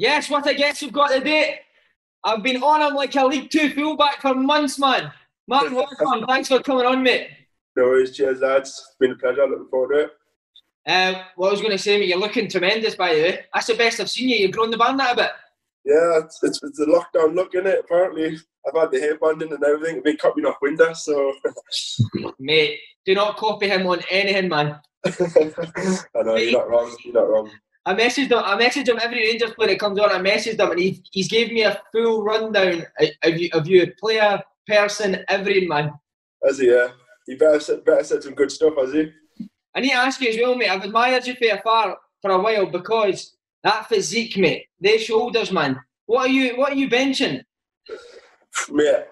Yes, what a guess we've got today. I've been on him like a League Two fullback for months, man. Martyn Waghorn, thanks for coming on, mate. No worries, cheers, lads. It's been a pleasure. Looking forward to it. Um, what I was going to say, mate, you're looking tremendous, by the way. That's the best I've seen you. You've grown the band that a bit. Yeah, it's, it's, it's a lockdown look in it. Apparently, I've had the hairbanding and everything. I've been copying off window, so. mate, do not copy him on anything, man. I know you're not wrong. You're not wrong. I messaged him. I messaged him every Rangers player that comes on. I messaged him, and he, he's gave me a full rundown of you, of you player, person, every man. Has he? Yeah. He better said, better said some good stuff, has he? I need to ask you as well, mate. I've admired you for afar for a while because that physique, mate, they shoulders, man. What are you? What are you benching? Mate,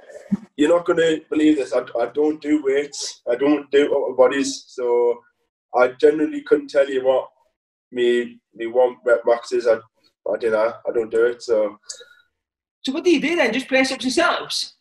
you're not going to believe this. I, I don't do weights. I don't do upper bodies. So I generally couldn't tell you what me me one rep max is. I I do that. I don't do it. So. So what do you do then? Just press ups and sit ups?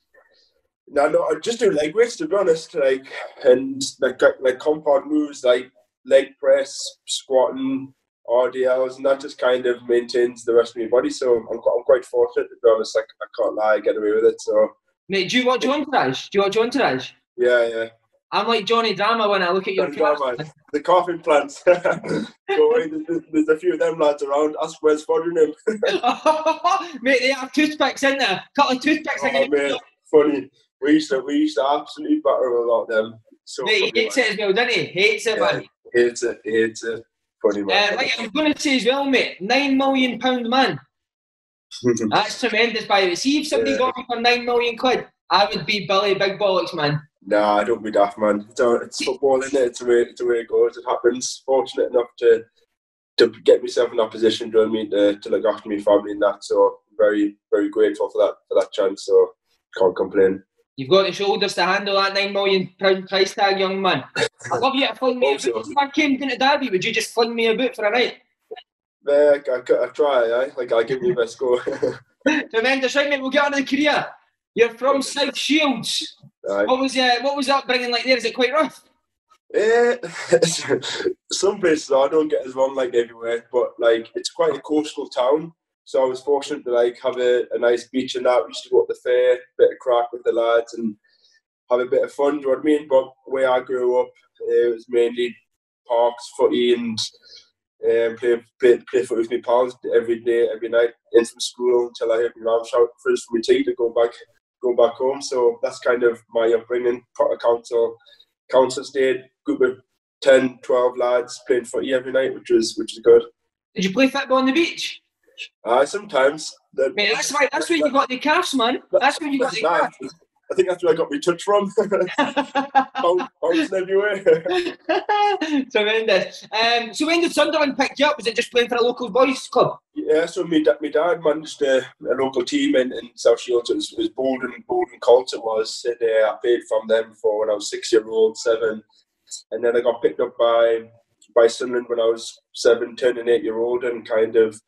No, no, I just do leg weights to be honest. Like and like like compound moves like leg press, squatting, RDLs, and that just kind of maintains the rest of my body. So I'm, I'm quite fortunate to be honest. Like I can't lie, I get away with it. So. Mate, do you watch Entourage? Do you watch Entourage? Yeah, yeah. I'm like Johnny Drama when I look at your. The coughing plants. There's, a few of them lads around. Ask where's fodering him. mate, they have toothpicks in there. Couple of toothpicks. Oh, mate, funny. We used to we used to absolutely batter a lot of them. So mate, he hates it as well, doesn't he? Hates it, yeah, man. Hates it. Hates it. Funny man. Uh, like I was going to say as well, mate. Nine million pound man. That's tremendous, by the way. See if somebody yeah. got me for nine million quid, I would be Billy Big Bollocks, man. Nah, I don't be daft, man. It's, football, isn't it? It's the way it's the way it goes. It happens. Fortunate enough to to get myself in that position, do you know what I mean? To, to look after my family and that. So very, very grateful for that for that chance. So can't complain. You've got the shoulders to handle that nine million pound price tag, young man. I'd love you to fling me. So. If I came down to Derby, would you just fling me a boot for a night? Yeah, I, I, I try. Eh? Like I'll give you the best go. Tremendous, right, mate? We'll get on to the career. You're from South Shields. Aye. What was uh, what was upbringing like there? Is it quite rough? Yeah, some places I don't get as wrong like everywhere, but like it's quite a coastal town. So I was fortunate to like have a, a nice beach and that. We used to go up the fair, bit of crack with the lads and have a bit of fun. Do you know what I mean? But where I grew up, it was mainly parks, footy, and um, play, play, play footy with my pals every day, every night, in from school until I heard my mum shout for us for my tea to go back go back home. So that's kind of my upbringing. Potter Council, Council State, group of 10, 12 lads playing footy every night, which was which was good. Did you play football on the beach? Uh, sometimes. The, Mate, that's right. That's where you got the calves, man. That's where you got the calves. I think that's where I got my touch from. Bouncing everywhere. Tremendous. Um, so when did Sunderland pick you up? Was it just playing for a local boys club? Yeah, so my, my dad managed a, a local team in, in South Shields. It was, it was Boldon, Boldon Colts it was. And, uh, I played from them for when I was six year old, seven. And then I got picked up by by Sunderland when I was seven, ten and eight year old and kind of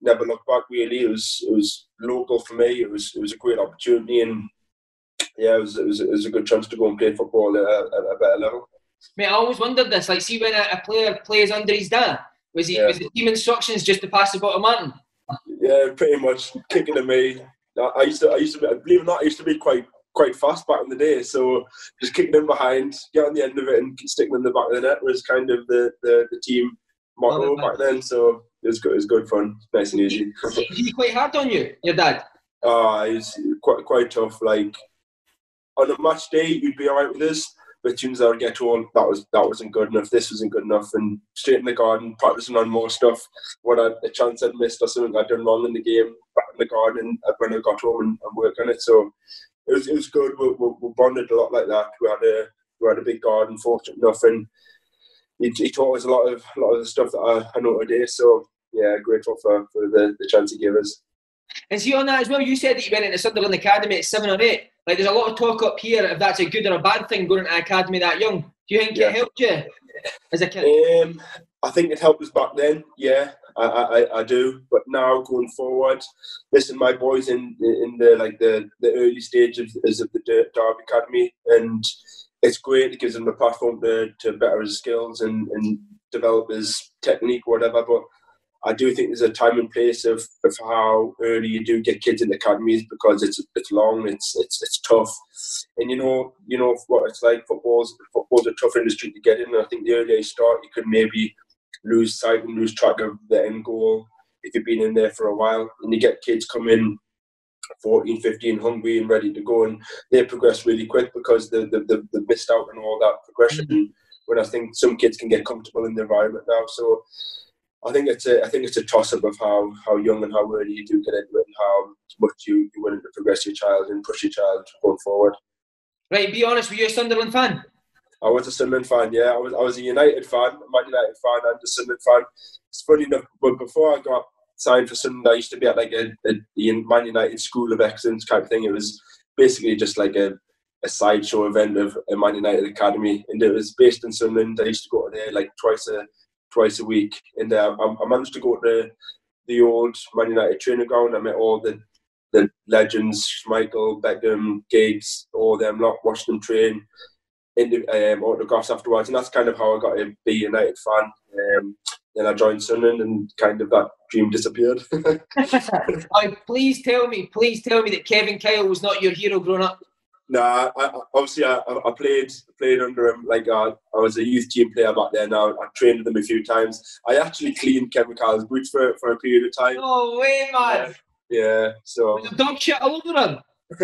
never looked back really. It was it was local for me. It was it was a great opportunity and yeah, it was, it was, it was a good chance to go and play football at a, at a better level. Mate, I always wondered this. Like, see when a, a player plays under his dad, was he yeah. was the team instructions just to pass the bottom Martyn? Yeah, pretty much kicking to me. I used to, I used to, believe it or not, I used to be quite quite fast back in the day. So just kicking them behind, get on the end of it, and sticking them in the back of the net was kind of the the, the team motto back then. So it was good. It was good fun, nice and easy. he quite hard on you, your dad? Ah, uh, he's quite quite tough. Like on a match day, you'd be all right with us. But as soon as I would get told that was that wasn't good enough, this wasn't good enough, and straight in the garden, practicing on more stuff. What a chance I'd missed or something I'd done wrong in the game, back in the garden when I got home and, and on it. So it was it was good. We, we, we, bonded a lot like that. We had a we had a big garden, fortunate enough, and he, he taught us a lot of a lot of the stuff that I, I know today. So yeah, grateful for, for the, the chance he gave us. And see on that as well, you said that you went into Sunderland Academy at seven or eight. Like there's a lot of talk up here if that's a good or a bad thing going into academy that young. Do you think yeah. it helped you as a kid? Um, I think it helped us back then. Yeah, I, I, I do. But now going forward, listen, my boys in in the like the, the early stages of the Derby Academy, and it's great. It gives them a platform to, to better his skills and, and develop his technique, whatever. But I do think there's a time and place of, of how early you do get kids in academies because it's it's long, it's it's it's tough, and you know you know what it's like. Football's football's a tough industry to get in. And I think the earlier you start, you could maybe lose sight and lose track of the end goal if you've been in there for a while, and you get kids come in 14, 15, hungry and ready to go, and they progress really quick because they, they, they, they missed out on all that progression. Mm-hmm. When I think some kids can get comfortable in the environment now, so I think it's a I think it's a toss up of how how young and how early you do get into it and how much you you're willing to progress your child and push your child going forward. Right, be honest, were you a Sunderland fan? I was a Sunderland fan, yeah. I was I was a United fan, a Man United fan and a Sunderland fan. It's funny enough, but before I got signed for Sunderland, I used to be at like a, a, a Man United School of Excellence kind of thing. It was basically just like a a sideshow event of a Man United academy, and it was based in Sunderland. I used to go there like twice a twice a week. And uh, I, I, managed to go to the old Man United training ground. I met all the the legends, Michael, Beckham, Giggs, all them lot, watched them train, into, um, autographs afterwards. And that's kind of how I got to be a United fan. Um, then I joined Sunderland and kind of that dream disappeared. oh, please tell me, please tell me that Kevin Kyle was not your hero growing up. No, I, I, obviously I, I, played played under him. Like I, I was a youth team player back then. I, I trained with him a few times. I actually cleaned Kevin Kyle's boots for, for a period of time. No way, man. Yeah, yeah so. Dog shit all over him?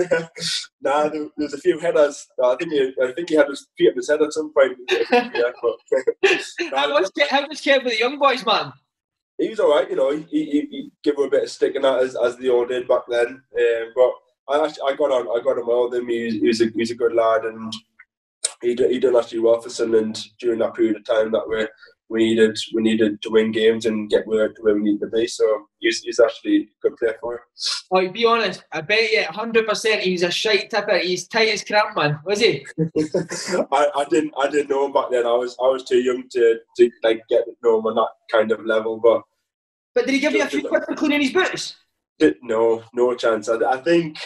nah, there, there's a few headers. I think he, I think he had his feet on his head at some point. yeah, but, how, was, how was Kevin with the young boys, man? He was all right, you know. He, he, he gave him a bit of stick in that as, as they all did back then. Um, but I actually, I got on I got on well with him. He, he was a he's a good lad, and he he done actually well for Sunderland during that period of time that we we needed we needed to win games and get where to where we need to be. So he's, he's actually a good player for him. Oh, be honest, I bet you hundred percent he's a shite tipper. He's tight as crap, man. Was he? I, I didn't I didn't know him back then. I was I was too young to, to like get to know him on that kind of level. But but did he give you a few quid for cleaning his boots? No, no chance. I, I think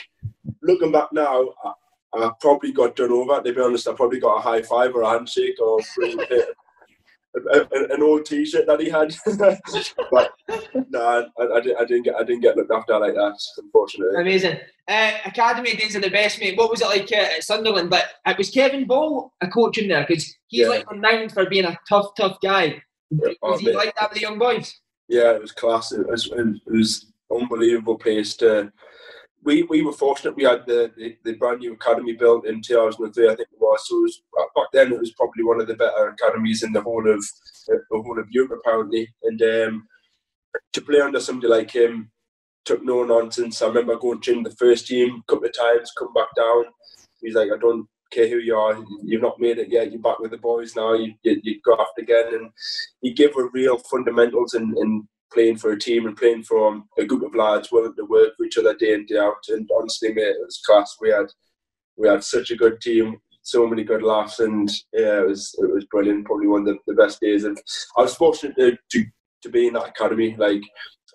looking back now, I, I, probably got done over. To be honest, I probably got a high five or a handshake or an old T-shirt that he had. but no, nah, I, I, I, didn't get I didn't get looked after like that, unfortunately. Amazing. Uh, Academy days are the best, mate. What was it like uh, at Sunderland? But it was Kevin Ball a coach in there because he's yeah. like renowned for being a tough, tough guy. Was oh, he like that with the young boys? Yeah, it was class. It was, it was unbelievable pace to. We, we were fortunate we had the, the, the, brand new academy built in 2003 I think it was. So it was, back then it was probably one of the better academies in the whole of the whole of Europe apparently. And um, to play under somebody like him took no nonsense. I remember going to the first team a couple of times come back down. He's like I don't care who you are you've not made it yet you're back with the boys now you, you, you go after again. And he gave a real fundamentals and, and playing for a team and playing for um, a group of lads willing to work for each other day in day out. And honestly, mate, it was class. We had we had such a good team, so many good laughs, and yeah, it was it was brilliant. Probably one of the, the best days. And I was fortunate to, to to be in that academy. Like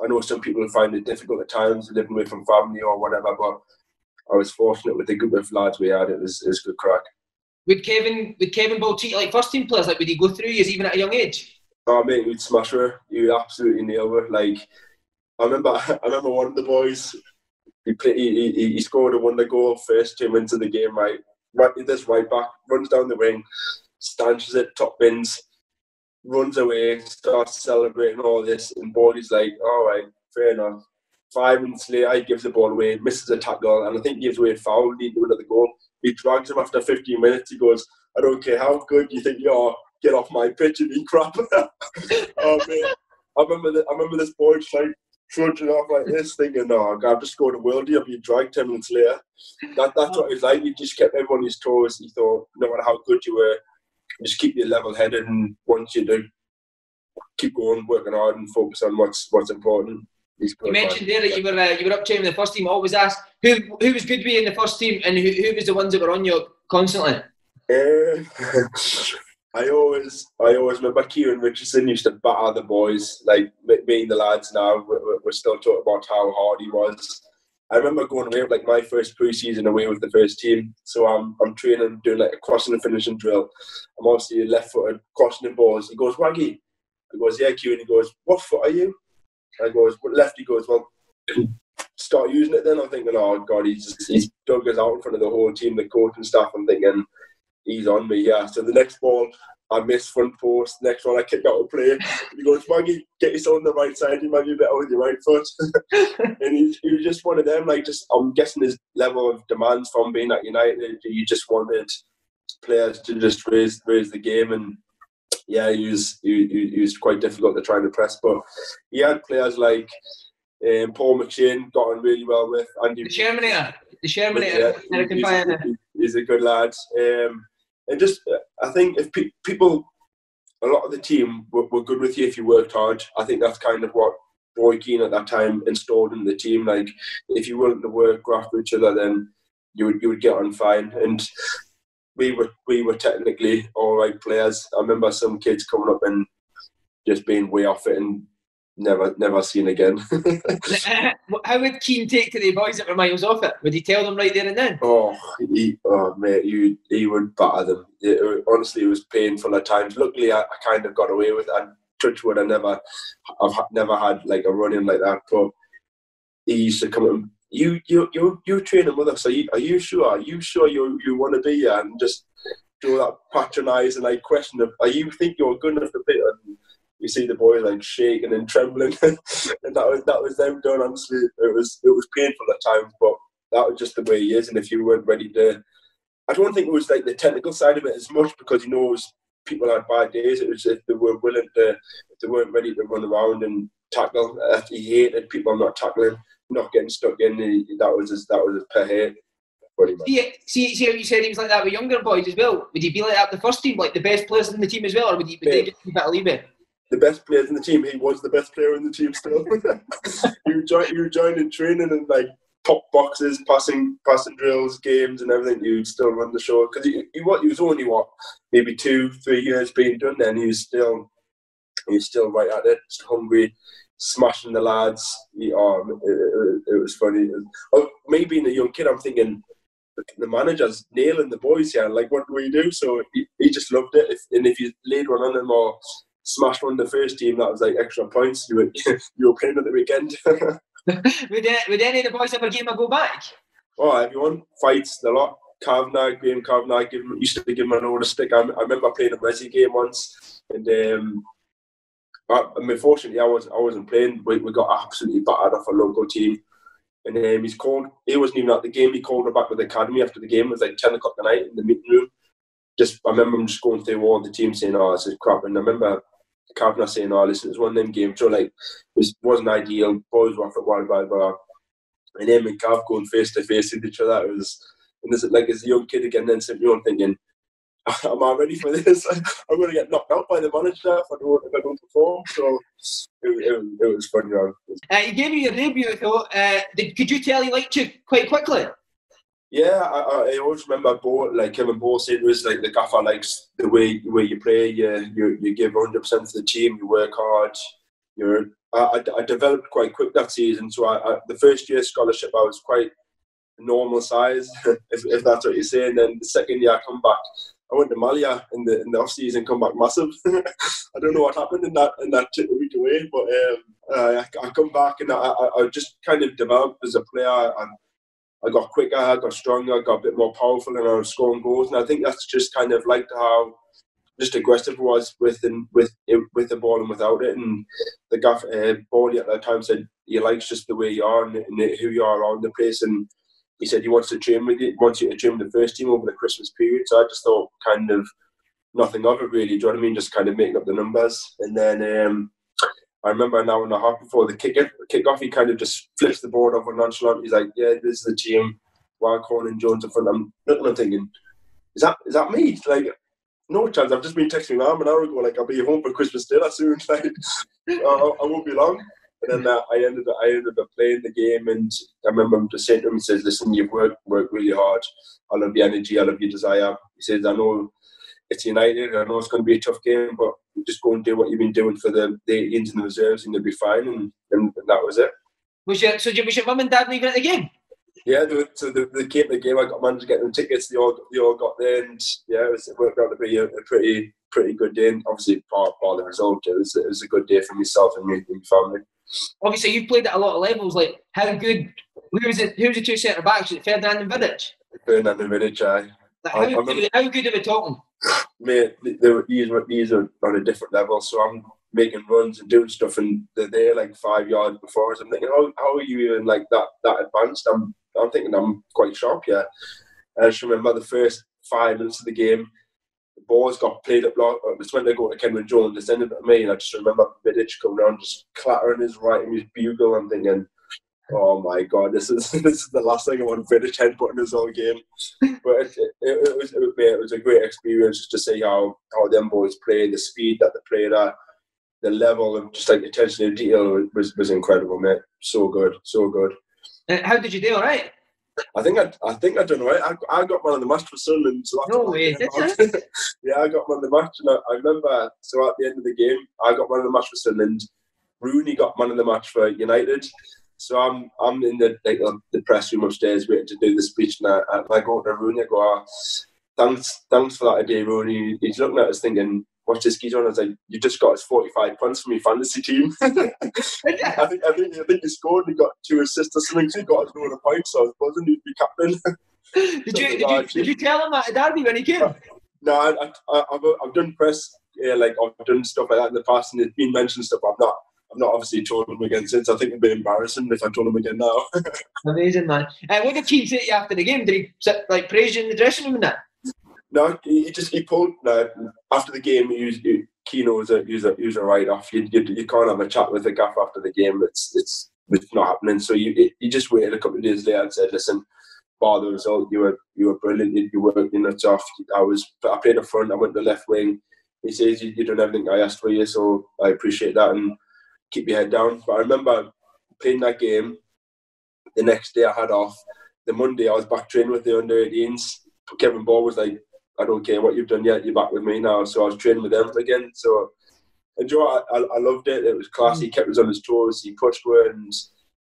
I know some people find it difficult at times living away from family or whatever, but I was fortunate with the group of lads we had. It was it was good crack. With Kevin with Kevin Ball like first team players? Like would he go through you even at a young age? Oh mate, you'd smash her. You'd absolutely nail her. Like I remember, I remember one of the boys. He played, he, he, he scored a wonder goal first minutes of the game. Right, right, this right back runs down the wing, stanches it, top bins, runs away, starts celebrating all this, and Body's like, all right, fair enough. Five minutes later, he gives the ball away, misses a tackle, and I think he gives away a foul, leading to another goal. He drags him after 15 minutes. He goes, I don't care how good you think you are, get off my pitch and be crap. oh man, I remember the, I remember this boy just like trudging off like this, thinking, "No, oh, I've just scored a worldie. I'll be dragged ten minutes later." That that's what he's like. He just kept everyone on his toes. He thought, no matter how good you were, just keep your level headed, and once you do, keep going, working hard, and focus on what's what's important. You mentioned there that you were uh, you were up training the first team. I always ask who who was good to be in the first team, and who, who was the ones that were on you constantly. Uh, I always, I always remember Kieran Richardson used to batter the boys. Like being the lads now, we're, we're still talking about how hard he was. I remember going away like my first pre-season away with the first team. So I'm I'm training, doing like a crossing and finishing drill. I'm obviously left footed, crossing the balls. He goes, Waggy. He goes, Yeah, Kieran. He goes, What foot are you? I goes, but lefty goes, well, start using it then. I'm thinking, oh God, he's he's dug us out in front of the whole team, the coach and stuff. I'm thinking, he's on me, yeah. So the next ball, I miss front post. Next one, I kick out a play. He goes, Maggie, get yourself on the right side. You might be better with your right foot. and he, he was just one of them. Like, just I'm guessing his level of demands from being at United, you just wanted players to just raise raise the game and yeah, he was he, he was quite difficult to try and impress. But he had players like um, Paul McShane got on really well with Andy. The Shermanator, the Shermanator, yeah, he's, he's, a good lad. Um, and just, uh, I think if pe- people, a lot of the team were, were, good with you if you worked hard. I think that's kind of what Roy Keane at that time installed in the team. Like, if you willing to work, graft for each other, then you would you would get on fine. And we were we were technically all right players. I remember some kids coming up and just being way off it and never never seen again. How would Keane take to the boys that were miles off it? Would he tell them right there and then? Oh, he, oh mate, he, he would batter them. It, honestly, it was painful at times. Luckily, I, I kind of got away with it. And Touchwood, I never, I've never had like a run in like that. But he used to come and you you you you training with us. Are you are you sure? Are you sure you you want to be here? And just do that patronising like question of, are you think you're good enough to be? And you see the boys like shaking and trembling, and that was that was them done. Honestly, it was it was painful at times, but that was just the way he is. And if you weren't ready to, I don't think it was like the technical side of it as much because he knows people had bad days. It was if they were willing to, if they weren't ready to run around and tackle. He hated people not tackling, not getting stuck in. He, that was his, that was his per hit. See, see, see how you said he was like that with younger boys as well. Would he be like that the first team, like the best players in the team as well, or would he, would yeah. they just keep it a leave it? The best players in the team. He was the best player in the team still. you join you join in training and like top boxes, passing passing drills, games, and everything. You'd still run the show because he, he what he was only what maybe two three years being done. Then he was still he was still right at it, hungry. Smashing the lads, he, oh, it, it, it was funny. Oh, maybe being a young kid, I'm thinking the manager's nailing the boys here. Like, what do we do? So he, he just loved it. If, and if you laid one on him or smashed one the first team that was like extra points. You were, you were playing at the weekend. would, uh, would any of the boys ever give him a go back? Oh, everyone fights a lot. Kavanagh, Graham Kavanagh, give him, used to give him an order stick. I, I remember playing a Resi game once, and um, I, unfortunately, I was I wasn't playing. We, we got absolutely battered off a local team, and um, he's called. He wasn't even at the game. He called her back with the academy after the game. It was like ten o'clock at night in the meeting room. Just I remember him just going through all the team saying, "Oh, this is crap," and I remember Kavanagh saying, "Oh, listen, it's one of them games." So like, it wasn't ideal. Boys were off at one blah blah. And him and Cav going face to face with each other. It was, and as like as a young kid again, then sitting on thinking, "Am I ready for this? I'm going to get knocked out by the manager if I don't if I don't perform." So it, it, it was fun. You uh, he gave you your debut, though. Uh, did, could you tell he liked you quite quickly? Yeah, I, I always remember Bo, like Kevin Ball said, it was like the gaffer likes the way way you play. You you, you give 100 percent to the team. You work hard. You're. I, I developed quite quick that season. So I, I, the first year scholarship, I was quite normal size, if, if that's what you're saying. Then the second year, I come back. I went to Malia in the in the off season, come back massive. I don't know what happened in that in that week away, but um, I, I come back and I, I, I just kind of developed as a player and I got quicker, I got stronger, I got a bit more powerful, and I was scoring goals. And I think that's just kind of like how just aggressive was with and with with the ball and without it. And the gaff uh, at that time said he likes just the way you are and, and, who you are around the place. And he said he wants to train with you, wants you to train with the first team over the Christmas period. So I just thought kind of nothing of it really. Do you know what I mean? Just kind of making up the numbers. And then um, I remember an hour and a half before the kick kick off, he kind of just flips the board over nonchalant. He's like, "Yeah, this is the team. Waghorn and Jones in front." I'm looking, I'm thinking, "Is that is that me?" Like, no chance. I've just been texting my mum an hour ago, like, "I'll be home for Christmas dinner soon." Like, I, I won't be long. And then uh, I ended up, I ended up playing the game, and I remember him just saying to him, he says, "Listen, you've worked worked really hard. I love your energy. I love your desire." He says, "I know it's United. I know it's going to be a tough game, but just go and do what you've been doing for the, the 18s and the reserves, and you'll be fine. And, and, that was it. Was your so was your mum and dad leaving at the game? Yeah, they, so they, they came to the game. I got managed to get them tickets. They all they all got there, and yeah, it, was, it worked out to be a, a, pretty pretty good day. And obviously, part part of the result, it was it was a good day for myself and my, and my family. obviously you've played at a lot of levels. Like how good? Who was it? Who was the two centre backs? Was it Ferdinand and Vidic? Ferdinand and Vidic, aye. Like, how, I, I how good are we talking? Mate, they these, were, these are on a different level. So I'm making runs and doing stuff, and they're there like five yards before us. I'm thinking, how, how are you even like that that advanced? I'm I'm thinking I'm quite sharp, yeah. And I just remember the first five minutes of the game, the balls got played up. Long, it when they go to Kenwyne Jones, they sent it to me, and I just remember Vidic coming around, just clattering his right and his bugle. I'm thinking, oh my god, this is this is the last thing I want Vidic headbutt in this whole game. But it, it, it was it, it, was a great experience just to see how how them boys play, the speed that they played at, the level of just like attention to detail was was incredible, mate. So good, so good. Uh, how did you do? All right. I think I, I think I done right. I, I got one of the match for Sunderland. So no way, did you? yeah, I got one of the match, and I, I, remember. So at the end of the game, I got one of the match for Sunderland. Rooney got one of the match for United. So I'm I'm in the like, um, the press room upstairs waiting to do the speech, and I, I go to Rooney. I go, oh, "Thanks, thanks for that idea, Rooney." He's looking at us thinking, "What's this geezer on?" I was like, "You just got his 45 points from your fantasy team." I think I think I think he scored. He got two assists or something. So he got his load of points. So I was buzzing. He'd be captain. did, you, did, you, uh, did you tell him that at Derby when he came? Uh, no, I, I, I've, I've done press, yeah, like I've done stuff like that in the past, and it's been mentioned stuff. I've not I've not obviously told him again since. I think it'd be embarrassing if I told him again now. Amazing, man. Uh, what did Keane say after the game? Did he like praise you in the dressing room and that? No, he just he pulled. No, after the game, he was, he, Keano was a he was a, he was a write off. You, you, you can't have a chat with the gaff after the game. It's it's it's not happening. So you you just waited a couple of days later and said, listen. Bar the result, you were you were brilliant. You, you worked your nuts off. I was I played up front. I went to left wing. He says you, you done everything I asked for you, so I appreciate that. And keep your head down. But I remember playing that game. The next day I had off. The Monday I was back training with the under 18s. Kevin Ball was like, I don't care what you've done yet, you're back with me now. So I was training with them again. So and you enjoy. I, I, loved it. It was classy. He kept us on his toes. He pushed and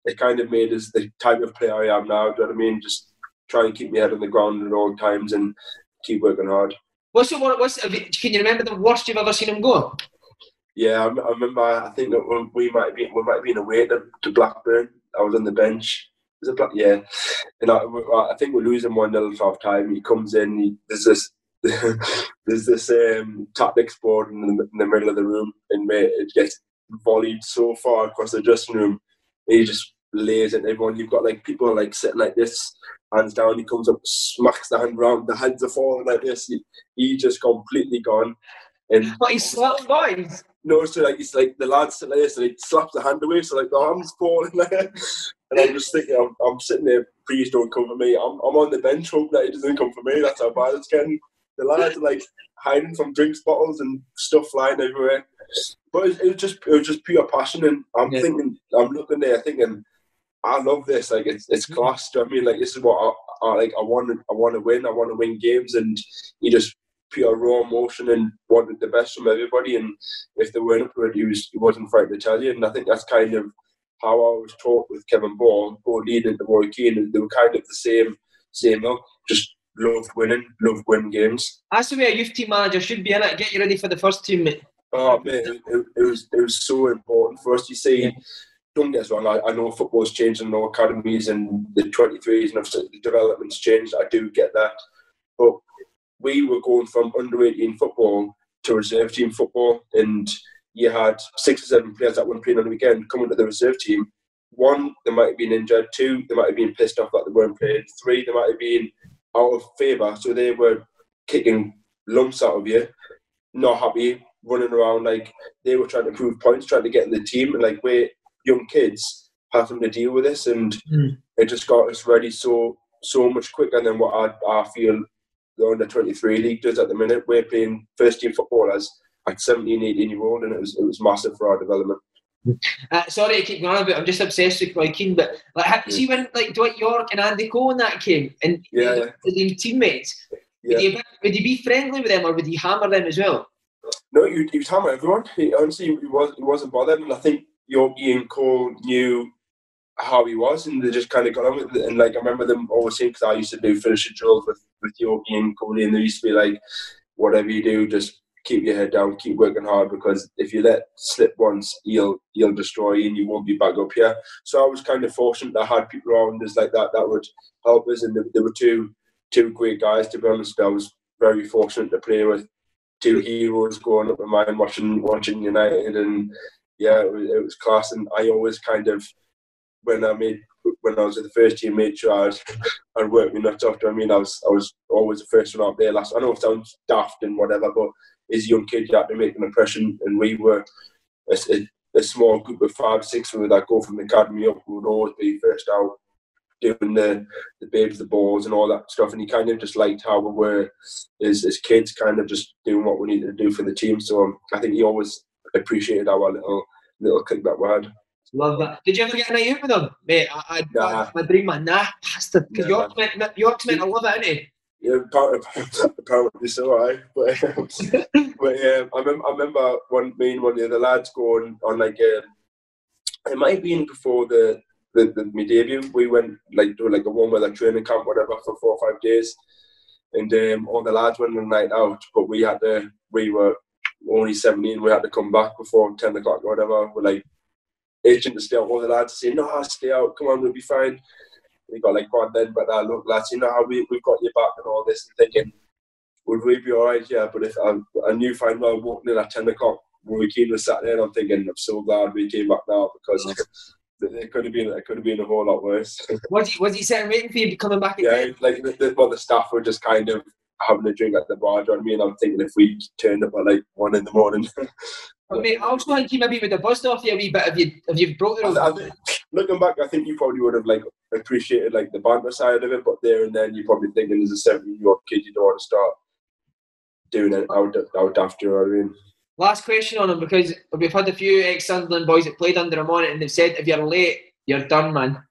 it kind of made us the type of player I am now. Do you know what I mean? Just try and keep my head on the ground at all times and keep working hard. What's the, what's, can you remember the worst you've ever seen him go? Yeah, I, I remember. I think that we might be we might be in away to, to Blackburn. I was on the bench. Was it Black? Yeah, and I, I think we're losing one 0 half time. He comes in. He, there's this there's this um, tactics board in the, in the middle of the room, and mate, it gets volleyed so far across the dressing room. He just lays at everyone. You've got like people like sitting like this, hands down. He comes up, smacks the hand round. The hands are falling like this. He, he just completely gone. And but he's slapped boys no, so like it's like the lads sit there, so he slaps the hand away, so like the arm's falling there. And I'm just thinking, I'm, I'm sitting there, please don't come for me. I'm, I'm on the bench hoping that he doesn't come for me. That's how bad it's getting. The lads are like hiding from drinks bottles and stuff flying everywhere. But it, it was just it was just pure passion, and I'm yeah. thinking, I'm looking there thinking, I love this. Like it's it's mm-hmm. class. Do you know I mean? Like this is what I, I like. I want I want to win. I want to win games, and he just pure raw emotion and wanted the best from everybody. And if they weren't up to it, he, was, he wasn't frightened to tell you. And I think that's kind of how I was taught with Kevin Ball, Ball leading to Roy Keane. And they were kind of the same, same look, just loved winning, loved winning games. That's the way a youth team manager should be in it. Get you ready for the first team, mate. Oh man, it, it, was it was so important for us. You see, yeah. don't get us wrong. I, I know football's changed, and no academies and the twenty threes and the development's changed. I do get that, but we were going from under 18 football to reserve team football, and you had six or seven players that weren't playing on the weekend coming to the reserve team. One, they might have been injured. Two, they might have been pissed off that they weren't playing. Three, they might have been out of favour, so they were kicking lumps out of you, not happy, running around like they were trying to prove points, trying to get in the team, and like we're young kids having to deal with this, and mm. it just got us ready so so much quicker than what I, I feel the under 23 league does at the minute. We're playing first team footballers at 17, 18 year old, and it was, it was massive for our development. Uh, sorry to keep going on but I'm just obsessed with Roy Keane. But like, yeah. see when like Dwight Yorke and Andy Cole that came, and yeah, teammates, yeah. would, he, would he be friendly with them, or would he hammer them as well? No, he, he would hammer everyone. He, honestly, he was he wasn't bothered, and I think Yorke and Cole knew how he was, and they just kind of got on with it. And like I remember them always saying, because I used to do finishing drills with with Yogi and Cody, and they used to be like, whatever you do, just keep your head down, keep working hard because if you let slip once, he'll he'll destroy you and you won't be back up here. So I was kind of fortunate that I had people around us like that that would help us, and there were two two great guys to be honest. I was very fortunate to play with two heroes growing up in mine, watching watching United, and yeah, it was, it was class. And I always kind of when I made when I was in the first team, made sure I'd, I'd work me nuts off. I mean, I was I was always the first one out there. Last I know it sounds daft and whatever, but as a young kid, you had to make an impression, and we were a, a, a small group of five, six of us that go from the academy up We would always be first out doing the the babes, the balls, and all that stuff. And he kind of just liked how we were as, as kids, kind of just doing what we needed to do for the team. So um, I think he always appreciated our little little kick that we had. Love that. Did you ever get a night out with him, mate? I, I, nah. my dream, man. Nah, bastard. Because yeah, Yorke's, Yorke's meant to love it, isn't he? Yeah, apparently so, I. But, but yeah, I remember, I remember one, me and one of the other lads going on like, um, it might have been before the, the, the my debut. We went like to like a warm weather training camp, whatever, for four or five days, and um, all the lads went on a night out. But we had to, we were only seventeen. We had to come back before ten o'clock or whatever. We're like itching to stay out. All the lads saying, "No, stay out. Come on, we'll be fine." we got like one then, but uh, look, lads, you know how we, we've got your back and all this, and thinking, would we be all right? Yeah, but if I, I knew fine well walking in at 10 o'clock when we came to Saturday, and I'm thinking, I'm so glad we came back now because it could have been it could have been a whole lot worse. he was he sitting waiting for you coming back? Again? Yeah, like the, the, well, the staff were just kind of having a drink at the bar. Do you know what I mean? I'm thinking if we turned up at like one in the morning. I mean, I also think you maybe would have buzzed off you a wee bit if you if you brought it. looking back, I think you probably would have like appreciated like the banter side of it, but there and then you're probably thinking as a 17 year old kid, you don't want to start doing it out out after. You know what I mean? Last question on him because we've had a few ex Sunderland boys that played under him on it, and they've said if you're late, you're done, man.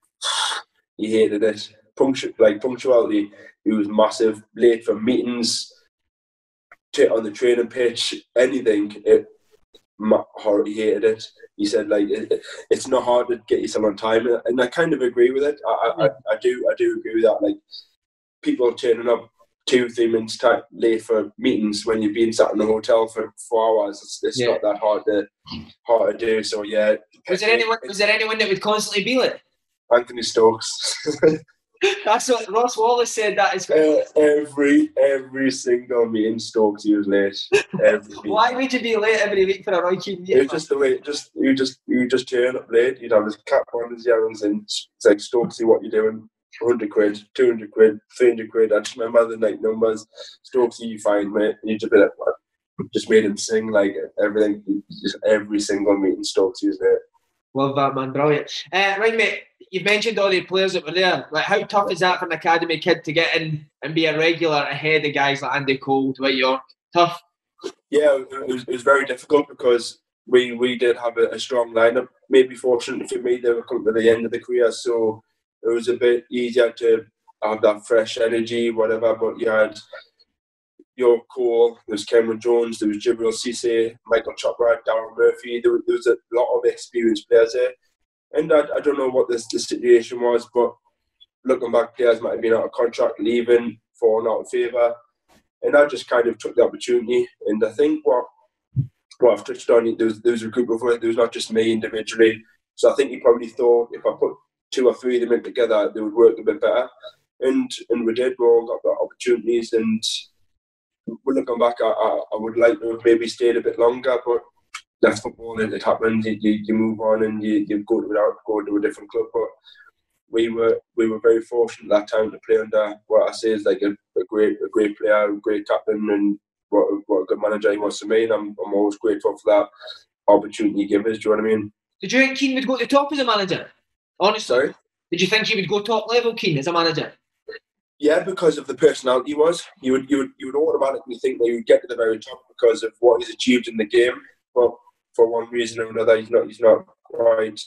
he hated it. Punctu- like punctuality, he was massive. Late for meetings, on the training pitch, anything. It, he hated it. He said like it, it's not hard to get yourself on time, and I kind of agree with it. I, I, I do I do agree with that. Like people turning up two three minutes time late for meetings when you've been sat in the hotel for four hours. It's, it's yeah. not that hard to hard to do. So yeah. Was there anyone? Was there anyone that would constantly be late? Anthony Stokes. That's what Ross Wallace said. That is uh, every every single meeting Stokes he was late. Why would you be late every week for a Roy Keane meeting? It's just the way. Just you just you just turn up late. You'd have his cap on his yarns and it's like Stokesy, what you doing? 100 quid, 200 quid, 300 quid. I just remember the night numbers. Stokesy, you find mate. You just be like, just made him sing like everything. Just every single meeting Stokesy was there. Love that man, brilliant. Uh, right, mate. You've mentioned all the players that were there. Like, how tough is that for an academy kid to get in and be a regular ahead of guys like Andy Cole, Dwight Yorke? Tough. Yeah, it was, it was very difficult because we we did have a, a, strong lineup. Maybe fortunate for me, they were coming to the end of the career, so it was a bit easier to have that fresh energy, whatever. But you had Yorke Cole, there was Kenwyne Jones, there was Djibril Cisse, Michael Chopra, Daryl Murphy. There, there, was a lot of experienced players there. And I, I don't know what this, the situation was, but looking back, players might have been out of contract, leaving, falling out of favour. And I just kind of took the opportunity. And I think what what I've touched on, there was, there was a group of it, there was not just me individually. So I think he probably thought if I put two or three of them in together, they would work a bit better. And and we did, we all got the opportunities and looking back, I, I, I, would like to have maybe stayed a bit longer, but that's football. It, it happens. You, you, you, move on and you, you go to go to a different club. But we were we were very fortunate that time to play under what I say is like a, a great a great player, a great captain, and what, what a good manager he was to me. And I'm, I'm always grateful for that opportunity he gave us. Do you know what I mean? Did you think Keane would go to the top as a manager? Honestly, Sorry? did you think he would go top level, Keane, as a manager? Yeah, because of the personality he was. You would you would you would automatically think that he would get to the very top because of what he's achieved in the game. But for one reason or another, he's not he's not quite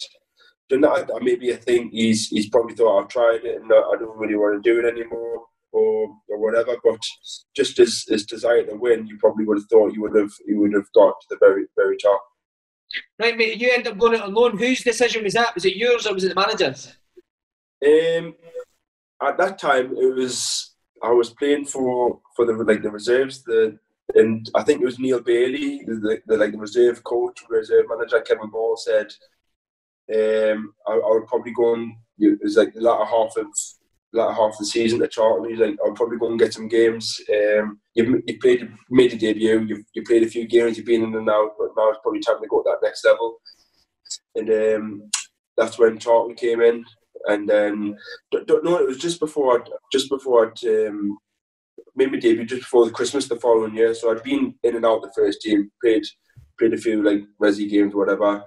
done that. Maybe I think he's he's probably thought I've tried it and I don't really want to do it anymore or or whatever. But just as his desire to win, you probably would have thought you would have you would have got to the very very top. Right, mate. You end up going out alone. Whose decision was that? Was it yours or was it the manager's? Um, at that time it was I was playing for for the like the reserves, the and I think it was Neil Bailey, the, the like the reserve coach, reserve manager, Kevin Ball said, um, I, I would probably go and it was like the latter half of latter half of the season at Charlton. He's like, I'll probably go and get some games. Um, you've, you played, made a debut. You've you played a few games. You've been in and out, but now it's probably time to go to that next level. And um, that's when Charlton came in. And then don't, know. It was just before I'd, just before I'd um, made my debut just before the Christmas the following year. So I'd been in and out the first team, played played a few like resi games, whatever.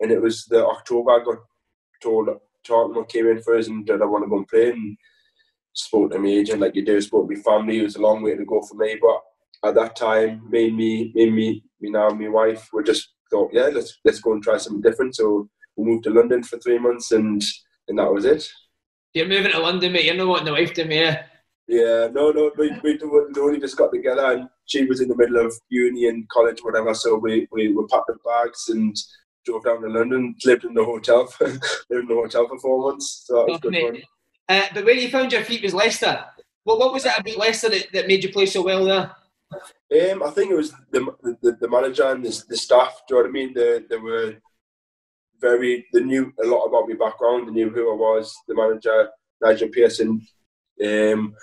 And it was the October I got told Charlton came in first and did I want to go and play and spoke to my agent like you do, spoke to my family. It was a long way to go for me, but at that time, me, me, me, me, me now, my wife, we just thought, yeah, let's let's go and try something different. So we moved to London for three months, and and that was it. You're moving to London, mate. You're not wanting the wife to me. Yeah, no, no, we, we, we only just got together and she was in the middle of uni and college, whatever. So we, we, we packed up bags and drove down to London, lived in the hotel, for, lived in the hotel for four months. So that was good fun. Uh, but where you found your feet was Leicester. What, what was it about Leicester that, that made you play so well there? Um, I think it was the, the, the manager and the, the staff. Do you know what I mean? They, they were very. They knew a lot about my background. They knew who I was. The manager, Nigel Pearson, um,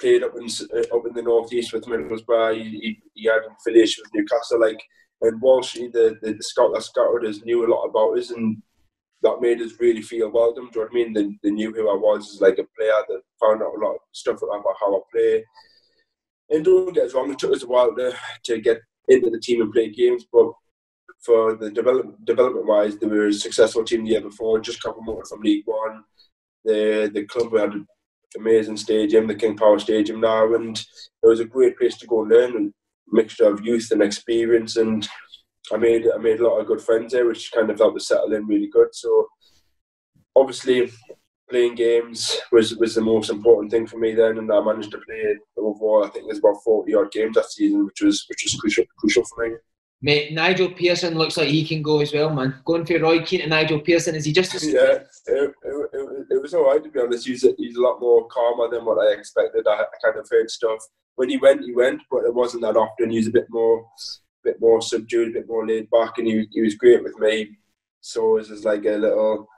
played up in up in the northeast with Middlesbrough. He, he, he had affiliation with Newcastle. Like and Walsh, the the, the scout that scouted us, knew a lot about us, and that made us really feel welcome. Do you know what I mean? They, they knew who I was as like a player. That found out a lot of stuff about how I play. And don't get us wrong, it took us a while to, to get into the team and play games, but for the development development wise, they were a successful team the year before, just got promoted from League One. The the club had an amazing stadium, the King Power Stadium now, and it was a great place to go and learn and mixture of youth and experience. And I made I made a lot of good friends there, which kind of helped us settle in really good. So obviously playing games was was the most important thing for me then, and I managed to play overall. I think there's about forty odd games that season, which was which was crucial crucial for me. Mate, Nigel Pearson looks like he can go as well, man. Going for Roy Keane and Nigel Pearson, is he just as... Yeah, it, it, it, was all right, to be honest. He's a, he's a lot more calmer than what I expected. I, I kind of heard stuff. When he went, he went, but it wasn't that often. He was a bit more bit more subdued, a bit more laid back, and he, he was great with me. So it was like a little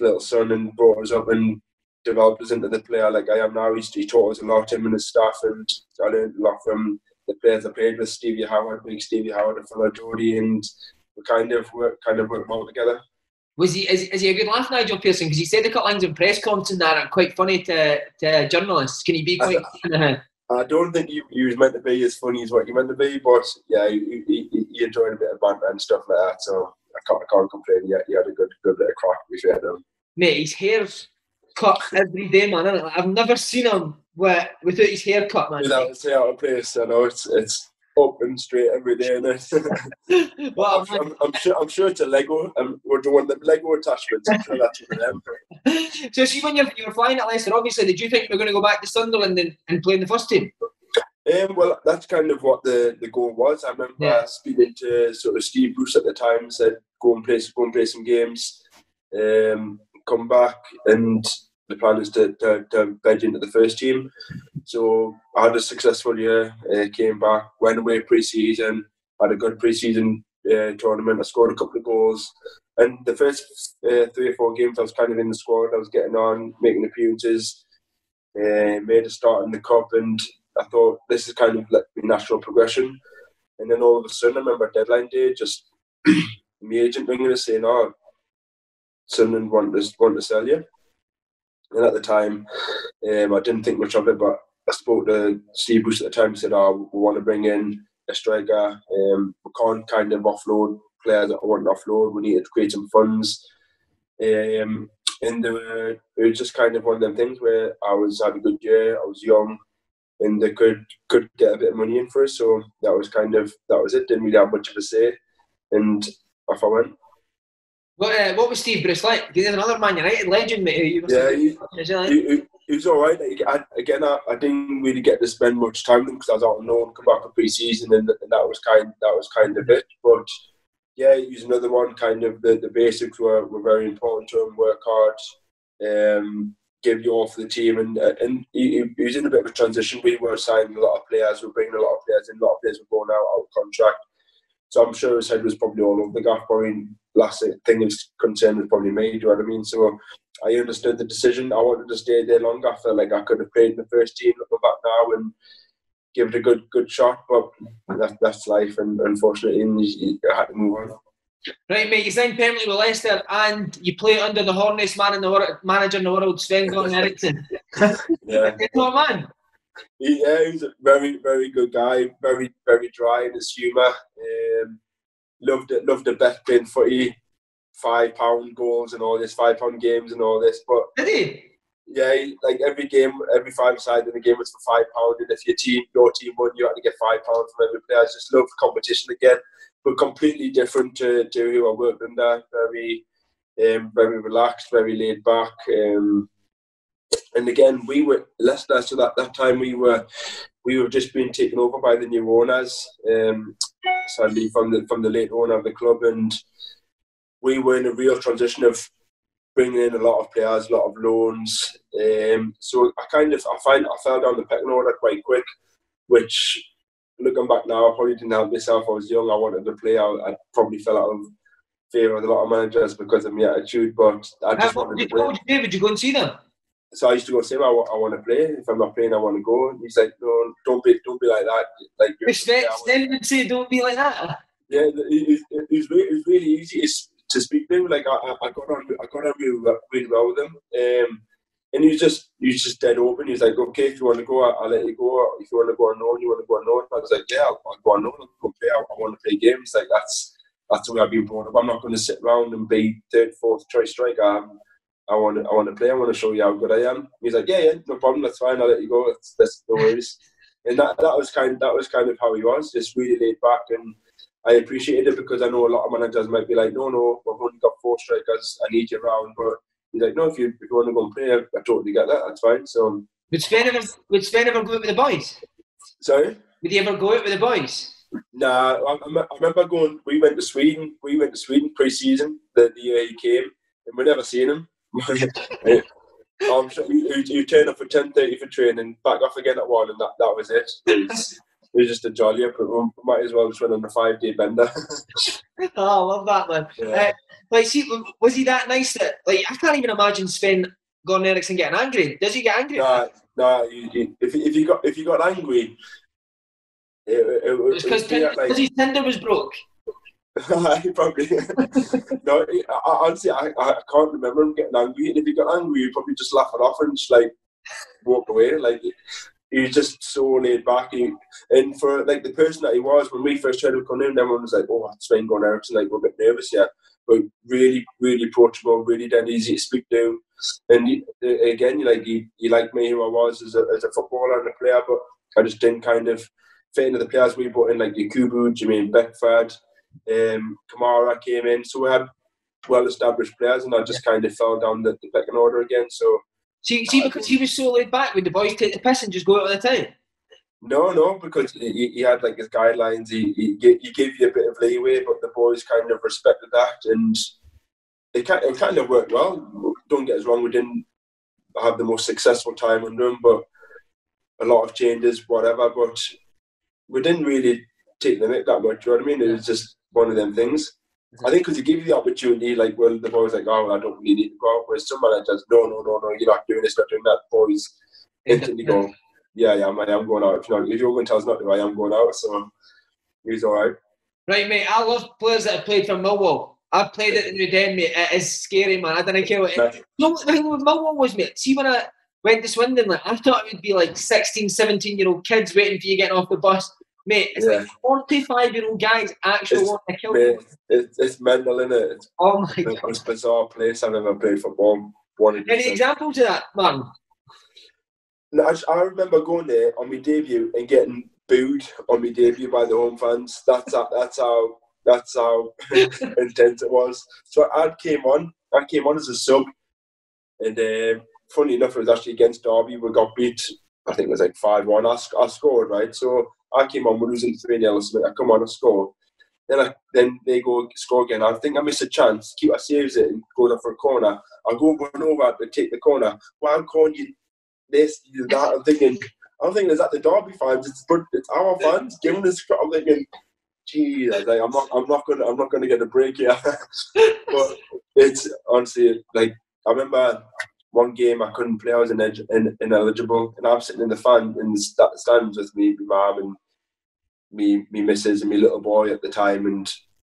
little son and brought us up and developed us into the player like I am now. He's, he taught us a lot, him and his staff, and I learned a lot from the players I played with, Stevie Howard, big Stevie Howard, and fellow Jody, and we kind of work, kind of work well together. Was he is, is he a good laugh, Nigel Pearson? Because he said a couple lines in press conference and that are quite funny to, to journalists. Can he be quite? I, I don't think he, he, was meant to be as funny as what he meant to be, but yeah, he, he, he enjoyed a bit of banter and stuff like that. So I can't, I can't complain. He had, he had a good good bit of crack. We fair to him. Mate, his hair's cut every day, man. I've never seen him with, without his hair cut, man. Without his hair out of place, I know it's it's up and straight every day. well, I'm, I'm, I'm, sure I'm sure it's a Lego. Um, we're doing the Lego attachments. I'm sure that's for them. so, see, when you're, you were flying at Leicester, obviously, did you think you were going to go back to Sunderland and, and play in the first team? Um, well, that's kind of what the, the goal was. I remember yeah. speaking to sort of Steve Bruce at the time, said go and play go and play some games, um, come back, and the plan is to, to, to bed into the first team. So I had a successful year, uh, came back, went away pre-season, had a good pre-season uh, tournament. I scored a couple of goals, and the first uh, three or four games I was kind of in the squad. I was getting on, making appearances, uh, made a start in the cup, and I thought this is kind of like natural progression. And then all of a sudden, I remember deadline day, just my agent ringing us saying, "Oh, Sunderland want to want to sell you." And at the time, um, I didn't think much of it, but I spoke to Steve Bruce at the time and said, oh, we want to bring in a striker. Um, we can't kind of offload players that want to offload. We need to create some funds. Um, and it was just kind of one of them things where I was had a good year, I was young, and they could could get a bit of money in for us. So that was kind of that was it. Didn't really have much of a say, and off I went. What, uh, what was Steve Bruce like? He's another Man United legend, mate. yeah, he, he, he, was all right. I, again, I, I, didn't really get to spend much time with him because I was out on loan, come back for pre-season, and, and, that was kind that was kind of it. But yeah, he was another one. Kind of the, the basics were, were very important to him. Work hard, um, give you all for the team. And and he, he, was in a bit of a transition. We were signing a lot of players, we were bringing a lot of players in, a lot of players were going out out of contract. So I'm sure his head was probably all over the gaff. Probably last thing is concerned was probably me. Do you know what I mean? So I understood the decision. I wanted to stay there longer. I felt like I could have played in the first team, looking back now, and give it a good good shot. But that, that's life, and unfortunately, you, you had to move on. Right, mate. You signed permanently with Leicester, and you play under the horniest man in the world, manager in the world, Sven Goran Eriksson. yeah, man. He, yeah, he's a very, very good guy. Very, very dry in his humour. Um, loved it. Loved the bet playing footy, five pound goals and all this, five pound games and all this. But did he? Yeah, like every game, every five side in the game was for five pound, and if your team, your team won, you had to get five pound from every player. I just love competition again but completely different to, to who I worked under. Very, um, very relaxed, very laid back. Um, and again, we were Leicester. So that that time we were we were just being taken over by the new owners. Um, sadly, from the from the late owner of the club, and we were in a real transition of bringing in a lot of players, a lot of loans. Um, so I kind of I find I fell down the pecking order quite quick, which looking back now, I probably didn't help myself. I was young. I wanted to play. I, I probably fell out of favour with a lot of managers because of my attitude. But I just wanted. What would you do? Would you go and see them? So I used to go and say, I, I want to play. If I'm not playing, I want to go. And he's like, no, don't be, don't be like that. Like, Respect. Then would say, don't be like that. Yeah, it, it, it, was really, it was really easy to speak to. Like I, I got on, I got on really, really well with him. Um, and he was just he was just dead open. He was like, okay, if you want to go, I'll, I'll let you go. If you want to go on loan, you want to go on loan. I was like, yeah, I'll, I'll go on loan. I'll go play. I, I want to play games. Like that's that's the way I've been brought up. I'm not going to sit around and be third, fourth choice striker. I'm, I want to, I want to play. I want to show you how good I am. He's like, yeah, yeah, no problem. That's fine. I'll let you go. That's, that's no worries. and that, that was kind, that was kind of how he was, just really laid back. And I appreciated it because I know a lot of managers might be like, no, no, we've only got four strikers. I need you around, but he's like, no, if you if you want to go and play, I, I totally get that. That's fine. So would Sven ever would Sven ever go out with the boys? Sorry. Would he ever go out with the boys? Nah, I, I remember going. We went to Sweden. We went to Sweden pre-season the, the year he came, and we never seen him. um, you, you, turn up at ten thirty for training, back off again at one, and that, that was it. It was, it was just a jolly. But we might as well just went on a five day bender. oh, I love that man. Yeah. Uh, like, see, was he that nice that like I can't even imagine Sven Goran Eriksson getting angry. Does he get angry? Nah, nah. You, you, if if you got if you got angry, it, it, it because like, his tender was broke. probably no. I, honestly, I, I can't remember him getting angry. And if he got angry, he'd probably just laugh it off and just like walk away. Like he was just so laid back. He, and for like the person that he was when we first heard him come in, everyone was like, "Oh, Sven Goran Eriksson." Like we're a bit nervous, yeah but really, really approachable, really dead easy to speak to. And he, again, like he, he liked me who I was as a, as a footballer and a player, but I just didn't kind of fit into the players we brought in, like Yakubu, Jermaine Beckford, um, Kamara came in. So we had well established players, and I just kind of fell down the, the pecking order again. So, see, see because he was so laid back, with the boys take the piss and just go out of the town? No, no, because he, he had like his guidelines. He, he he gave you a bit of leeway, but the boys kind of respected that, and it kind it kind of worked well. Don't get us wrong, we didn't have the most successful time under him, but a lot of changes, whatever. But we didn't really take the mick that much. You know what I mean? It was just one of them things. Mm-hmm. I think because he gave you the opportunity, like, well, the boys like, oh, well, I don't really need to go out. Whereas some managers, no, no, no, no, you're not doing this, not doing that. Boys instantly go, yeah, yeah, I am going out. If, you know, if you're going to tell us not to, I am going out. So he's all right. Right, mate. I love players that have played for Millwall. I've played it in the den, mate. It is scary, man. I don't care what. It, no, the thing with Millwall was, mate. See when I went to Swindon, like I thought it would be like 16, 17 year old kids waiting for you getting off the bus. Mate, it's yeah. like 45 year old guys actually want to kill you. It's, it's mental, isn't it? It's oh my god. It's bizarre place I've ever played football. One Any examples of that, man? I, I remember going there on my debut and getting booed on my debut by the home fans. That's how, that's how that's how intense it was. So I came on. I came on as a sub, and uh, funny enough, it was actually against Derby. We got beat. I think it was like five one. I, I scored right. So I came on. We're losing three 0 I come on. I score. then I, then they go score again. I think I miss a chance. Keeper saves it and goes up for a corner. I go run over to take the corner. Why I'm calling you this, you that? I'm thinking, I'm thinking, is that the Derby fans? It's it's our fans giving us. I'm thinking, geez, I like, I'm not, I'm not gonna, I'm not gonna get a break here. but it's honestly like I remember one game I couldn't play. I was in, in, ineligible, and I'm sitting in the fan in the stands with me, my mum, and me, me missus, and me little boy at the time, and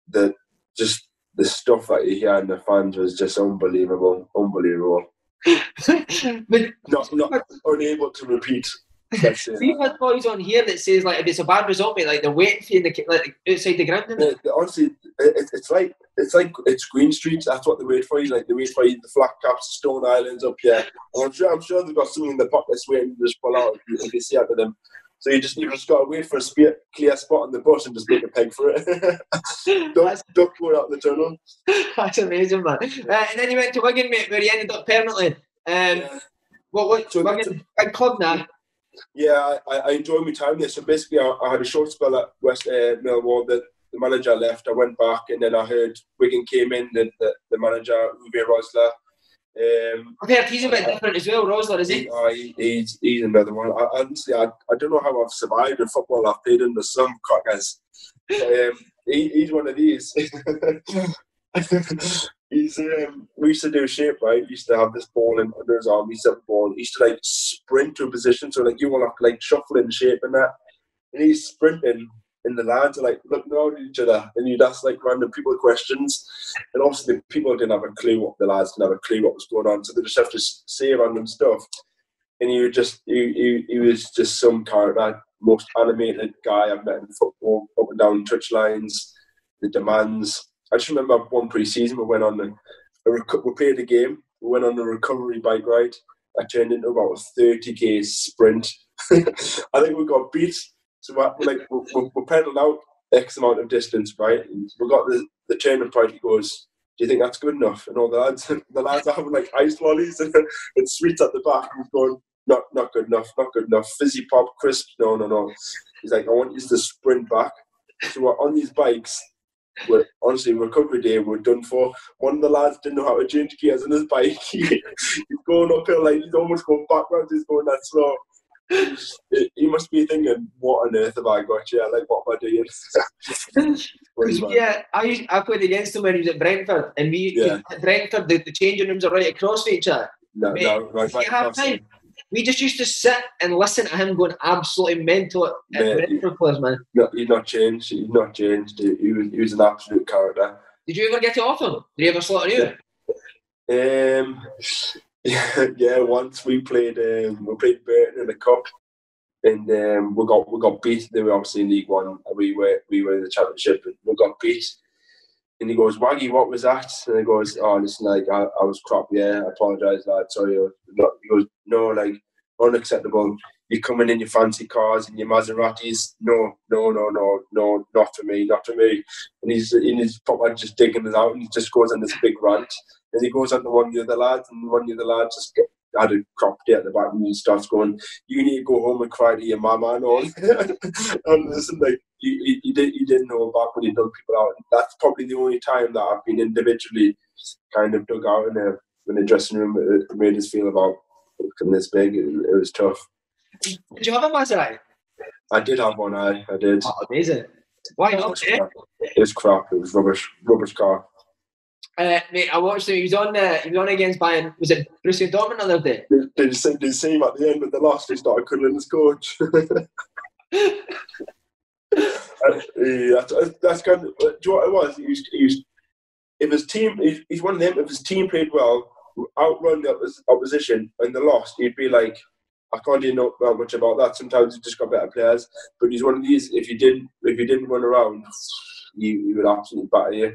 the just the stuff that you hear in the fans was just unbelievable, unbelievable. but not, not unable to repeat We've had boys on here that says like if it's a bad result, mate, like they're waiting for you in the like outside the ground. Honestly, it, it's like it's like it's Green Street. That's what they wait for you. Like they wait for you the flat caps, Stone Islands up here. And I'm sure I'm sure they've got something in the pockets waiting to just pull out if you see out of them. So you just you just got to wait for a clear spot on the bus and just make a peg for it. don't, don't go out the tunnel. That's amazing, man. Uh, and then you went to Wigan, mate, where you ended up permanently. Um, yeah. What what so Wigan, big club now? Yeah, I, I enjoyed my time there. So basically, I, I had a short spell at West uh, Millwall. The, the manager left. I went back, and then I heard Wigan came in. The, the, the manager Uwe Rosler. Um, I've heard he's a bit different as well. Rosler, is he? Uh, he he's, he's another one. I, honestly, I, I don't know how I've survived in football. I've played under some crackers. um, he, he's one of these. he's um, we used to do shape right. He used to have this ball in under his arm. He set the ball. He used to like sprint to a position so like you want to like shuffle in shape and that. And he's sprinting, and the lads are like looking at each other, and you'd ask like random people questions, and obviously the people didn't have a clue what the lads didn't have a clue what was going on, so they just have to say random stuff. And he was just he, he, he was just some character, most animated guy I've met in football, up and down touch lines, the demands I just remember one pre-season we went on a, a rec- we played a game. We went on a recovery bike ride. I turned into about a 30k sprint. I think we got beat. So we like we, we, we pedaled out X amount of distance, right? And we got the, the turning point. He goes, "Do you think that's good enough?" And all the lads, the lads are having like ice lollies and, and sweets at the back. And we're going, "Not, not good enough. Not good enough. Fizzy pop, crisp. No, no, no." He's like, "I want you to sprint back." So we're on these bikes we're, honestly, recovery day, we're done for. One of the lads didn't know how to change gears on his bike. he's going uphill, like he's almost going backwards, he's going that slow. He must be thinking, what on earth have I got here? Like, what am I doing? yeah, I, I played against him when he was at Brentford, and we, yeah. at Brentford, the, the changing rooms are right across each other. No, Mate, no, right, right half time. We just used to sit and listen to him going absolutely mental at Brentford players, man. No, he's not changed. He's not changed. He was, he was an absolute character. Did you ever get it off him? Did he ever slaughter you? Um, yeah, yeah. Once we played, um, we played Burton in the cup, and um, we got we got beat. They were obviously in League One. We were we were in the Championship, and we got beat. And he goes, Waggy, what was that? And he goes, Oh, listen, like, I, I was crap, yeah, I apologise, lad, sorry. He goes, No, like, unacceptable. You're coming in your fancy cars and your Maseratis. No, no, no, no, no, not for me, not for me. And he's in his proper just digging it out and he just goes on this big rant. And he goes on to one of the other lads, and one of the lads just get, had a crop day at the back and he starts going, You need to go home and cry to your mama and all. and listen, like, he, he, did, he didn't know back when he dug people out. And that's probably the only time that I've been individually kind of dug out in a, in a dressing room. It made us feel about looking this big. It, it, was tough. Did you have a Maserati? I did have one, I, I did. Oh, amazing. Why not? It was crap. It was rubbish. Rubbish car. Uh, mate, I watched him. He was on. Uh, he was on against Bayern. Was it Borussia Dortmund the other day? Did you see, did you see him at the end with the last? He started cooling his coach. yeah, that's kind of. Do you know what it was? He was, he was, if his team, he's one of them. If his team played well, outrun the opposition, and they lost, he'd be like, I can't really know that much about that. Sometimes he just got better players, but he's one of these. If he didn't, if he didn't run around, he, he would absolutely batter you.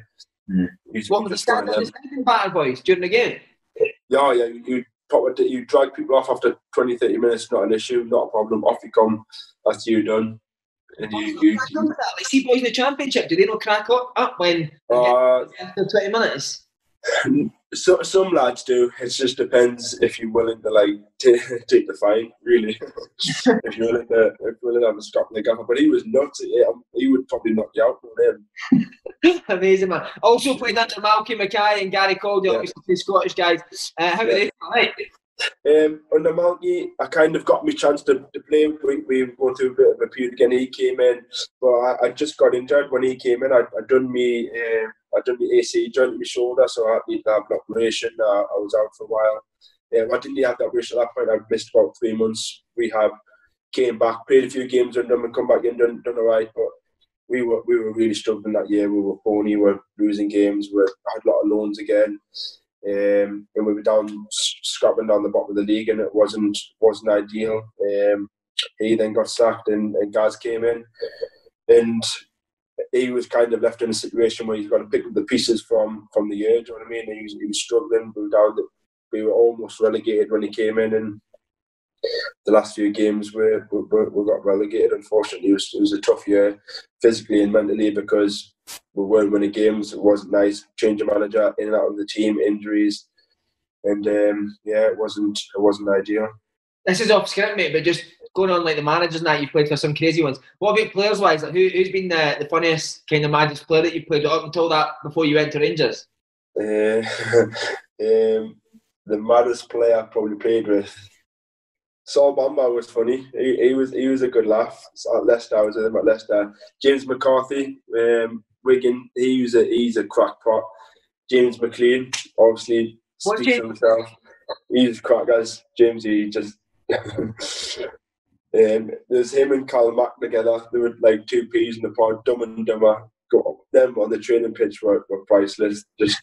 Mm. What were the standing batter boys during the game? Yeah, yeah. You you drag people off after 20, 30 minutes. Not an issue. Not a problem. Off you come. That's you done. And you, you, you, you like, see boys in the championship, do they not crack up, up when uh, after twenty minutes? So, some lads do. It just depends if you're willing to like t- take the fine, really. if you're willing to, if you're willing to have a scrap the gaffer. But he was nuts. He would probably knock you out on him. Amazing man. Also played under Malky Mackay and Gary Caldwell, yeah. obviously Scottish guys. Uh, how yeah. are they? Um, under Malky, I kind of got my chance to, to play. We, we were through a bit of a period again. He came in, but I, I just got injured when he came in. I, I done me, uh, I done my AC joint in my shoulder, so I need to have an operation. Uh, I was out for a while. Um, I didn't have that operation at that point. I missed about three months rehab. Came back, played a few games under him, and come back in, done, done alright. But we were we were really struggling that year. We were phony, we were losing games. We had a lot of loans again. Um, and we were down scrapping down the bottom of the league, and it wasn't wasn't ideal. Um, he then got sacked, and, and Gaz came in, and he was kind of left in a situation where he's got to pick up the pieces from from the year. Do you know what I mean? He was, he was struggling. We were down. We were almost relegated when he came in, and the last few games we, we, got relegated. Unfortunately, it was, it was a tough year physically and mentally because we weren't winning games. It wasn't nice. Change of manager, in and out of the team, injuries, and um, yeah, it wasn't it wasn't ideal. This is off script, mate, but just going on like the managers now, you've played for some crazy ones. What about players wise? Like, who, has been the, the funniest kind of maddest player that you played up until that before you went to Rangers? Uh, um, the maddest player I probably played with Sol Bamba was funny. He, he was he was a good laugh. At Leicester, I was with him at Leicester. James McCarthy, um, Wigan, he was a he's a crackpot. James McLean, obviously speaks for himself. He's crack guys. James, he just. um, there's him and Carl Mack together. They were like two peas in the pod, dumb and dumber. Go them on the training pitch were, were priceless. Just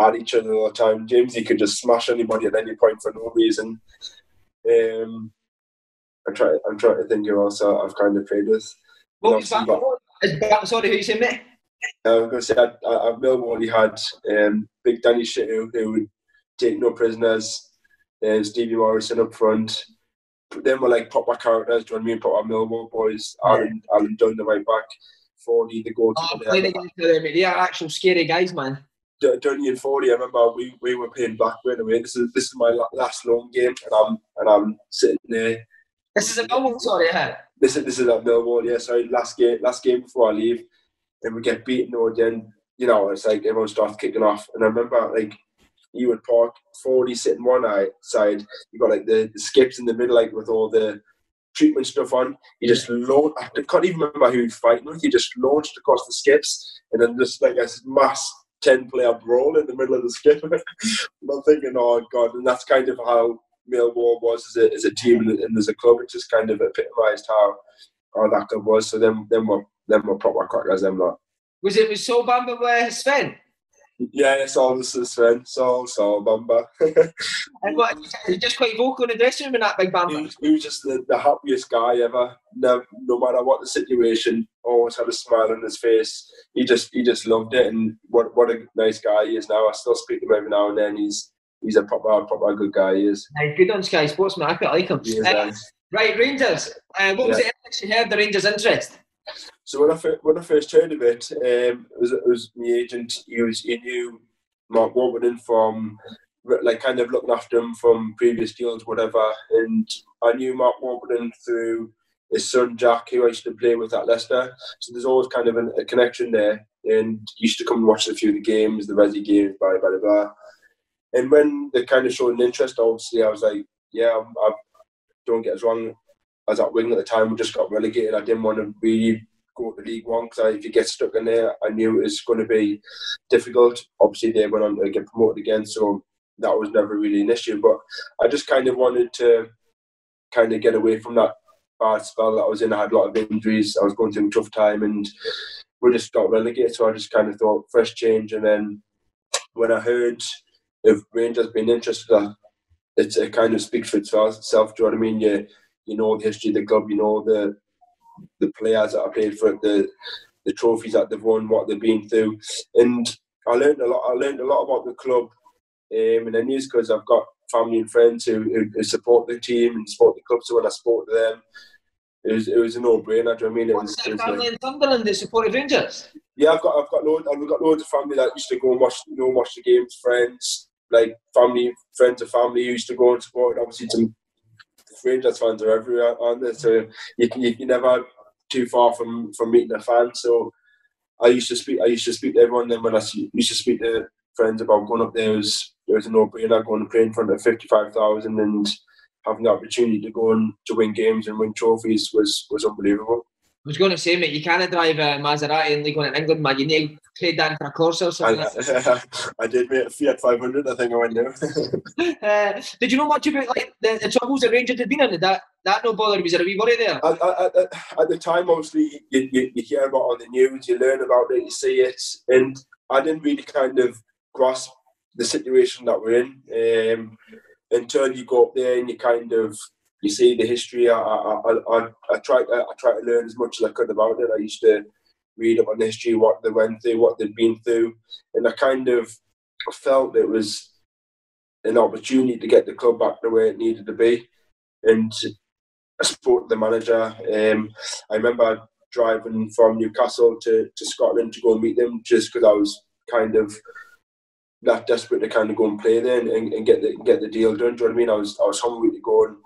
at each other all the time. James, he could just smash anybody at any point for no reason. Um, I'm trying. I'm trying to think who else I've kind of played with. What was that? Sorry, who you saying, mate? I was going to say, I, I, I Millwall, he had um, Big Danny Shittu, who would take no prisoners, uh, Stevie Morison up front. Them were like proper characters, do you know what I mean? Proper Millwall boys. Yeah. Alan, Alan Dunn, the right back. Fordy, the goalkeeper. Oh, against them, they are actual scary guys, man. Dunny and Fordy, I remember we, we were playing Blackburn away. This is this is my last long game, and I'm and I'm sitting there. This is a Millwall, sorry, yeah. This is this is at Millwall, yeah. Sorry, last game, last game before I leave, and we get beaten or then you know it's like everyone starts kicking off, and I remember like you would park Fordy sitting one side, you got like the, the skips in the middle, like with all the treatment stuff on. You just launched. I can't even remember who was fighting with. He just launched across the skips, and then just like a mass 10 player brawl in the middle of the skip. I'm thinking, oh God, and that's kind of how Millwall was as a, as a team and, and, as a club. It just kind of epitomised how, how that club was. So then, then we're, then we're proper crackers, them lot. Was it was so Bamba where Sven? Yeah, it's all Sven, Sol, Sol, Bamba. and what, he just quite vocal in the dressing room in that big Bamba? He was, he was just the, the happiest guy ever. No, no matter what the situation, always had a smile on his face. He just he just loved it, and what what a nice guy he is now. I still speak to him every now and then. He's he's a proper proper good guy. He is. Hey, good on Sky Sports, man. I quite like him. Is, uh, right, Rangers. Uh, what was yeah. it you heard the Rangers' interest? So when I first, when I first heard of it, um, it was it was my agent. He was he knew Mark Warburton from like kind of looking after him from previous deals, whatever. And I knew Mark Warburton through his son Jack, who I used to play with at Leicester. So there's always kind of a connection there. And used to come and watch a few of the games, the Resi games, blah blah blah. And when they kind of showed an interest, obviously I was like, yeah, I don't get us wrong. I was at Wigan at the time. We just got relegated. I didn't want to really go to League One because if you get stuck in there, I knew it was going to be difficult. Obviously, they went on to get promoted again, so that was never really an issue. But I just kind of wanted to kind of get away from that bad spell that I was in. I had a lot of injuries. I was going through a tough time, and we just got relegated. So I just kind of thought fresh change. And then when I heard if Rangers being interested, it, it kind of speaks for itself. Do you know what I mean? You you know the history of the club. You know the the players that I played for, the the trophies that they've won, what they've been through, and I learned a lot. I learned a lot about the club, um, and then news because I've got family and friends who, who, who, support the team and support the club. So when I support them, it was it was a no brainer. Do you know I mean? It was, it was family like, in Sunderland that supported Rangers. Yeah, I've got I've got loads I've got loads of family that used to go and watch you know watch the games, friends. like family, friends of family used to go and support. Obviously, some Rangers fans are everywhere, aren't they? So you can you, never too far from from meeting a fan. So I used to speak. I used to speak to everyone. Then when I used to speak to friends about going up there, it was it was a no-brainer going to play in front of fifty-five thousand and having the opportunity to go and to win games and win trophies was was unbelievable. I was going to say, mate, you can't drive a Maserati in League One in England, man. You need to trade that for a Corsa or something. I, I did, mate. Fiat 500, I think I went there. uh, did you know much about like the, the troubles that Rangers had been in? Did that, that no bother? Was there a wee worry there? At, at, at the time, obviously, you, you, you hear about on the news, you learn about it, you see it. And I didn't really kind of grasp the situation that we're in um, until you go up there and you kind of you see the history. I I, I, I tried to, I tried to learn as much as I could about it. I used to read up on the history, what they went through, what they'd been through, and I kind of felt it was an opportunity to get the club back the way it needed to be. And I the manager. Um, I remember driving from Newcastle to, to Scotland to go and meet them just because I was kind of that desperate to kind of go and play there and, and, and, get the get the deal done. Do you know what I mean? I was I was hungry to go and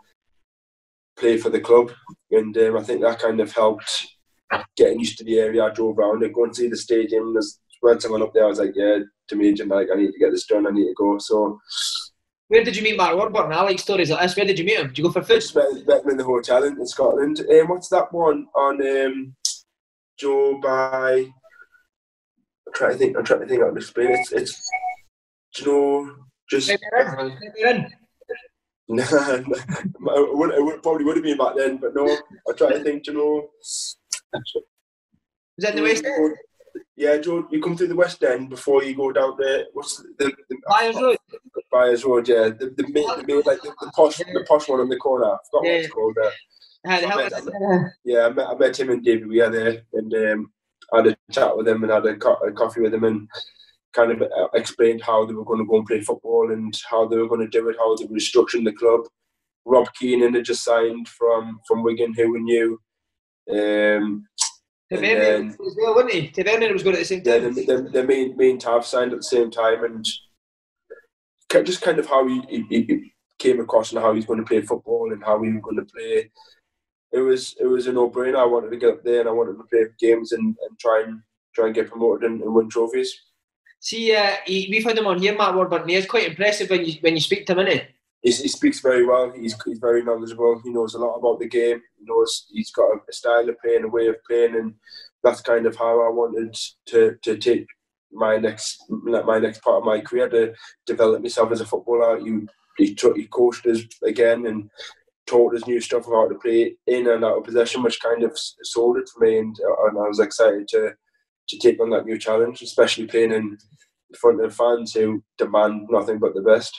play for the club, and um, I think that kind of helped getting used to the area. I drove around and going to see the stadium. There's when someone up there, I was like, yeah, to me, Jim, like I need to get this done. I need to go. So. Where did you meet Mark Warburton? I like stories like this. Where did you meet him? Did you go for food? Met, met him in the hotel in, in Scotland. Um, what's that one on um, Joe by? I'm trying to think. I'm trying to think to explain it. It's, it's do you know just. No, it, would, it would, probably would have been back then, but no. I try to think, you know. Is that the West End? Yeah, Joe, you come through the West End before you go down there. What's the, the, the Byres Road? Byres Road, yeah. The the, main, the main, like the, the posh the posh one on the corner. I forgot yeah. what it's called there. Uh, I met, I yeah, I met, I met him and David Weir there, and um, I had a chat with him and had a, co- a coffee with him, and kind of uh, explained how they were going to go and play football and how they were going to do it, how they were restructuring the club. Rob Kiernan had just signed from from Wigan, who we knew. Um, as well, wasn't he? Tavernier was good at the same time. Yeah, the, the, the main main Tav signed at the same time, and just kind of how he, he, he came across and how he's going to play football and how he was going to play. It was it was a no brainer. I wanted to get up there and I wanted to play games and, and try and try and get promoted and, and win trophies. See, uh, he, we've had him on here, Mark Warburton. He is quite impressive when you when you speak to him, isn't he? he speaks very well. He's, he's very knowledgeable. He knows a lot about the game. He knows he's got a, style of playing, a way of playing, and that's kind of how I wanted to, to take my next my next part of my career to develop myself as a footballer. You he, he coached us again and taught us new stuff about to play in and out of possession, which kind of sold it for me, and, and I was excited to to take on that new challenge, especially playing in front of fans who demand nothing but the best.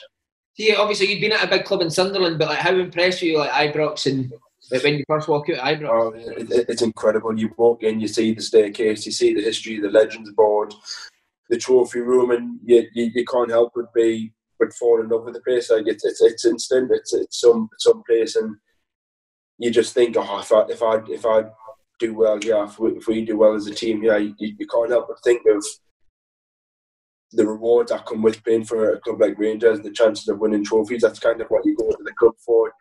See, obviously you've been at a big club in Sunderland, but like, how impressed were you like Ibrox and like, when you first walk out Ibrox? Oh, it, it's incredible. You walk in, you see the staircase, you see the history, the legends board, the trophy room, and you, you, you can't help but be but fall in love with the place. Like it's it's, it's instant. It's it's some some place, and you just think, oh, if I if I if I do well, yeah, if we, if we do well as a team, yeah, you, you can't help but think of the rewards that come with playing for a club like Rangers, the chances of winning trophies. That's kind of what you go to the club for.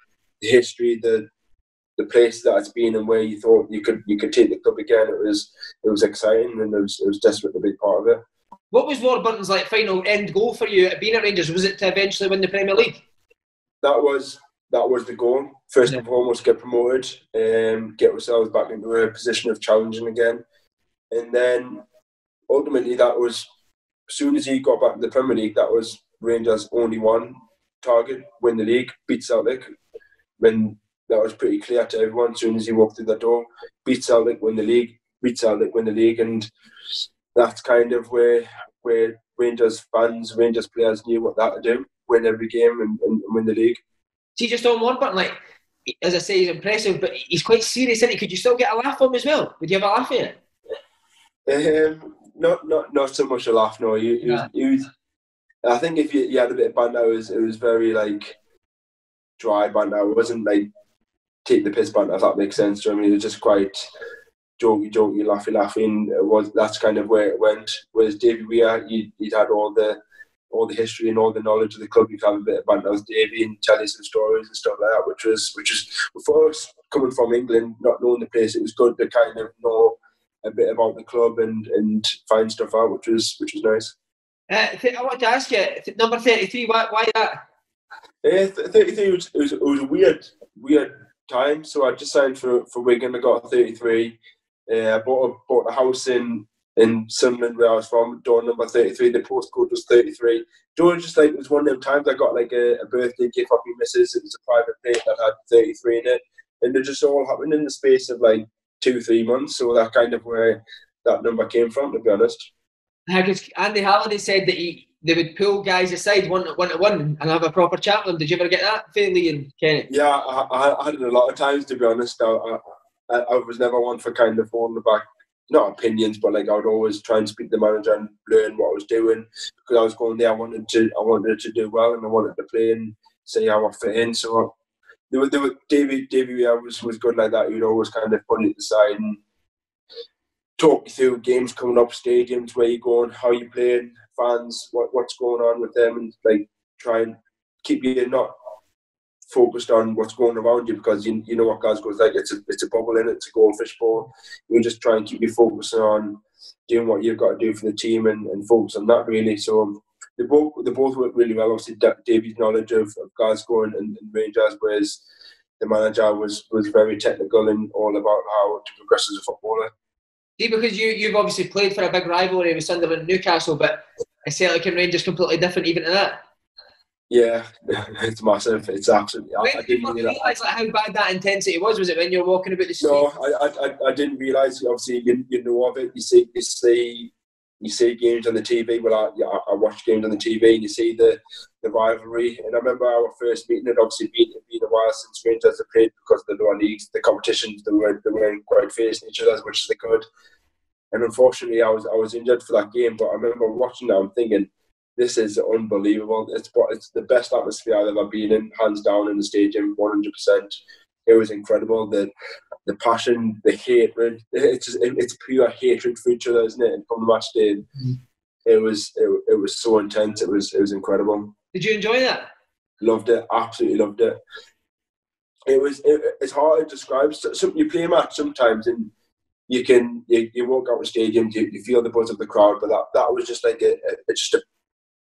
The history, the the places that it's been, and where you thought you could you could take the club again. It was it was exciting, and it was it was desperate to be part of it. What was Warburton's like final end goal for you at being at Rangers? Was it to eventually win the Premier League? That was that was the goal. First yeah. and foremost, get promoted, um, get ourselves back into a position of challenging again, and then ultimately that was as soon as he got back to the Premier League, that was Rangers' only one target: win the league, beat Celtic. When that was pretty clear to everyone, as soon as he walked through the door, beat Celtic, win the league, beat Celtic, win the league, and that's kind of where where Rangers fans, Rangers players knew what that to do: win every game and, and win the league. See, just on one button, like as I say, he's impressive, but he's quite serious, isn't he? Could you still get a laugh from him as well? Would you have a laugh at it? Um, not not not so much a laugh. No, you, yeah. was, I think if you, you, had a bit of banter, it was it was very like dry banter. It wasn't like take the piss banter. If that makes sense. Do you know I mean it was just quite jokey, jokey, laughy, laughing. It was that's kind of where it went. Whereas David Weir, he, would had all the all the history and all the knowledge of the club. You can have a bit banter with Davy and tell you some stories and stuff like that, which was which was for us coming from England, not knowing the place, it was good to kind of know a bit about the club and and find stuff out, which was which was nice. Uh, I want to ask you, number thirty-three. Why, why that? Yeah, thirty-three was, it was it was a weird weird time. So I just signed for for Wigan. I got thirty-three. Uh, I bought a, bought a house in in Sunderland where I was from, door number 33, the postcode was 33. Door just like, it was one of them times I got like a, a birthday gift off my missus, it was a private plate that had 33 in it, and it just all happened in the space of like two, three months, so that kind of where that number came from, to be honest. Because Andy Halliday said that he, they would pull guys aside one, one to one and have a proper chat with them. Did you ever get that, Fairley and Kenny? Yeah, I, I, had it a lot of times, to be honest. I, I, I was never one for kind of falling back not opinions, but like I would always try and speak to the manager and learn what I was doing because I was going there. I wanted to, I wanted to do well, and I wanted to play and see how I fit in. So there were, there were was was good like that. He'd always kind of put it aside and talk through games coming up, stadiums, where you're going, how you're playing, fans, what what's going on with them, and like try and keep you not focused on what's going around you because you, you know what Glasgow's like. It's a it's a bubble in it. It's a goldfish bowl. You just try and keep you focusing on doing what you've got to do for the team and, and focus on that really. So um, they both they both work really well. Obviously, Davy's knowledge of, of Glasgow and, and, Rangers, whereas the manager was was very technical and all about how to progress as a footballer. See, because you you've obviously played for a big rivalry with Sunderland and Newcastle, but I say like in Rangers completely different even to that. Yeah, it's massive. It's absolutely. When I, didn't realise like, how bad that intensity was. Was it when you were walking about the street? No, I, I, I didn't realise. Obviously, you, you know of it. You see, you see, you see games on the TV. Well, I, yeah, I watch games on the TV, and you see the, the rivalry. And I remember our first meeting. It obviously been been a while since Rangers have played because of the lower leagues, the competitions. They weren't they weren't quite facing each other as much as they could. And unfortunately, I was I was injured for that game. But I remember watching that and thinking this is unbelievable. It's it's the best atmosphere I've ever been in, hands down in the stadium, one hundred percent. It was incredible. The the passion, the hatred. It's just, it's pure hatred for each other, isn't it? And from the match day, mm-hmm. it was it, it was so intense. It was it was incredible. Did you enjoy that? Loved it. Absolutely loved it. It was. It, it's hard to describe. Some, you play a match sometimes and you can you, you walk out the stadium, you, you feel the buzz of the crowd, but that, that was just like a, a just a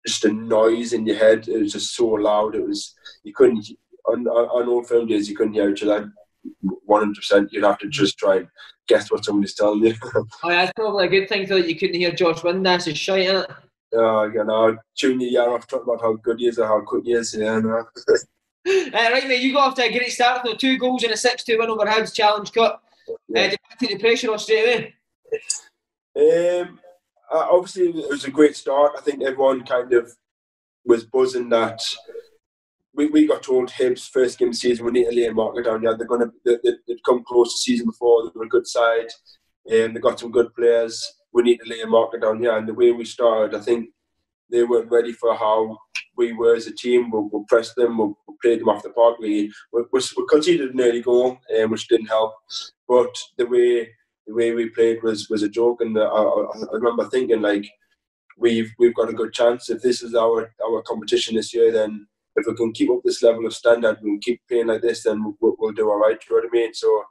just a noise in your head. It was just so loud. It was you couldn't on on Old Firm days you couldn't hear each other. One hundred percent. You'd have to just try and guess what somebody's telling you. oh, yeah, that's probably a good thing so that You couldn't hear Josh Windass shite in it. Oh, you know, junior year off talking about how good he is or how quick he is. Yeah, no. uh, right, mate, you got off to a great start though. Two goals and a 6 2 win over Hibs Challenge Cup. Yeah. Uh, did you take the pressure off straight away? Um, uh, obviously it was a great start. I think everyone kind of was buzzing that we, we got told Hibs first game of the season we need to lay a marker down. Yeah, they're going to they, they, would come close the season before. They were a good side, and they got some good players. We need to lay a marker down. Yeah, and the way we started, I think they weren't ready for how we were as a team. We, we pressed them, we, we played them off the park. We we, we conceded an early goal, um, which didn't help. But the way the way we played was was a joke, and uh, I, I remember thinking like we've we've got a good chance if this is our our competition this year. Then if we can keep up this level of standard and keep playing like this, then we'll, we'll do all right. You know what I mean? So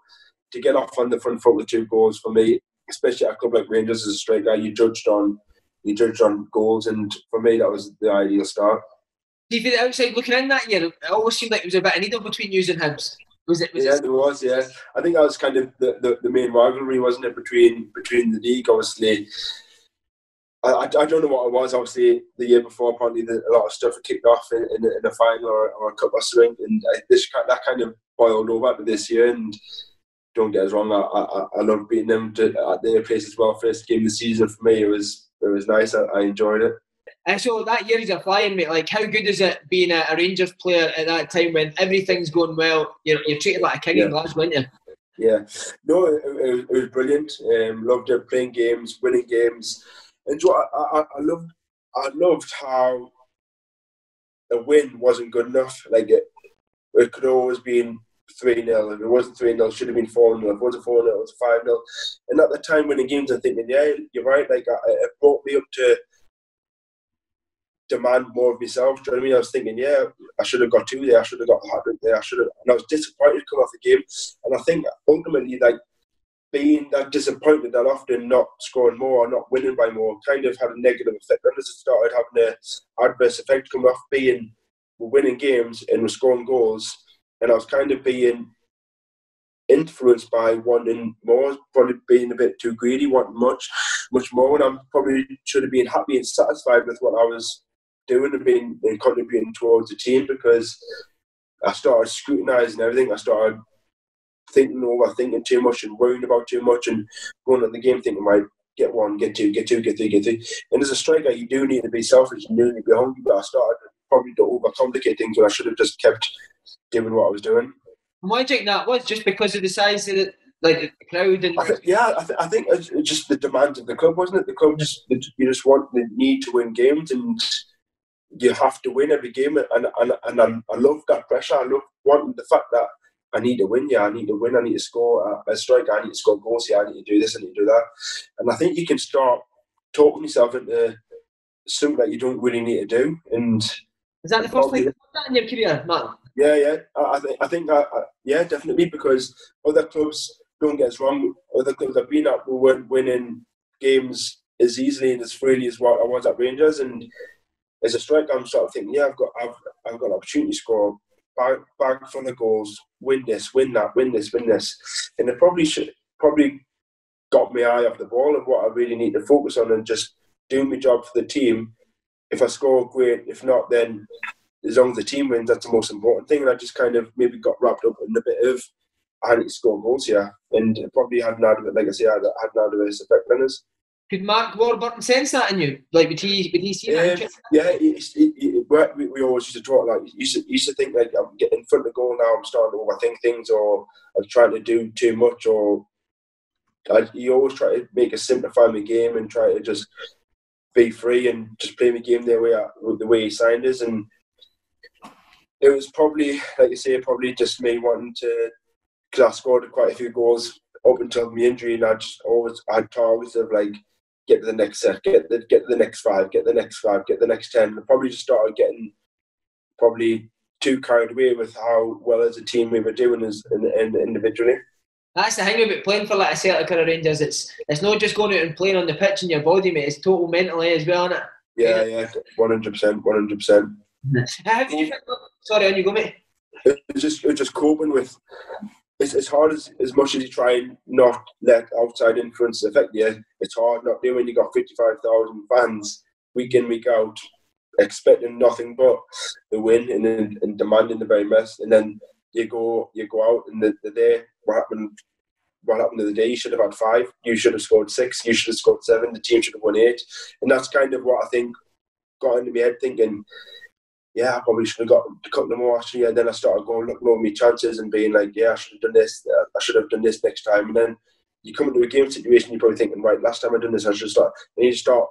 to get off on the front foot with two goals for me, especially at a club like Rangers as a striker, you judged on you judged on goals, and for me that was the ideal start. Feel outside looking in that year, it always seemed like it was a bit of needle between you and Hibs? Was it? Was yeah, it... there was. Yeah, I think that was kind of the, the, the main rivalry, wasn't it, between between the league? Obviously, I, I, I, don't know what it was. Obviously, the year before, apparently the, a lot of stuff had kicked off in, in, in a final or, or, a cup or something, and I, this that kind of boiled over to this year. And don't get us wrong, I, I, I love beating them to, at their place as well. First game of the season for me, it was it was nice. I, I enjoyed it. And so that year he's a flying mate. Like, how good is it being a, a, Rangers player at that time when everything's going well? You're, you're treated like a king yeah. in Glasgow, aren't you? Yeah, no, it, it, it was brilliant. Um, loved it, playing games, winning games, and so I, I, I loved, I loved how a win wasn't good enough. Like it, it could always been three 0 If it wasn't three 0 it should have been four 0 If it wasn't four 0 it was five 0 And at the time winning games, I'm thinking, yeah, you're right. Like it brought me up to demand more of myself. Do you know what I mean? I was thinking, yeah, I should have got two there. I should have got the hat there. I should have. And I was disappointed come off the game. And I think ultimately, like being that disappointed that often not scoring more or not winning by more kind of had a negative effect And us. It started having an adverse effect coming off being we're winning games and we're scoring goals. And I was kind of being influenced by wanting more, probably being a bit too greedy, wanting much, much more. And I probably should have been happy and satisfied with what I was doing and being and contributing towards the team because I started scrutinising everything. I started thinking oh, overthinking too much and worrying about too much and going at the game thinking, right, get one, get two, get two, get three, get three. And as a striker, you do need to be selfish and you need to be hungry. But I started probably to overcomplicate things when I should have just kept doing what I was doing. Why do you think that was? Just because of the size of the like the crowd and I think, yeah, I, th- I think it's just the demands of the club, wasn't it? The club just you just want the need to win games and you have to win every game, and and, and I, I love that pressure. I love wanting the fact that I need to win. Yeah, I need to win. I need to score a, a strike. I need to score goals. Yeah, I need to do this. I need to do that. And I think you can start talking yourself into something that you don't really need to do. And is that the first time that in your career, Matt? Yeah, yeah. I, I think I think uh, yeah, definitely because other clubs don't get us wrong. Other clubs I've been at we weren't winning games as easily and as freely as what I was at Rangers. And as a striker, I'm sort of thinking, yeah, I've got I've, I've got an opportunity to score bag, bag full of goals, win this, win that, win this, win this. And it probably should probably got my eye off the ball of what I really need to focus on and just do my job for the team. If I score, great. If not, then as long as the team wins, that's the most important thing. And I just kind of maybe got wrapped up in a bit of I need to score goals here, and probably had an adverse, like I say, I had, an adverse effect on us. Could Mark Warburton sense that in you? Like, would he, would he see that? Um, yeah, he, he, he, we, we always used to talk like, used to, used to think like, I'm getting in front of the goal now, I'm starting to overthink things, or I'm trying to do too much, or I, he always try to make a simplify my game and try to just be free and just play my game the way I, the way he signed us. And it was probably, like you say, probably just me wanting to, because I scored quite a few goals up until my injury, and I just always had targets of like get to the next set, get the get to the next five, get the next five, get the next ten. I probably just started getting probably too carried away with how well as a team we were doing as in, in, individually. That's the thing about playing for like a Celtic or a Rangers. It's it's not just going out and playing on the pitch in your body, mate. It's total mentally as well, isn't it? Yeah, yeah, one hundred percent, one hundred percent. How did you? Sorry, on you go, mate. It's just it's just coping with it's, it's hard as, as much as you try and not let outside influence affect you. It's hard not doing when you got 55,000 fans week in, week out, expecting nothing but the win and, and demanding the very best. And then you go you go out and the, the day, what happened what happened to the day? You should have had five. You should have scored six. You should have scored seven. The team should have won eight. And that's kind of what I think got into my head thinking, yeah, I probably should have got a couple more actually. And then I started going looking over my chances and being like, yeah, I should have done this. Uh, I should have done this next time. And then you come into a game situation, you're probably thinking, right, last time I done this, I should start. And you start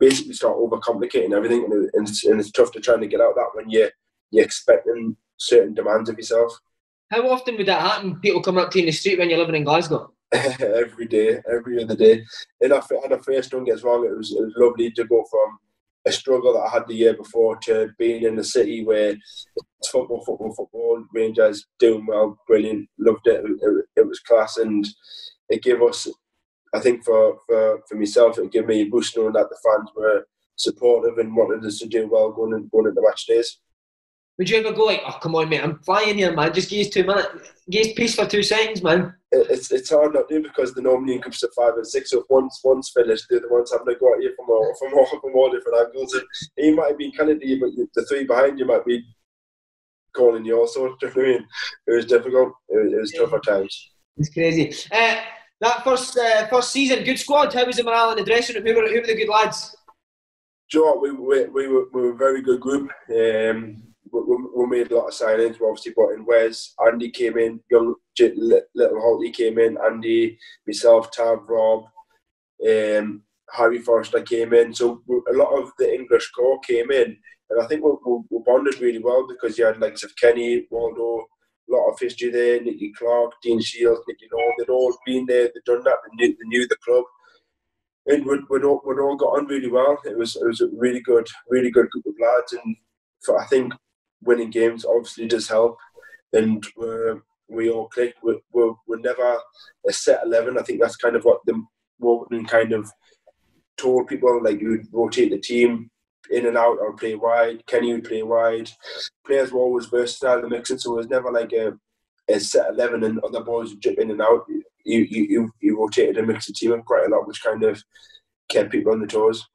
basically start overcomplicating everything, and, it's, and it's tough to try to get out of that when you you're expecting certain demands of yourself. How often would that happen? People come up to you in the street when you're living in Glasgow. every day, every other day. And I, and I first don't get wrong, it was it was lovely to go from a struggle that I had the year before to being in the city where it's football, football, football. Rangers doing well, brilliant, loved it. It, it was class, and it gave us, I think, for for for myself, it gave me a boost knowing that the fans were supportive and wanted us to do well going and going into match days. Would you ever go like, oh come on, mate, I'm flying here, man. Just give us two minutes, give us peace for two seconds, man. It's it's hard not to because the normally in groups of five and six. So if one's one's finished, the other one's having to go at you from all from all from all different angles. And he might have been Kennedy, but the three behind you might be calling you also. Do you know I mean? It was difficult. It was, it was tough at times. It's crazy. Uh, that first uh, first season, good squad. How was the morale in the dressing room? Who were, who were the good lads? Do you know? We, we, we, were, we were a very good group. Um, we, made a lot of signings. We obviously brought in Wes. Andy came in. Young little Holty came in. Andy, myself, Tav, Rob, um, Harry Forrester came in. So a lot of the English core came in, and I think we, we, we bonded really well because you had likes of Kenny, Waldo, a lot of history there. Nicky Clark, Dean Shiels, Nicky Nolan. They'd all been there. They'd done that. They knew, they knew the club. and we'd, we'd, all, we'd all got on really well. It was it was a really good, really good group of lads, and for, I think winning games obviously does help. And we're, we all clicked. We're, we're, we're never a set eleven. I think that's kind of what the Warburton kind of told people. Like you would rotate the team in and out or play wide. Kenny would play wide. Players were always versatile in the mixing, so it was never like a, a set eleven and other boys would jump in and out you you you rotated and mixed the team up quite a lot, which kind of kept people on the toes.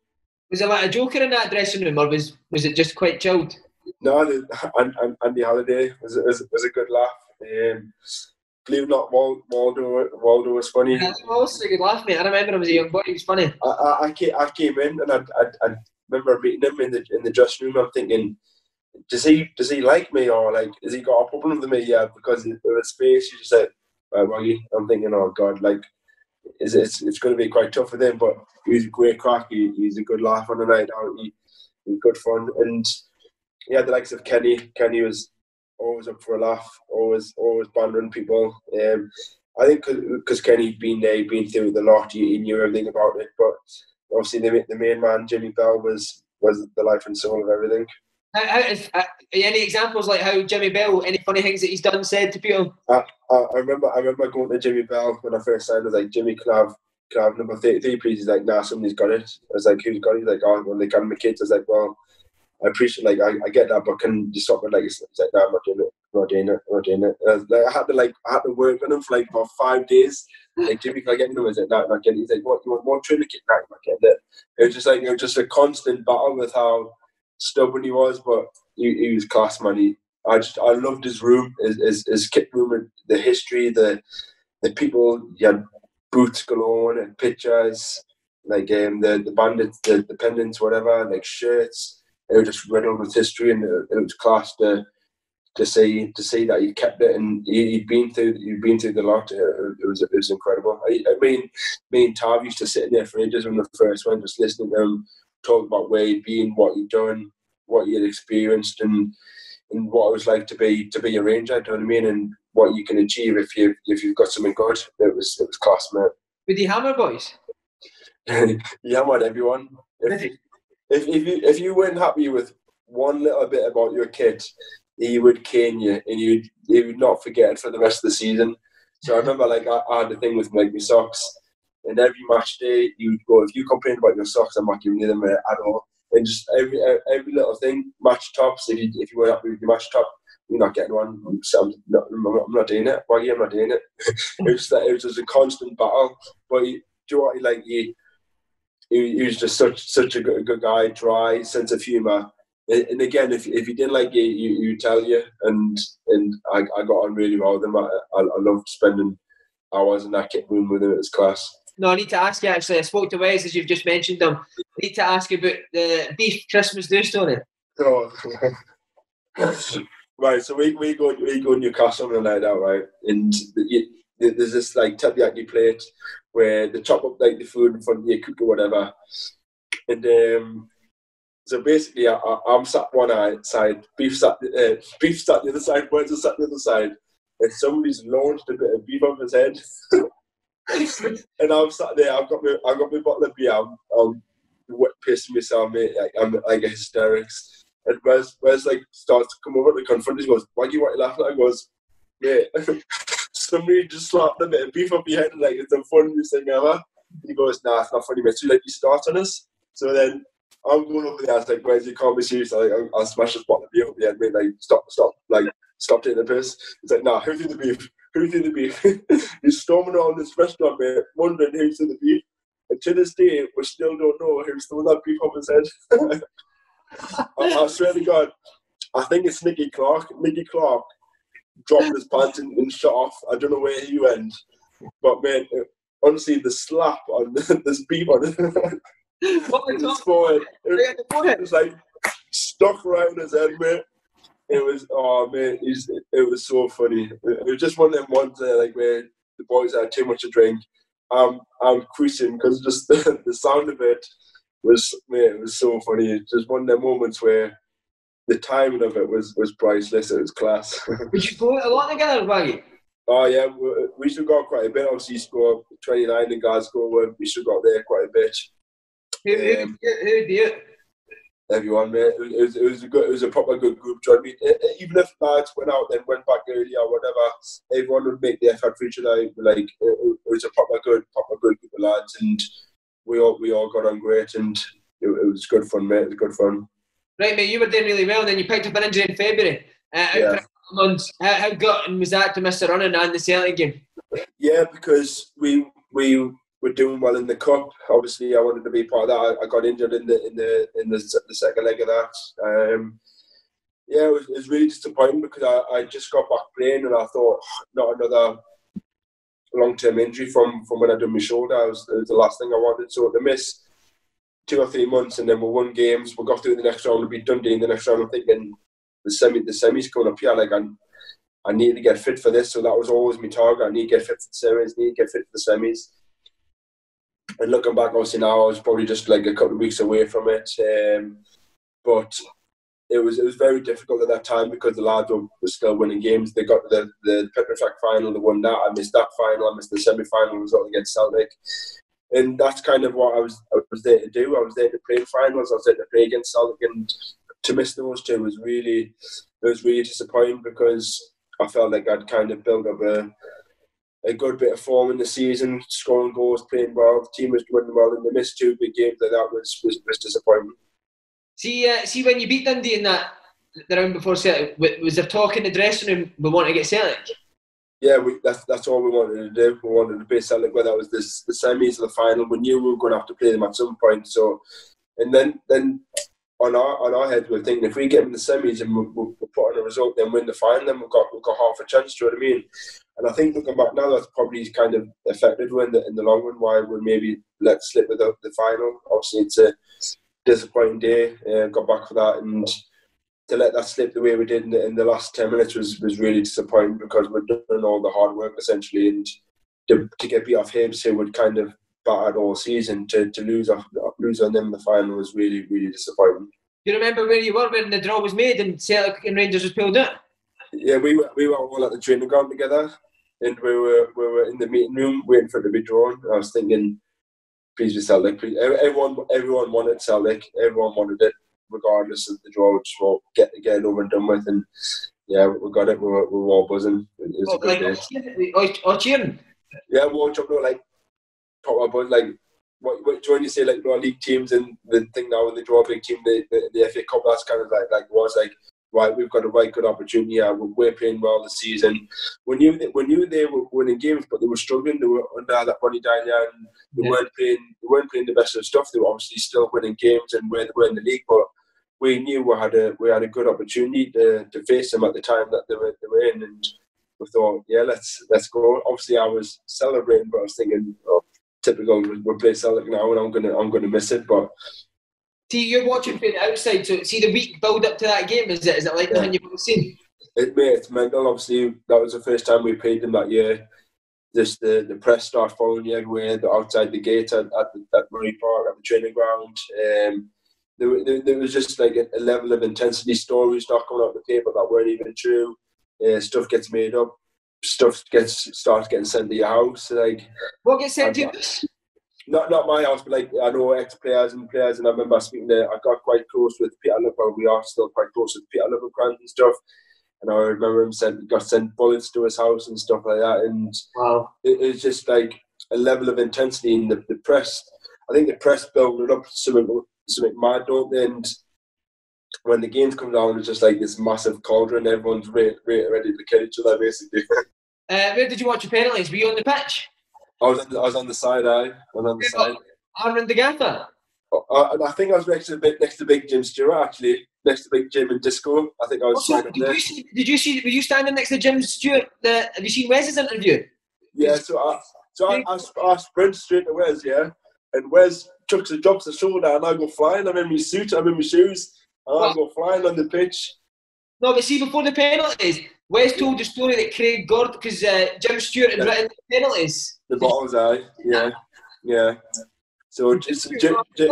Was there like a joker in that dressing room, or was was it just quite chilled? No, the, and, and Andy Halliday was was, was a good laugh. Um, believe it or not, Waldo Waldo was funny. Yeah, was a good laugh, mate. I remember him as a young boy. He was funny. I, I, I came, I came in and I, I, I remember meeting him in the in the dressing room. I'm thinking, does he does he like me or like has he got a problem with me? Yeah, because of his face, he just said uh, I'm thinking, oh God, like it's, it's, it's going to be quite tough for them. But he's a great crack. He, he's a good laugh on the night out. He, he's good fun. And yeah, the likes of Kenny. Kenny was always up for a laugh. Always always bantering people. Um, I think because Kenny'd been there, he'd been through the lot. He, he knew everything about it. But obviously, the, the main man, Jimmy Bell, was was the life and soul of everything. How, how, if, uh, any examples like how Jimmy Bell, any funny things that he's done, said to people? I, I, I remember I remember going to Jimmy Bell when I first signed. I was like, Jimmy, can I have, can I have number 33, please? He's like, nah, somebody's got it. I was like, who's got it? He's like, oh, well, they can my kids. I was like, well, I appreciate, like, I, I get that, but can you stop it? Like, it's like, nah, I'm not doing it. I'm not doing it. I'm not doing it. I, like, I had to, like, I had to work on him for, like, about five days. Like, Jimmy, can I get him? I was like, no, nah, not getting it. He's like, what, you want more training kit? Nah, I'm not getting it. It was just, like, it was just a constant battle with how stubborn he was, but he, he was class man. He, I just I loved his room, his, his, his kit room, the history, the the people. He had boots galore and pictures, like um, the the bandits, the, the pendants, whatever, like shirts. It was just riddled with history, and it, it was class to to see to see that he kept it and he, had been through he'd been through the lot. It, it was it was incredible. I, I mean, me and Tav used to sit in there for ages when the first one, just listening to him talk about where he'd been, what he'd done, what he had experienced, and and what it was like to be to be a ranger. Do you know what I mean? And what you can achieve if you if you've got something good. It was it was class, man. With the hammer boys. he hammered everyone. If, if if you if you weren't happy with one little bit about your kid, he would cane you, and you would not forget it for the rest of the season. So I remember like I, I had a thing with like my socks, and every match day you'd go if you complained about your socks, I'm not giving you them at all and just every every little thing. Match tops. If you if you were happy with your match top, you're not getting one. So I'm, not, I'm not doing it. Why I'm not doing it. it was it was just a constant battle. But he, do you know what? Like he, he, he was just such such a good, good guy, dry sense of humour. And again, if if he didn't like you, you, you tell you. And and I, I got on really well with him. I, I, I loved spending hours in that kit room with him. at was class. No, I need to ask you actually. I spoke to Wes as you've just mentioned them. I need to ask you about the beef Christmas do story. Oh. right, so we, we go we go Newcastle on a night out, right? And the, there's this like teriyaki plate where they chop up like the food in front of you, cook or whatever. And um, so basically, I, am sat one side, beef sat uh, beef sat the other side, birds are sat the other side, and somebody's launched a bit of beef off his head. and I'm sat there. I've got my I've got my bottle of beer. I'm, I'm pissing myself, mate. Like, I'm like a hysterics. And Wes, Wes like starts to come over to confront. He goes, "Why are you laughing?" I goes, "Mate, somebody just slapped a bit of beef up your head. Like it's the funniest thing ever." He goes, "Nah, it's not funny, mate." So like you start on us. So then I'm going over there. I was like, "Where's your can't be serious." Like, I'll, smash this bottle of beer up your head, mate. Like, stop, stop, like, stop taking the piss. He's like, "Nah, who did the beef?" who's in the beef. He's storming around this restaurant, man, wondering who's in the beef. And to this day, we still don't know who's still that beef up his head. I, I, swear to God, I think it's Nicky Clark. Nicky Clark dropped his pants and, and shut off. I don't know where he went. But man, honestly, the slap on this beef on his forehead, it, it was like stuck right in his head, man it was oh man, it was so funny. It was just one of them ones that like where the boys had too much to drink. Um, I'm cruising because just the, the, sound of it was man, it was so funny. It's just one of them moments where the timing of it was was priceless. It was class. Would you go a lot together, Baggy? Oh yeah, we still got quite a bit. Obviously, scored 29 in Glasgow. We still got there quite a bit. Who, um, who, who you? everyone, mate. It was, it was a good, it was a proper good group. Do I mean? Even if lads went out and went back early or whatever, everyone would make the effort for each other. Like it, it was a proper good, proper good group of lads, and we all we all got on great, and it, it was good fun, mate. It was good fun. Right, mate. You were doing really well. and Then you picked up an injury in February. Uh, yeah. months. How, how gutting was that to miss the running and the Celtic game? Yeah, because we we were doing well in the cup. Obviously, I wanted to be part of that. I, I got injured in the in the in the, the second leg of that. Um, yeah, it was, it was, really disappointing because I, I just got back playing and I thought not another long term injury from from when I done my shoulder. It was, it was, the last thing I wanted. So to miss two or three months and then we won games, we got through the next round, We'll be Dundee in the next round. I'm thinking the semi the semis coming up here, like I I need to get fit for this. So that was always my target. I need to get fit for the semis. Need to get fit for the semis and looking back, obviously now I was probably just like a couple of weeks away from it. Um, but it was it was very difficult at that time because the lads were, were still winning games. They got the the Track final, they won that. I missed that final. I missed the semi final result against Celtic, and that's kind of what I was I was there to do. I was there to play finals. I was there to play against Celtic, and to miss those two was really it was really disappointing because I felt like I'd kind of built up a a good bit of form in the season, scoring goals, playing well. The team was doing well, and they missed two big games like that was was, was disappointing. See, uh, see when you beat Dundee in that the round before Celtic, was there talk in the dressing room we want to get Celtic? Yeah, we, that's that's all we wanted to do. We wanted to play Celtic, whether it was this, the semis or the final. We knew we were going to have to play them at some point. So, and then then on our on our heads, we're thinking if we get in the semis and we, we, we put on a result, then win the final, then we've got we've got half a chance. Do you know what I mean? And I think looking back now, that's probably kind of affected we in the, in the long run why we maybe let slip with the, the final. Obviously, it's a disappointing day. Uh, got back for that, and to let that slip the way we did in the, in the last 10 minutes was, was really disappointing because we're doing all the hard work essentially. And to, to get beat off Hibs, who would kind of battered all season, to, to lose, off, lose on them in the final was really, really disappointing. Do you remember where you were when the draw was made and Celtic and Rangers was pulled out? Yeah, we were, we were all at the training ground together and we were we were in the meeting room waiting for it to be drawn. I was thinking, please be Celtic. Please. Everyone everyone wanted Celtic. Everyone wanted it, regardless of the draw. Just want get get it over and done with. And yeah, we got it. We were, we were all buzzing. It was a good like, day. Or oh, oh, cheering. Yeah, we all jumped like proper buzz. Like what, what when you say like know, league teams and the thing now when they draw a big team, the, the, the FA Cup. That's kind of like like was like right, we've got a right good opportunity here. We're playing well this season. We knew that we knew they were winning games, but they were struggling. They were under that Ronny Deila, and they yeah. weren't playing. They weren't playing the best of stuff. They were obviously still winning games and were, were in the league, but we knew we had a we had a good opportunity to, to face them at the time that they were they were in, and we thought, yeah, let's let's go. Obviously, I was celebrating, but I was thinking, oh, typical, we're playing Celtic now, and I'm gonna I'm gonna miss it, but See, you're watching from the outside, so see the week build up to that game. Is it? Is it like yeah. nothing you've seen? It, mate, it's mental. Obviously, that was the first time we played them that year. Just the, the press start following you everywhere. The outside the gate at, at, the, at Murray Park at the training ground. Um, there, there, there, was just like a, a, level of intensity. Stories not coming out of the paper that weren't even true. Uh, stuff gets made up. Stuff gets starts getting sent to your house. Like what gets sent to not not my house, but like I know ex players and players, and I remember speaking to. I got quite close with Peter Liverpool. We are still quite close with Peter Liverpool and stuff. And I remember him sent got sent bullets to his house and stuff like that. And wow, it, it's just like a level of intensity in the, the press. I think the press build it up something something mad, don't they? And when the games come down, it's just like this massive cauldron. Everyone's ready, ready, to kill each other, basically. Uh, where did you watch your penalties? Were you on the pitch? I was on the, I was on the side. I, I was on the side. Aaron the Gaffer. Uh, I think I was next to big, next to Big Jim Stewart actually, next to Big Jim and Disco. I think I was. Also, did you see? Did you see? Were you standing next to Jim Stewart? The, have you seen Wes's interview? Yeah. So I so I, I, I sprint straight to Wes, yeah, and Wes chucks drops the shoulder, and I go flying. I'm in my suit. I'm in my shoes, and I go flying on the pitch. No, but see, before the penalties, Wes told the story that Craig Gordon, because uh, Jim Stewart had yeah. written the penalties. The bottles, aye, yeah, yeah. So just, Jim, Jim,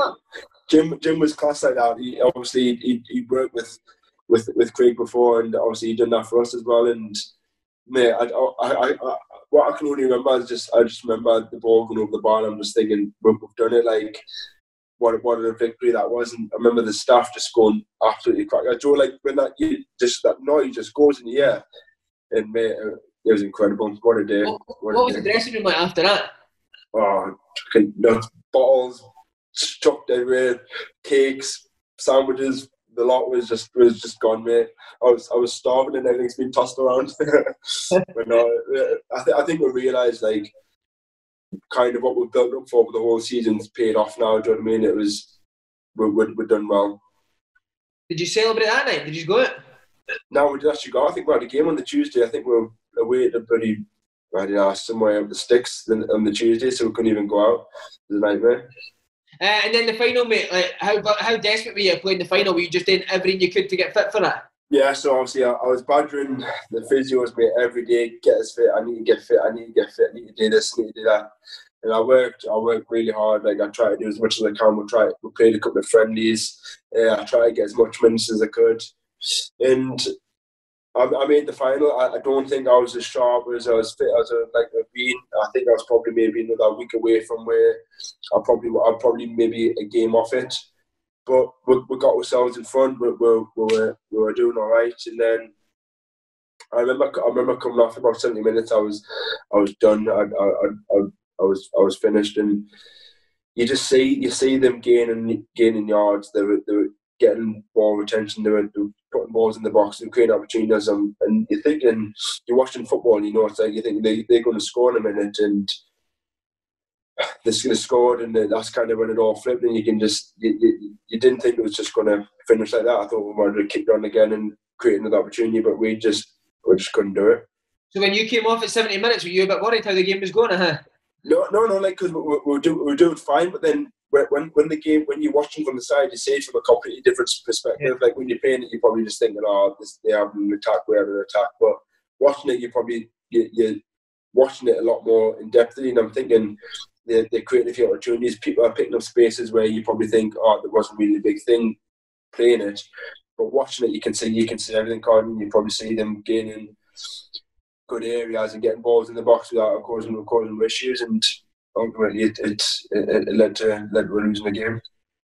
Jim, Jim was class like that. He obviously he, he worked with with with Craig before, and obviously he done that for us as well. And mate, I, I, I, what I can only remember is just I just remember the ball going over the bar. and I'm just thinking we've, done it. Like what what a victory that was. And I remember the staff just going absolutely crack. I Joe like when that you just that noise just goes in the air, and mate, it was incredible. What a day! What, what, what was day. the dressing room like after that? Oh, nuts, bottles chucked everywhere, cakes, sandwiches. The lot was just was just gone, mate. I was I was starving and everything's been tossed around. but no, uh, I, th- I think we realised like kind of what we've built up for the whole season's paid off now. Do you know what I mean? It was we're, we're, we're done well. Did you celebrate that night? Did you go it? No, we did actually go. I think we had a game on the Tuesday. I think we were away at the bloody I don't know, somewhere up the sticks on the Tuesday, so we couldn't even go out. It was a nightmare. Uh, and then the final, mate. Like, how how desperate were you playing the final? Were you just doing everything you could to get fit for it? Yeah, so obviously I, I was badgering the physios mate every day. Get us fit. I need to get fit. I need to get fit. I need to do this. I need to do that. And I worked. I worked really hard. Like I tried to do as much as I can. We tried. We played a couple of friendlies. Yeah, I tried to get as much minutes as I could. And I, I made the final. I, I, don't think I was as sharp as I was fit as I like I've been. I think I was probably maybe another week away from where I probably I probably maybe a game off it. But we, we got ourselves in front. We, we, we, were, we were doing all right, and then I remember I remember coming off about seventy minutes. I was I was done. I I, I, I was I was finished, and you just see you see them gaining gaining yards. They were, they were getting ball retention. They were, they were putting balls in the box and creating opportunities. And, and you're thinking, you're watching football and you know it's like, you think they, they're going to score in a minute and they're going to score and that's kind of when it all flipped and you can just, you, you, you didn't think it was just going to finish like that. I thought we wanted to kick on again and create another opportunity, but we just, we just couldn't do it. So when you came off at 70 minutes, were you a bit worried how the game was going? Huh? No, no, no, like because we, we, do, we were doing fine, but then when when the game when you're watching from the side, you see it from a completely different perspective. Yeah. Like when you're playing it, you're probably just thinking, "Oh, this, they have an attack, we have an attack." But watching it, you probably you, you're watching it a lot more in depth. And I'm thinking they're, they're creating a few opportunities. People are picking up spaces where you probably think, "Oh, there wasn't really a big thing playing it." But watching it, you can see you can see everything coming. You probably see them gaining good areas and getting balls in the box without causing causing issues and ultimately it, it, it, led to led to losing the game.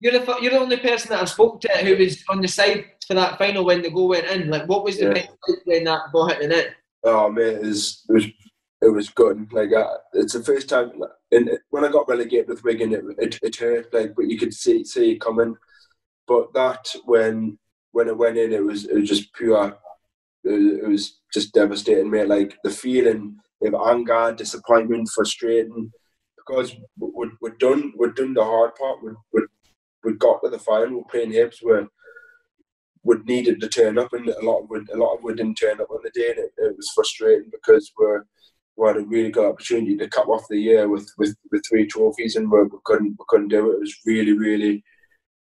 You're the you're the only person that I've spoken to who was on the side for that final when the goal went in. Like, what was the yeah. when that ball hit the net? Oh man, it was it was, it was good. Like, uh, it's the first time. And when I got relegated with Wigan, it, it, it hurt. Like, but you could see see it coming. But that when when it went in, it was it was just pure. It was, it was just devastating, mate. Like the feeling of anger, disappointment, frustrating because we'd, we'd done we'd done the hard part. We'd, we'd, we'd got to the final. We're playing Hibs. We would needed to turn up, and a lot of would, a lot of we didn't turn up on the day, and it, it was frustrating because we're we had a really good opportunity to cap off the year with, with, with three trophies, and we, we couldn't we couldn't do it. It was really really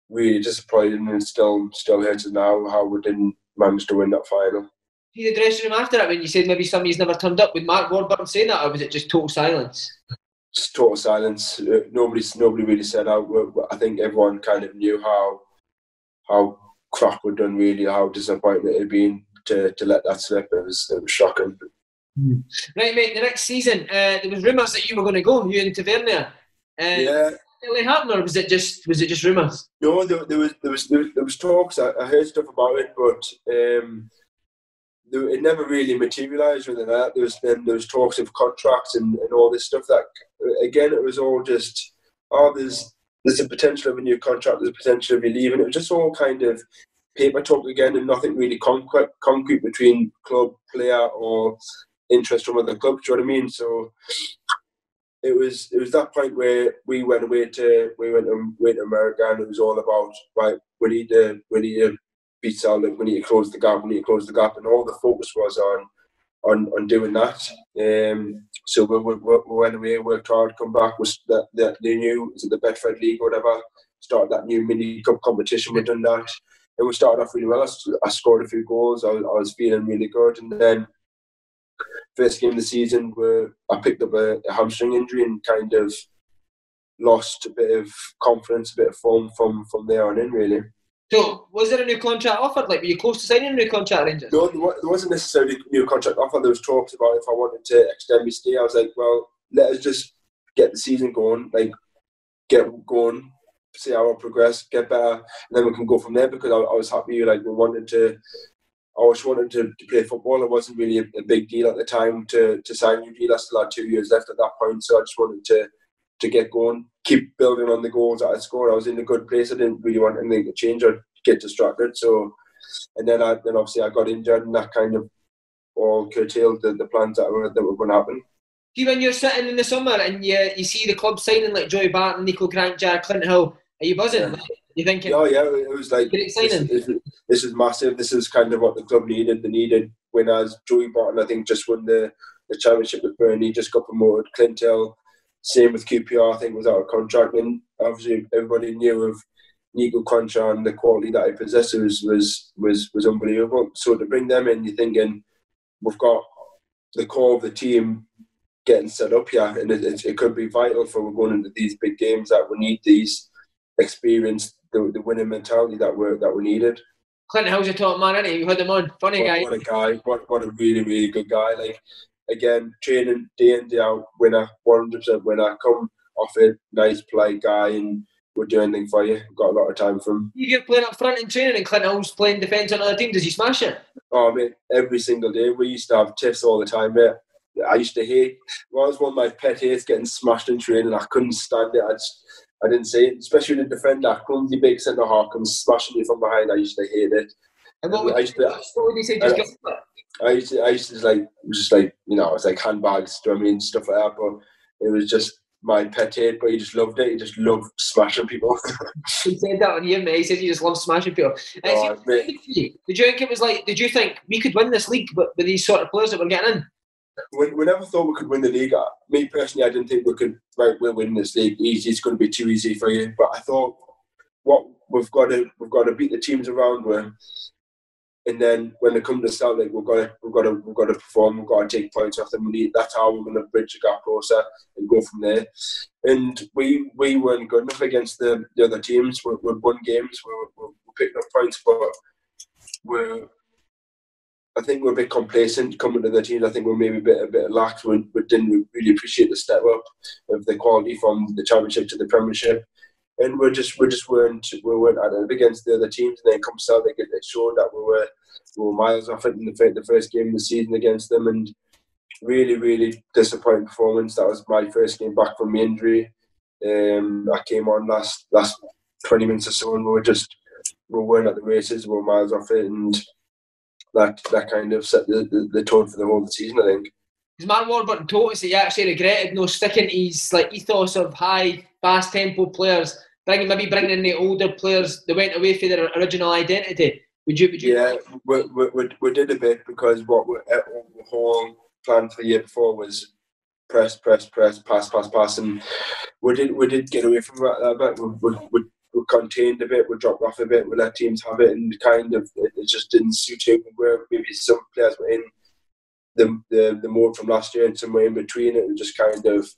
really disappointing, and still still hurts us now how we didn't manage to win that final. See the dressing room after that when you said maybe somebody's never turned up. With Mark Warburton saying that, or was it just total silence? Just total silence. Uh, nobody, nobody really said out. I think everyone kind of knew how how crap we'd done. Really, how disappointing it had been to, to let that slip. It was it was shocking. Hmm. Right, mate. The next season, uh, there was rumours that you were going to go. You and Tavernier. Uh, yeah. Really happened, or was it just was it just rumours? No, there, there, was there was there was, there was talks. I, I, heard stuff about it, but um, it never really materialised or that. There was then there was talks of contracts and, and all this stuff that again it was all just oh there's there's a potential of a new contract, there's a potential of you leaving. It was just all kind of paper talk again and nothing really concrete concrete between club, player or interest from other clubs, do you know what I mean? So it was it was that point where we went away to we went went to America and it was all about right, we need to we need to beat Salem, we need to close the gap, we need to close the gap, and all the focus was on on, on doing that. Um, so we, we, we, went away, worked hard, come back, was that, knew is it the Betfred League or whatever, started that new mini cup competition, we done that. And we started off really well. I, scored a few goals, I, I was feeling really good, and then first game of the season where I picked up a, a hamstring injury and kind of lost a bit of confidence, a bit of form from from there on in really. So, was there a new contract offered? Like, were you close to signing a new contract, Rangers? No, there wasn't necessarily a new contract offer. There was talks about if I wanted to extend my stay. I was like, well, let us just get the season going, like get going, see how I progress, get better, and then we can go from there. Because I, I was happy, like we wanted to. I always wanted to, to play football. It wasn't really a, a, big deal at the time to, to sign a new deal. I still had two years left at that point, so I just wanted to to get going, keep building on the goals that I scored. I was in a good place. I didn't really want anything to change or get distracted. So, and then I then obviously I got injured, and that kind of all curtailed the, the plans that were that were going to happen. See, when you're sitting in the summer and you you see the club signing like Joey Barton, Nico Kranjčar, Clint Hill, are you buzzing? Yeah. You thinking? Oh yeah, it was like this, this, this, is massive. This is kind of what the club needed. They needed winners. Joey Barton, I think, just won the, the championship with Burnley. Just got promoted. Clint Hill, same with QPR. I think was out of contract, and obviously everybody knew of Nico Kranjčar and the quality that he possessed was was was was unbelievable. So to bring them in, you're thinking we've got the core of the team getting set up here, and it, it, it could be vital for we're going into these big games that we need these experience, the, the winning mentality that we that we needed. Clinton, how's your top man? Any you had him on? Funny what, guy. What a guy! What what a really really good guy. Like again, training day in day out, winner, one hundred percent winner. Come off it, nice play guy, and would do anything for you. Got a lot of time from. You get playing up front in training, and Clint Hill's playing defence on other team. Does he smash it? Oh, mate, every single day. We used to have tiffs all the time, mate. I used to hate. Well, was one of my pet hates getting smashed in training. I couldn't stand it. I just, I didn't see it, especially with the defender, clumsy big centre half comes smashing you from behind. I used to hate it. And what would, I used to, what would you say? Just uh, I, I used to, I used to just like, just like you know, it's like handbags. Do you know I mean stuff like that? But it was just my pet hate, but he just loved it. He just loved smashing people. he said that on you, mate. He said he just loved smashing people. Oh, did you think it was like? Did you think we could win this league, but with these sort of players that we're getting in? We, we never thought we could win the league. Me personally, I didn't think we could. Right, we're winning this league easy. It's going to be too easy for you. But I thought what we've got to we've got to beat the teams around with and then when they come to Celtic, we've got to we've got to we've got to perform. We've got to take points off them. We that's how we're going to bridge the gap closer and go from there. And we we weren't good enough against the, the other teams. We, we won games. We we're, we're up points, but we're I think we're a bit complacent coming to the teams. I think we're maybe a bit a bit lax. We, we didn't really appreciate the step up of the quality from the championship to the premiership and we're just we just weren't we weren't at it against the other teams. And then come Celtic, it, it showed that we were we were miles off it in the, the first game of the season against them, and really really disappointing performance. That was my first game back from injury. Um, I came on last last twenty minutes or so, and we were just we weren't at the races. We were miles off it, and that that kind of set the, the, the tone for the whole season. I think. Mark Warburton told us that he actually regretted no sticking to his like ethos of high, fast tempo players, bringing maybe bringing in the older players that went away from their original identity. Would you? Would you? Yeah, we, we, we, did a bit because what we, the whole plan for the year before was press, press, press, pass, pass, pass, and we did we did get away from that a bit. We, we, we, we contained a bit, we dropped off a bit, we let teams have it, and kind of it, it just didn't suit him. Where maybe some players were in the, the the mode from last year and somewhere in between. It was just kind of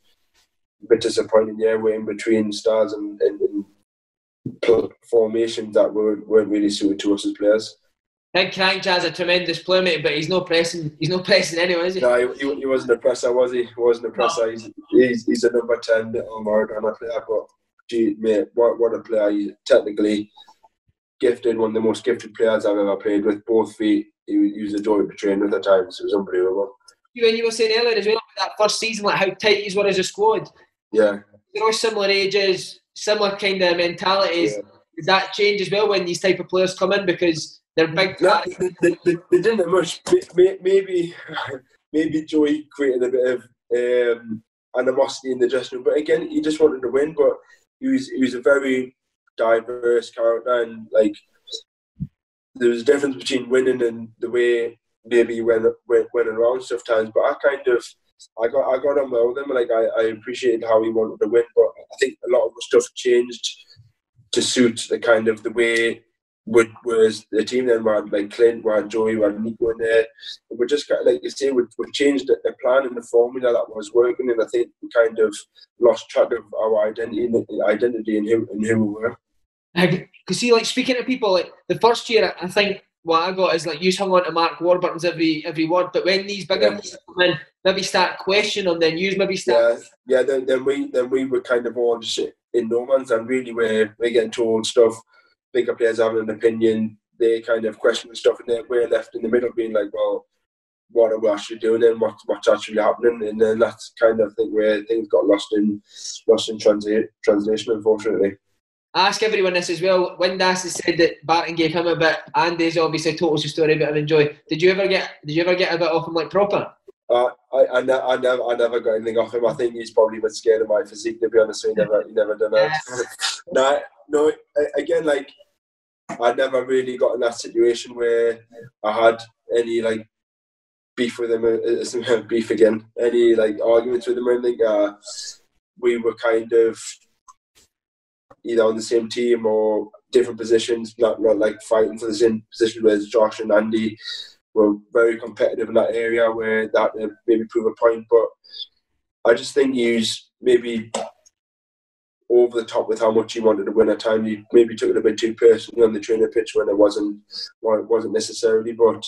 a bit disappointing. Yeah, we're in between stars and, and, and formations that weren't, weren't really suited to us as players. I think Kranjčar's a tremendous player, but he's not pressing. He's not pressing anyway, is he? No, he, he wasn't a presser, was he? He wasn't a presser. No. He's, he's, he's a number ten, little Maradona player. But gee, mate, what what a player! He's technically gifted, one of the most gifted players I've ever played with. Both feet, he, he was a joy to train with at times. It was unbelievable. When you were saying earlier as well, that first season, like how tight you were as a squad. Yeah. They're all similar ages, similar kind of mentalities. Yeah. Does that change as well when these type of players come in because they're big? No, they, they, they, they, didn't much. Maybe, maybe Joey created a bit of um, animosity in the dressing room, but again, he just wanted to win. But he was he was a very diverse character, and like there was a difference between winning and the way maybe he went went, around sometimes. But I kind of I got I got on well with him. Like I, I appreciated how he wanted to win, but I think a lot of the stuff changed to suit the kind of the way would was the team then we had like Clint, we had Joey, we had Nico in there. We just kind of like you say, we we changed the, the plan and the formula that was working, and I think we kind of lost track of our identity identity and who and who we were. Because see, like speaking to people, like the first year, I think what I got is like you hung on to Mark Warburton's every every word, but when these bigger yeah. come in, maybe start questioning then you maybe start. Yeah, yeah. Then, then we then we were kind of all just in no man's and really we're we're getting told stuff. Bigger players having an opinion, they kind of questioning stuff, and then we're left in the middle, being like, well, what are we actually doing and what, what's actually happening? And then that's kind of I think where things got lost in lost in translation, translation, unfortunately. Ask everyone this as well. When Das has said that Barton gave him a bit, Andy's obviously told us a story about him enjoy. Did you ever get? Did you ever get a bit off him like proper? Uh, I, I, ne- I, never, I never got anything off him. I think he's probably been scared of my physique. To be honest, so he never, he never done that. no, no. Again, like I never really got in that situation where I had any like beef with him, uh, beef again, any like arguments with him or anything. Uh, we were kind of either on the same team or different positions, not, not like fighting for the same position. Whereas Josh and Andy were very competitive in that area where that maybe prove a point. But I just think he's maybe over the top with how much he wanted to win at times. He maybe took it a bit too personally on the training pitch when it wasn't well, it wasn't necessarily. But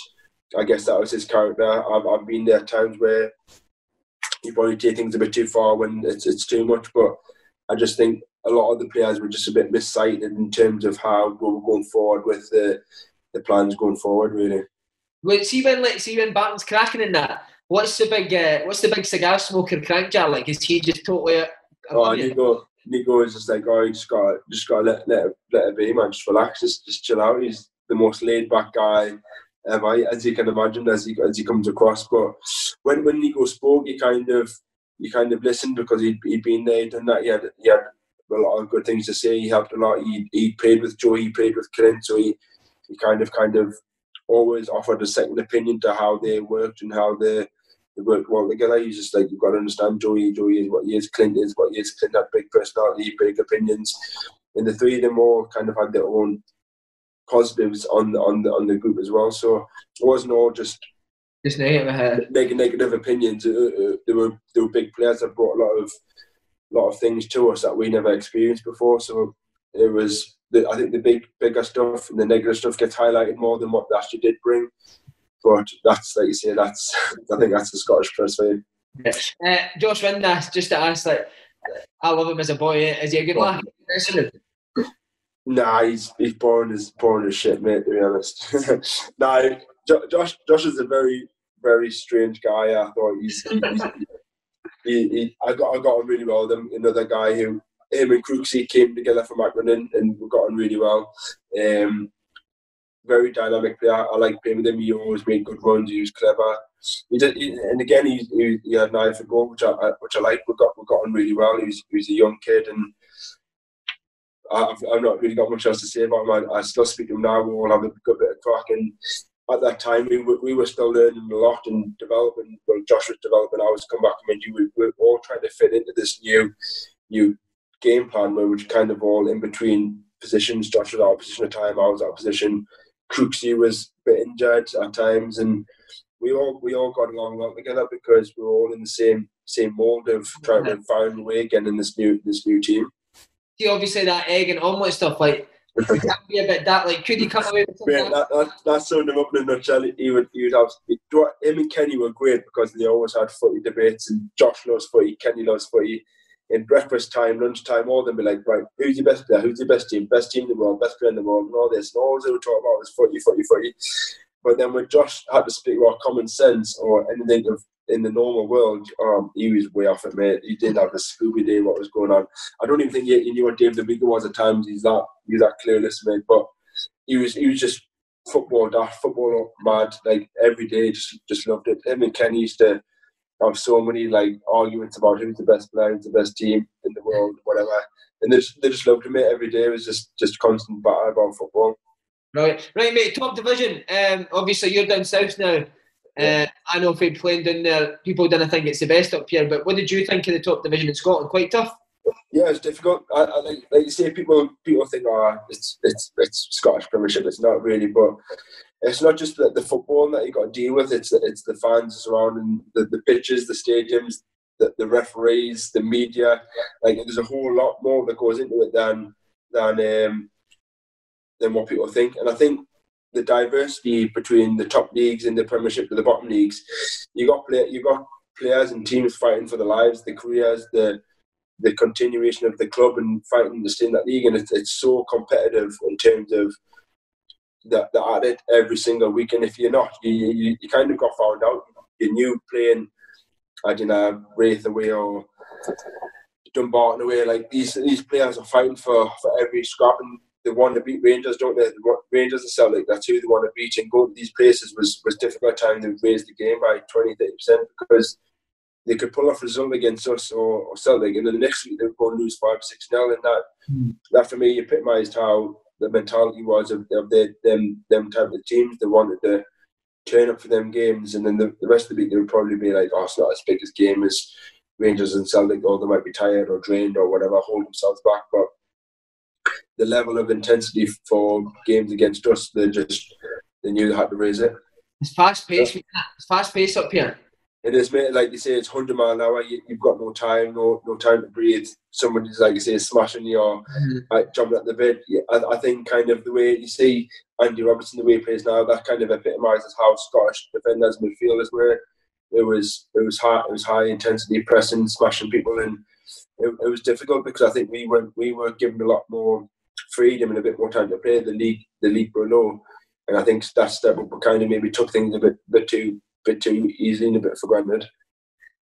I guess that was his character. I've, I've been there times where you probably take things a bit too far when it's it's too much. But I just think a lot of the players were just a bit miscited in terms of how we were going forward with the the plans going forward. Really. Well, see when like see when Barton's cracking in that. What's the big uh, What's the big cigar smoker Kranjčar like? Is he just totally? Oh, Nico, Nico is just like, oh, you just got just got to let let it, let it be, man. Just relax, just just chill out. He's the most laid back guy ever, as you can imagine, as he as he comes across. But when when Nico spoke, he kind of you kind of listened because he'd, he'd been there, done that. He had he had a lot of good things to say. He helped a lot. He he played with Joe. He played with Clint, so he he kind of kind of always offered a second opinion to how they worked and how they, they worked well together. He's just like you've got to understand Joey. Joey is what he is. Clint is what he is. Clint had big personality, big opinions, and the three of them all kind of had their own positives on the on the on the group as well. So it wasn't all just just negative, negative opinions. Uh, uh, they were they were big players that brought a lot of lot of things to us that we never experienced before. So it was, the, I think, the big bigger stuff and the negative stuff gets highlighted more than what actually did bring. But that's like you say, that's I think that's the Scottish press for you. Uh, Josh Windass, just to ask, like, I love him as a boy. Is he a good lad? Nah, he's he's boring as boring as shit, mate. To be honest, nah, Josh Josh is a very very strange guy. I thought he's, he's he, he, I got I got on really well with him. Another guy who him and Crooksy came together from Accrington and we got on really well. Um, very dynamic player. I like playing with him. He always made good runs. He was clever. He did, and again, he, he, he had an eye for goal, which I, which I like. We got we got on really well. He was, he was a young kid, and I've, I've not really got much else to say about him. I, I still speak to him now. We all have a good bit of crack, and at that time we were, we were still learning a lot and developing. Well, Josh was developing. I was coming back and you. We were all trying to fit into this new new game plan where we're kind of all in between positions. Josh was of position at time. I was of position. Crooksy was a bit injured at times, and we all we all got along well together because we were all in the same same mold of trying to find a way again in this new this new team. See, obviously that egg and omelette stuff, like it can be a bit that like could he come away with something? that, that, that summed him up in a nutshell. He would he would have him and Kenny were great because they always had footy debates and Josh loves footy, Kenny loves footy. In breakfast time, lunch time, all them be like, right, who's your best player? Who's the best team? Best team in the world, best player in the world, and all this. And all they would talk about was footy, footy, footy. But then when Josh had to speak about common sense or anything of in the normal world, um, he was way off it, mate. He didn't have the Scooby Day what was going on. I don't even think he, he knew what David Amigo was at times. He's that he's that clueless, mate. But he was he was just football daft, football mad, like every day. Just just loved it. Him and Kenny used to have so many like arguments about who's the best player, who's the best team in the world, whatever. And they just, they just loved him, mate. Every day it was just just constant battle about football. Right, right, mate. Top division. Um, obviously you're down south now. Uh, I know if we playing down there, people didn't think it's the best up here. But what did you think of the top division in Scotland? Quite tough. Yeah, it's difficult. I, I like, like you say, people people think, oh, it's it's it's Scottish Premiership. It's not really, but it's not just the, the football that you got to deal with. It's the, it's the fans surrounding the, the pitches, the stadiums, the, the referees, the media. Like there's a whole lot more that goes into it than than um, than what people think. And I think the diversity between the top leagues and the Premiership to the bottom leagues, you got play, you got players and teams fighting for their lives, the careers, the the continuation of the club and fighting to stay in that league. And it's, it's so competitive in terms of that, that at it every single week. And if you're not, you, you, you kind of got found out. You knew playing, I don't know, Raith away or Dumbarton away. Like these these players are fighting for, for every scrap and they want to beat Rangers, don't they? Rangers and Celtic, that's who they want to beat. And going to these places was, was difficult time. They raised the game by 20, 30% because they could pull off a result against us or, or Celtic, and then the next week they would go and lose 5 6 0. And that, mm. that for me epitomised how the mentality was of, of the, them, them type of teams. They wanted to turn up for them games, and then the, the rest of the week they would probably be like, oh, it's not as big as game as Rangers and Celtic, or they might be tired or drained or whatever, hold themselves back. But the level of intensity for games against us, they just they knew they had to raise it. It's fast paced. Yeah. It's fast paced up here. It is, mate. Like you say, it's hundred mile an hour. You, have got no time, no no time to breathe. Somebody's like you say, smashing you or mm-hmm. like, jumping at the bit. Yeah, I, I, think kind of the way you see Andy Robertson, the way he plays now, that kind of epitomises how Scottish defenders, midfielders were. It was it was high it was high intensity pressing, smashing people, and it, it was difficult because I think we were we were given a lot more freedom and a bit more time to play the league the league below. And I think that's that kind of maybe took things a bit bit too bit too easily and a bit for granted.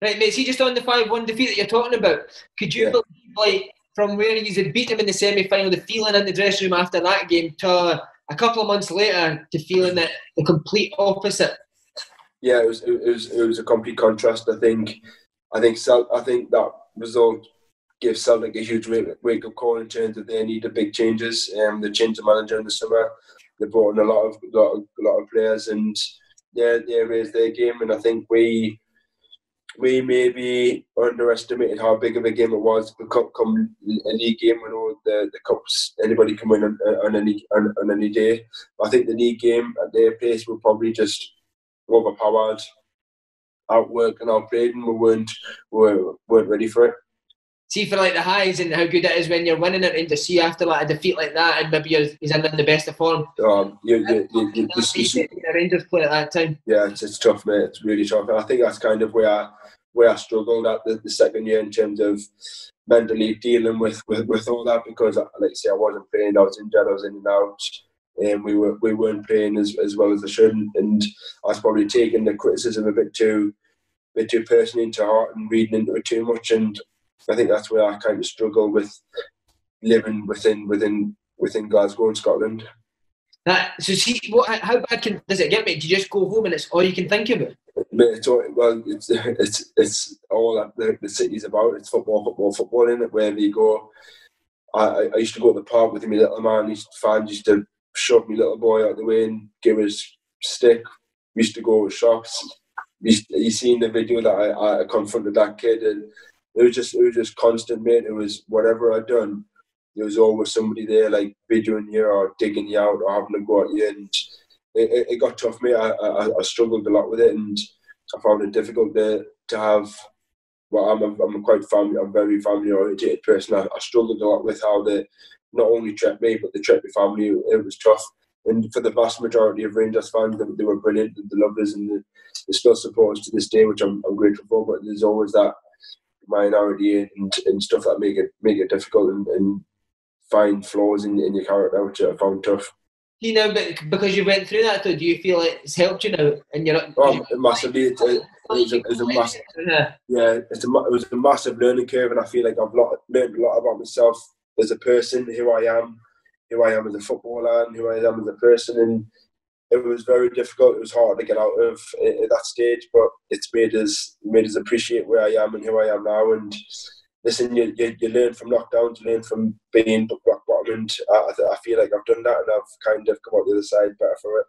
Right, mate. See, just on the five-one defeat that you're talking about, could you yeah. believe, like, from where you had beat him in the semi-final, the feeling in the dressing room after that game, to a couple of months later, to feeling that the complete opposite? Yeah, it was it was it was a complete contrast. I think, I think so. I think that result give Celtic a huge wake up call in terms of they needed big changes. Um, they changed the manager in the summer. They brought in a lot of lot of, lot of players and yeah, they raised their game. And I think we we maybe underestimated how big of a game it was to come a league game when all the, the cups anybody come in on, on any on, on any day. I think the league game at their pace were probably just overpowered, outworked and outplayed, and we weren't we weren't ready for it see for like the highs and how good it is when you're winning it and to see after like a defeat like that and maybe you're, he's in the best of form. Um, you, you, you, you, you, Rangers play at that time. Yeah, it's, it's tough, mate. It's really tough. And I think that's kind of where I, where I struggled at the, the second year in terms of mentally dealing with, with, with all that because, like I say, I wasn't playing. I was injured. I was in and out. And we were we weren't playing as, as well as I should, and I was probably taking the criticism a bit too, a bit too personally into heart and reading into it too much. And I think that's where I kind of struggle with living within within within Glasgow and Scotland. That so see what how bad can does it get me? Do you just go home and it's all you can think about? It's all, well, it's it's it's all that the, the city's about. It's football, football, football in it. Wherever you go, I, I used to go to the park with my little man. To find used to shove my little boy out the way and give his stick. We used to go to shops. You seen the video that I, I confronted that kid and it was just it was just constant, mate. It was whatever I'd done, there was always somebody there, like videoing you or digging you out or having to go at you, and it, it, it got tough, mate. I, I, I struggled a lot with it, and I found it difficult to to have. Well, I'm a, I'm a quite family, I'm a very family oriented person. I, I struggled a lot with how they not only treat me, but they treat my family. It was tough. And for the vast majority of Rangers fans, they, they were brilliant. the loved us and they, they still support us to this day, which I'm, I'm grateful for. But there's always that minority and, and stuff that make it make it difficult and, and find flaws in, in your character, which I found tough. You know, but because you went through that, though, do you feel it's helped you now? And you're not, oh, massively. It, it, was a, it was a massive, yeah, it's a, it was a massive learning curve, and I feel like I've lot, learned a lot about myself as a person, who I am, who I am as a footballer, and who I am as a person, and it was very difficult. It was hard to get out of at that stage, but it's made us made us appreciate where I am and who I am now. And listen, you, you, you learn from lockdowns, you learn from being rock bottom, and I, I feel like I've done that, and I've kind of come out the other side better for it.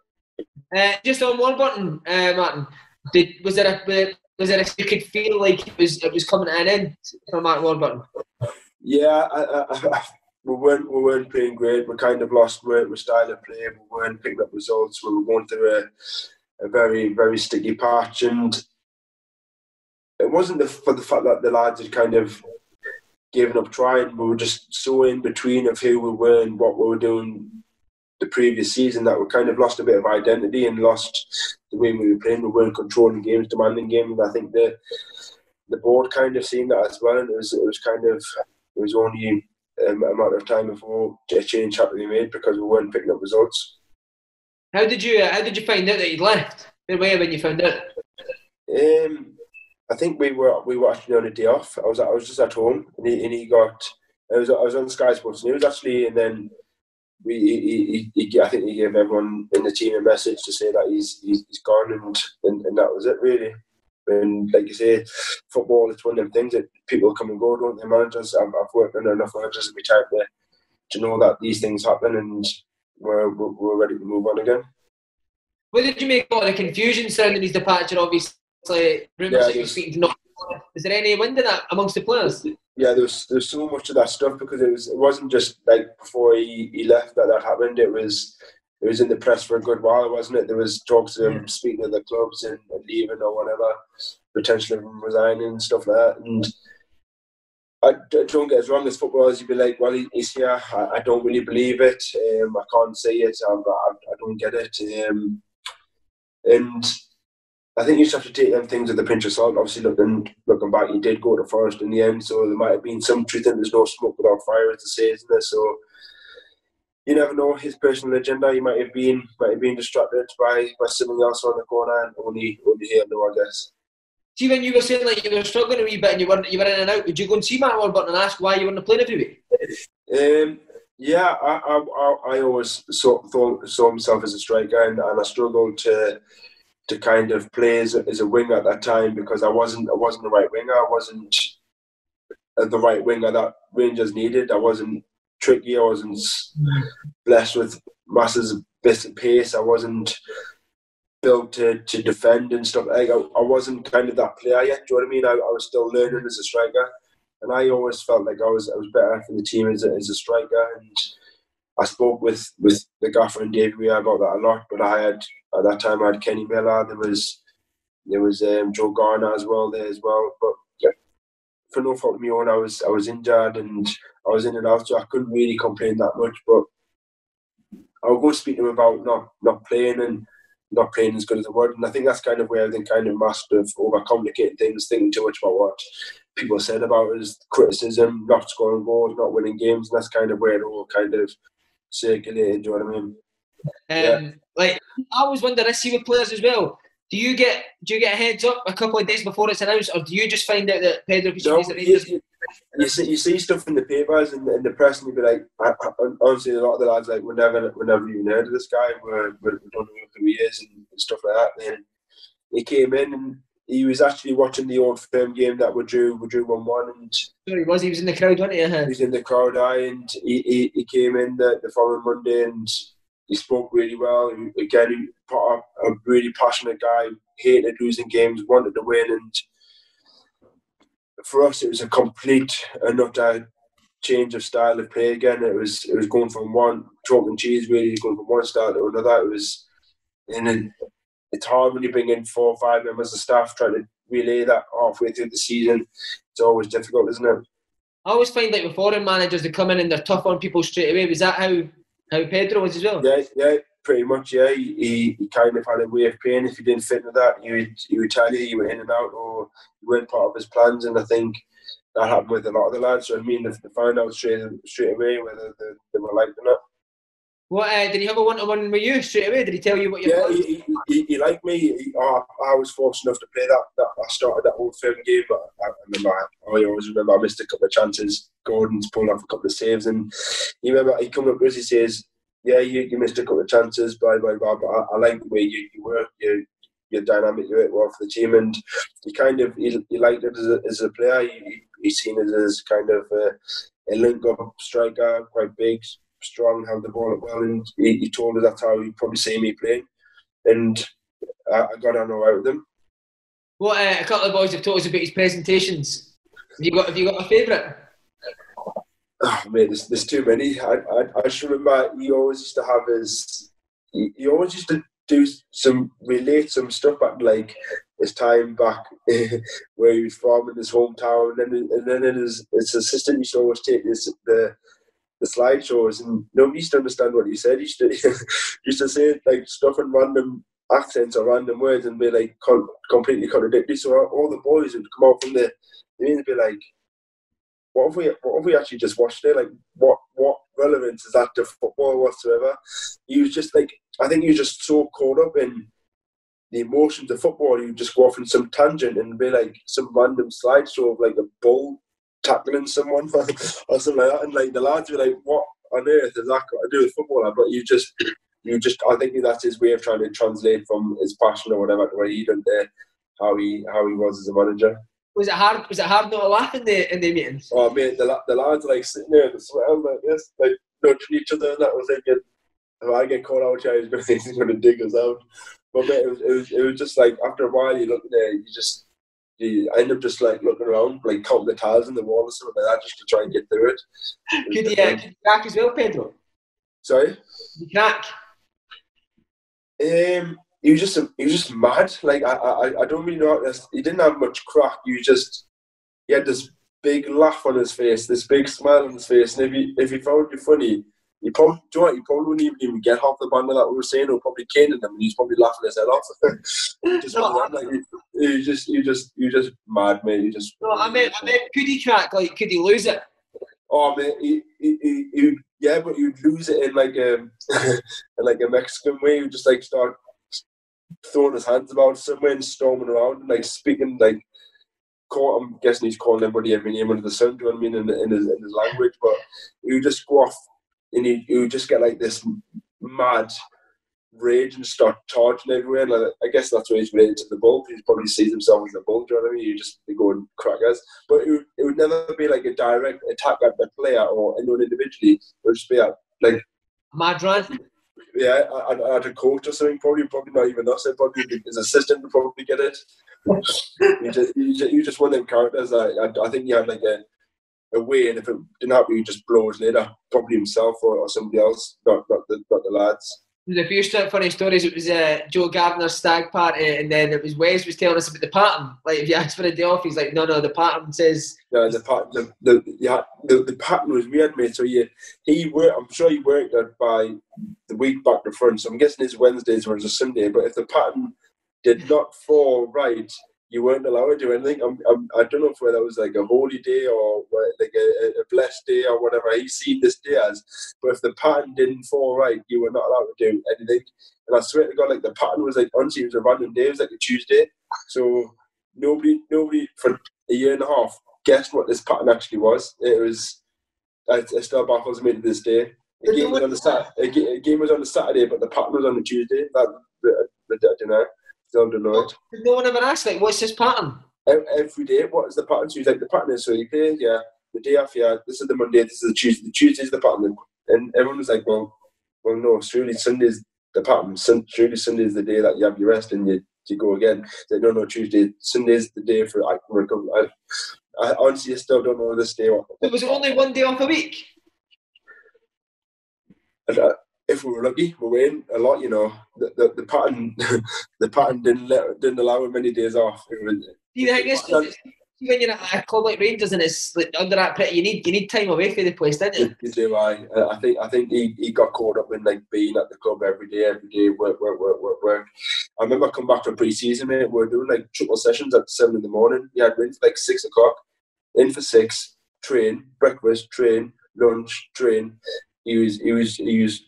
Uh, just on Warburton, uh, Martyn, did was there a was there a, you could feel like it was it was coming to an end for Mark Warburton? Yeah, I, I, we weren't we weren't playing great. We kind of lost weight with style of play. We weren't picking up results. We were going through a, a very very sticky patch, and it wasn't the, for the fact that the lads had kind of given up trying. We were just so in between of who we were and what we were doing the previous season that we kind of lost a bit of identity and lost the way we were playing. We weren't controlling games, demanding games. And I think the the board kind of seen that as well, and it was it was kind of it was only um, a matter of time before a change had to be made because we weren't picking up results. How did you How did you find out that he'd left? Where when you found out? Um, I think we were we were actually on a day off. I was I was just at home, and he, and he got. I was I was on Sky Sports News actually, and then we he, he, he, I think he gave everyone in the team a message to say that he's he's, he's gone, and, and and that was it really. And like you say, football it's one of them things that people come and go, don't they? Managers, I've, I've worked under enough managers to be time to, to know that these things happen, and we're, we're ready to move on again. What did you make of the confusion surrounding his departure? Obviously, rumours yeah, that was speaking to Is there any wind in that amongst the players? Yeah, there's there's so much of that stuff because it was it wasn't just like before he, he left that that happened. It was it was in the press for a good while, wasn't it? There was talks of him yeah. speaking to the clubs and, and, leaving or whatever, potentially resigning and stuff like that. And I don't get us wrong, as footballers, you'd be like, well, he's here. I, I don't really believe it. Um, I can't say it. I, I, I don't get it. Um, and I think you just have to take them things with a pinch of salt. Obviously, looking looking back, he did go to Forest in the end, so there might have been some truth in. There's no smoke without fire, as they say, isn't there? So you never know his personal agenda. He might have been might have been distracted by, by something else on the corner, and only only he'll know, I guess. See, when you were saying like you were struggling a wee bit and you were you were in and out, would you go and see Mark Warburton and ask why you weren't playing every week? Um, yeah, I, I, I always saw, thought, saw myself as a striker, and, and I struggled to to kind of play as a, as a winger at that time because I wasn't I wasn't the right winger. I wasn't the right winger that Rangers needed. I wasn't tricky. I wasn't blessed with massive bits of pace. I wasn't built to, to defend and stuff. Like I, I wasn't kind of that player yet. Do you know what I mean? I, I was still learning as a striker, and I always felt like I was I was better for the team as a, as a striker. And I spoke with with the gaffer and David Weir about that a lot. But I had at that time I had Kenny Miller. There was there was um, Joe Garner as well there as well. But yeah, for no fault of my own, I was I was injured and I was in and out, so I couldn't really complain that much. But I would go speak to him about not not playing and not playing as good as I would. And I think that's kind of where I think kind of masked of overcomplicating things, thinking too much about what people said about his criticism, not scoring goals, not winning games, and that's kind of where it all kind of circulated. Do you know what I mean? Um, yeah. Like I always wonder, I see with players as well. Do you get do you get a heads up a couple of days before it's announced, or do you just find out that Pedro no, you, you, see, you see stuff in the papers and in the press, and you be like, I, I, honestly, a lot of the lads like, we never, we never even heard of this guy. We're, we don't know who he is and, and stuff like that. And then he came in and he was actually watching the old firm game that we drew, we drew one one, and Sorry, was he was in the crowd, wasn't he? Uh-huh. He was in the crowd, I and he, he, he came in the, the following Monday and he spoke really well. Again, he put up a really passionate guy, hated losing games, wanted to win, and for us, it was a complete and utter change of style of play again. It was it was going from one chalk and cheese really going from one style to another. It was and it's hard when you bring in four or five members of staff trying to relay that halfway through the season. It's always difficult, isn't it? I always find like with foreign managers they come in and they're tough on people straight away. Was that how how Pedro was as well? Yeah, yeah, pretty much. Yeah, he, he kind of had a way of playing. If he didn't fit into that, you would he would tell you you were in and out or you weren't part of his plans. And I think that happened with a lot of the lads. So I mean, if they found out straight straight away whether they, they were liked or not. What uh, did he have a one to one with you straight away? Did he tell you what you? Yeah, he, he, he, liked me. He, oh, I was fortunate enough to play that. that I started that old firm game, but I, I remember. I always remember I missed a couple of chances. Gordon's pulled off a couple of saves, and he remember he come up with us. He says, "Yeah, you, you missed a couple of chances, blah blah blah." But I, I like the way you, you work. You you're dynamic. You work well for the team, and he kind of he, he liked it as a, as a player. He, he's seen it as kind of a, a link up striker, quite big strong, held the ball up well, and he, he told us that's how he'd probably see me playing. And I, I got on all right with him. Well, uh, a couple of boys have told us about his presentations. Have you got Have you got a favourite? Oh man, there's, there's too many. I, I I just remember he always used to have his. He, he always used to do some relate some stuff back like his time back where he was from in his hometown, and then and then his, his assistant used to always take this the the slideshows, and nobody used to understand what he said. He used to, used to say like stuff in random accents or random words and be like con- completely contradictory. So all the boys would come out from the, they'd be like, "What have we? What have we actually just watched there? Like, what what relevance is that to football whatsoever?" He was just like, I think he was just so caught up in the emotions of football. Would just go off on some tangent and be like some random slideshow of like a bull tackling someone or something like that. And like the lads were like, "What on earth has that got to do with football?" But you just, you just, I think that's his way of trying to translate from his passion or whatever to what he done there, how he how he was as a manager. Was it hard? Was it hard not to laugh in the in the meetings? Oh mate, the, the lads like sitting there and sweating like this, like nudging each other, and that was thinking, if I get caught out here, he's going to he's going to dig us out. But mate, it was, it was it was just like after a while, you look there, you just you end up just like looking around, like counting the tiles in the wall or something like that, just to try and get through it. could, you, uh, could you crack as well, Pedro? Sorry. You crack. Um, he was just he was just mad. Like I I, I don't really know. He didn't have much crack. He just he had this big laugh on his face, this big smile on his face, and if he if he found you funny, he probably, do you know what, he probably wouldn't even, even get half the band that we were saying, or probably caning them, and he's probably laughing his head off. just no, like, you just, you just, you just mad, mate. You just. No, I mean, I mean, could he crack? Like, could he lose it? Oh man, he, he, he, he yeah, but you'd lose it in like um, a, in like a Mexican way. You just like start throwing his hands about somewhere and storming around and like speaking like call, I'm guessing he's calling everybody every name under the sun, do you know what I mean, in, in, his, in his language, but you just go off and you, you just get like this mad rage and start charging everywhere. Like, uh, I guess that's why he's related to the bull. He probably sees himself as the bull. Do you know what I mean? You just go and crackers. But it would, it would never be like a direct attack at the player or anyone individually. It would just be a, like mad run. Yeah, at, at a coach or something. Probably, probably not even us. It Probably his assistant would probably get it. you, just, you, just, you just one of them characters. I, I, I think you had like a away, and if it didn't happen, he just blows later, probably himself or, or somebody else, not not the not the lads. There's a few funny stories. It was uh, Joe Garner's stag party, and then it was Wes was telling us about the pattern. Like if you ask for a day off, he's like, "No, no, the pattern says." Yeah, the pattern. The, the, yeah, the, the pattern was weird, mate. So yeah, he worked. I'm sure he worked that by the week back to front. So I'm guessing his Wednesdays were a Sunday. But if the pattern did not fall right, you weren't allowed to do anything. I'm, I'm, I do not know if whether it was like a holy day or like a, a, blessed day or whatever he's seen this day as. But if the pattern didn't fall right, you were not allowed to do anything. And I swear to God, like the pattern was like honestly, it was a random day. It was like a Tuesday. So nobody, nobody for a year and a half guessed what this pattern actually was. It was. It, it still baffles me to this day. The game was on the Saturday. A game was on the Saturday, but the pattern was on the Tuesday. That I don't know still it. Did no one ever ask, like, what's this pattern? Every day, what is the pattern? So he's like, the pattern is so you play, yeah. The day after, yeah. This is the Monday, this is the Tuesday. The Tuesday is the pattern. And everyone was like, well, well, no, surely Sunday's the pattern. Surely Sunday is the day that you have your rest and you, you go again. They don't know Tuesday. Sunday's the day for I recovery. I, I honestly still don't know this day. It was only one day off a week. Uh, if we were lucky, we win a lot. You know, the the, the pattern the pattern didn't let, didn't allow him many days off. Was, you think it's when you're at a club like Rangers and it's like under that pit, you need you need time away from the place, don't you? You do. I I think I think he, he got caught up in like being at the club every day, every day, work, work, work, work, work. I remember coming back from pre-season, mate. We are doing like triple sessions at seven in the morning. We had in like six o'clock, in for six, train, breakfast, train, lunch, train. He was he was he was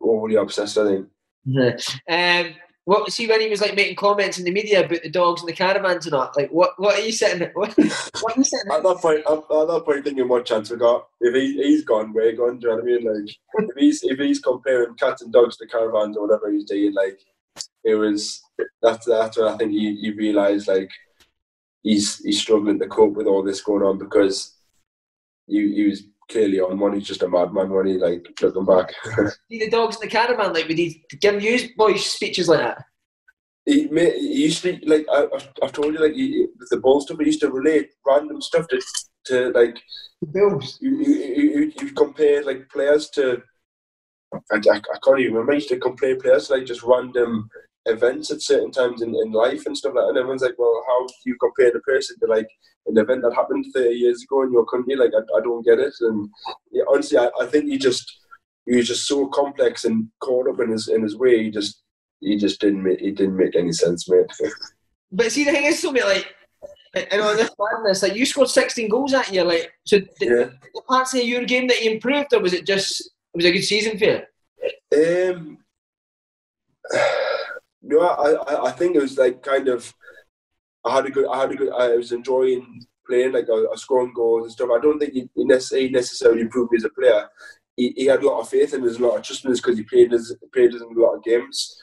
overly obsessed. I think. Yeah. Um, what see when he was like making comments in the media about the dogs and the caravans and all? Like, what what are you sitting? What, what are you sitting? at that point, at, at, that point, thinking what chance we got. If he he's gone, we're gone. Do you know what I mean? Like, if he's if he's comparing cats and dogs to caravans or whatever he's doing, like, it was that's that's what I think he, he realised like he's he's struggling to cope with all this going on because he, he was clearly on one. He's just a madman when he like looking back. See the dogs in the caravan, like would he give you boys speeches like that? He, he used to like I, have told you like he, with the ball stuff. He used to relate random stuff to, to like bills. You, you compare like players to. I, I, I can't even remember. He used to compare players to, like just random events at certain times in, in life and stuff like that. And everyone's like, well, how do you compare the person to like an event that happened 30 years ago in your country? Like, I, I don't get it. And yeah, honestly, I, I think he just he was just so complex and caught up in his in his way. He just he just didn't make he didn't make any sense, mate. But see, the thing is, so mate, like. And on this madness, like you scored 16 goals that year, like so. Did, Yeah. the parts of your game that you improved, or was it just it was a good season for you? Um, no, I, I, think it was like kind of. I had a good. I had a good. I was enjoying playing. Like I, scoring goals and stuff. I don't think he, he necessarily necessarily improved me as a player. He, he had a lot of faith and there's a lot of trust in us because he played as played us in a lot of games.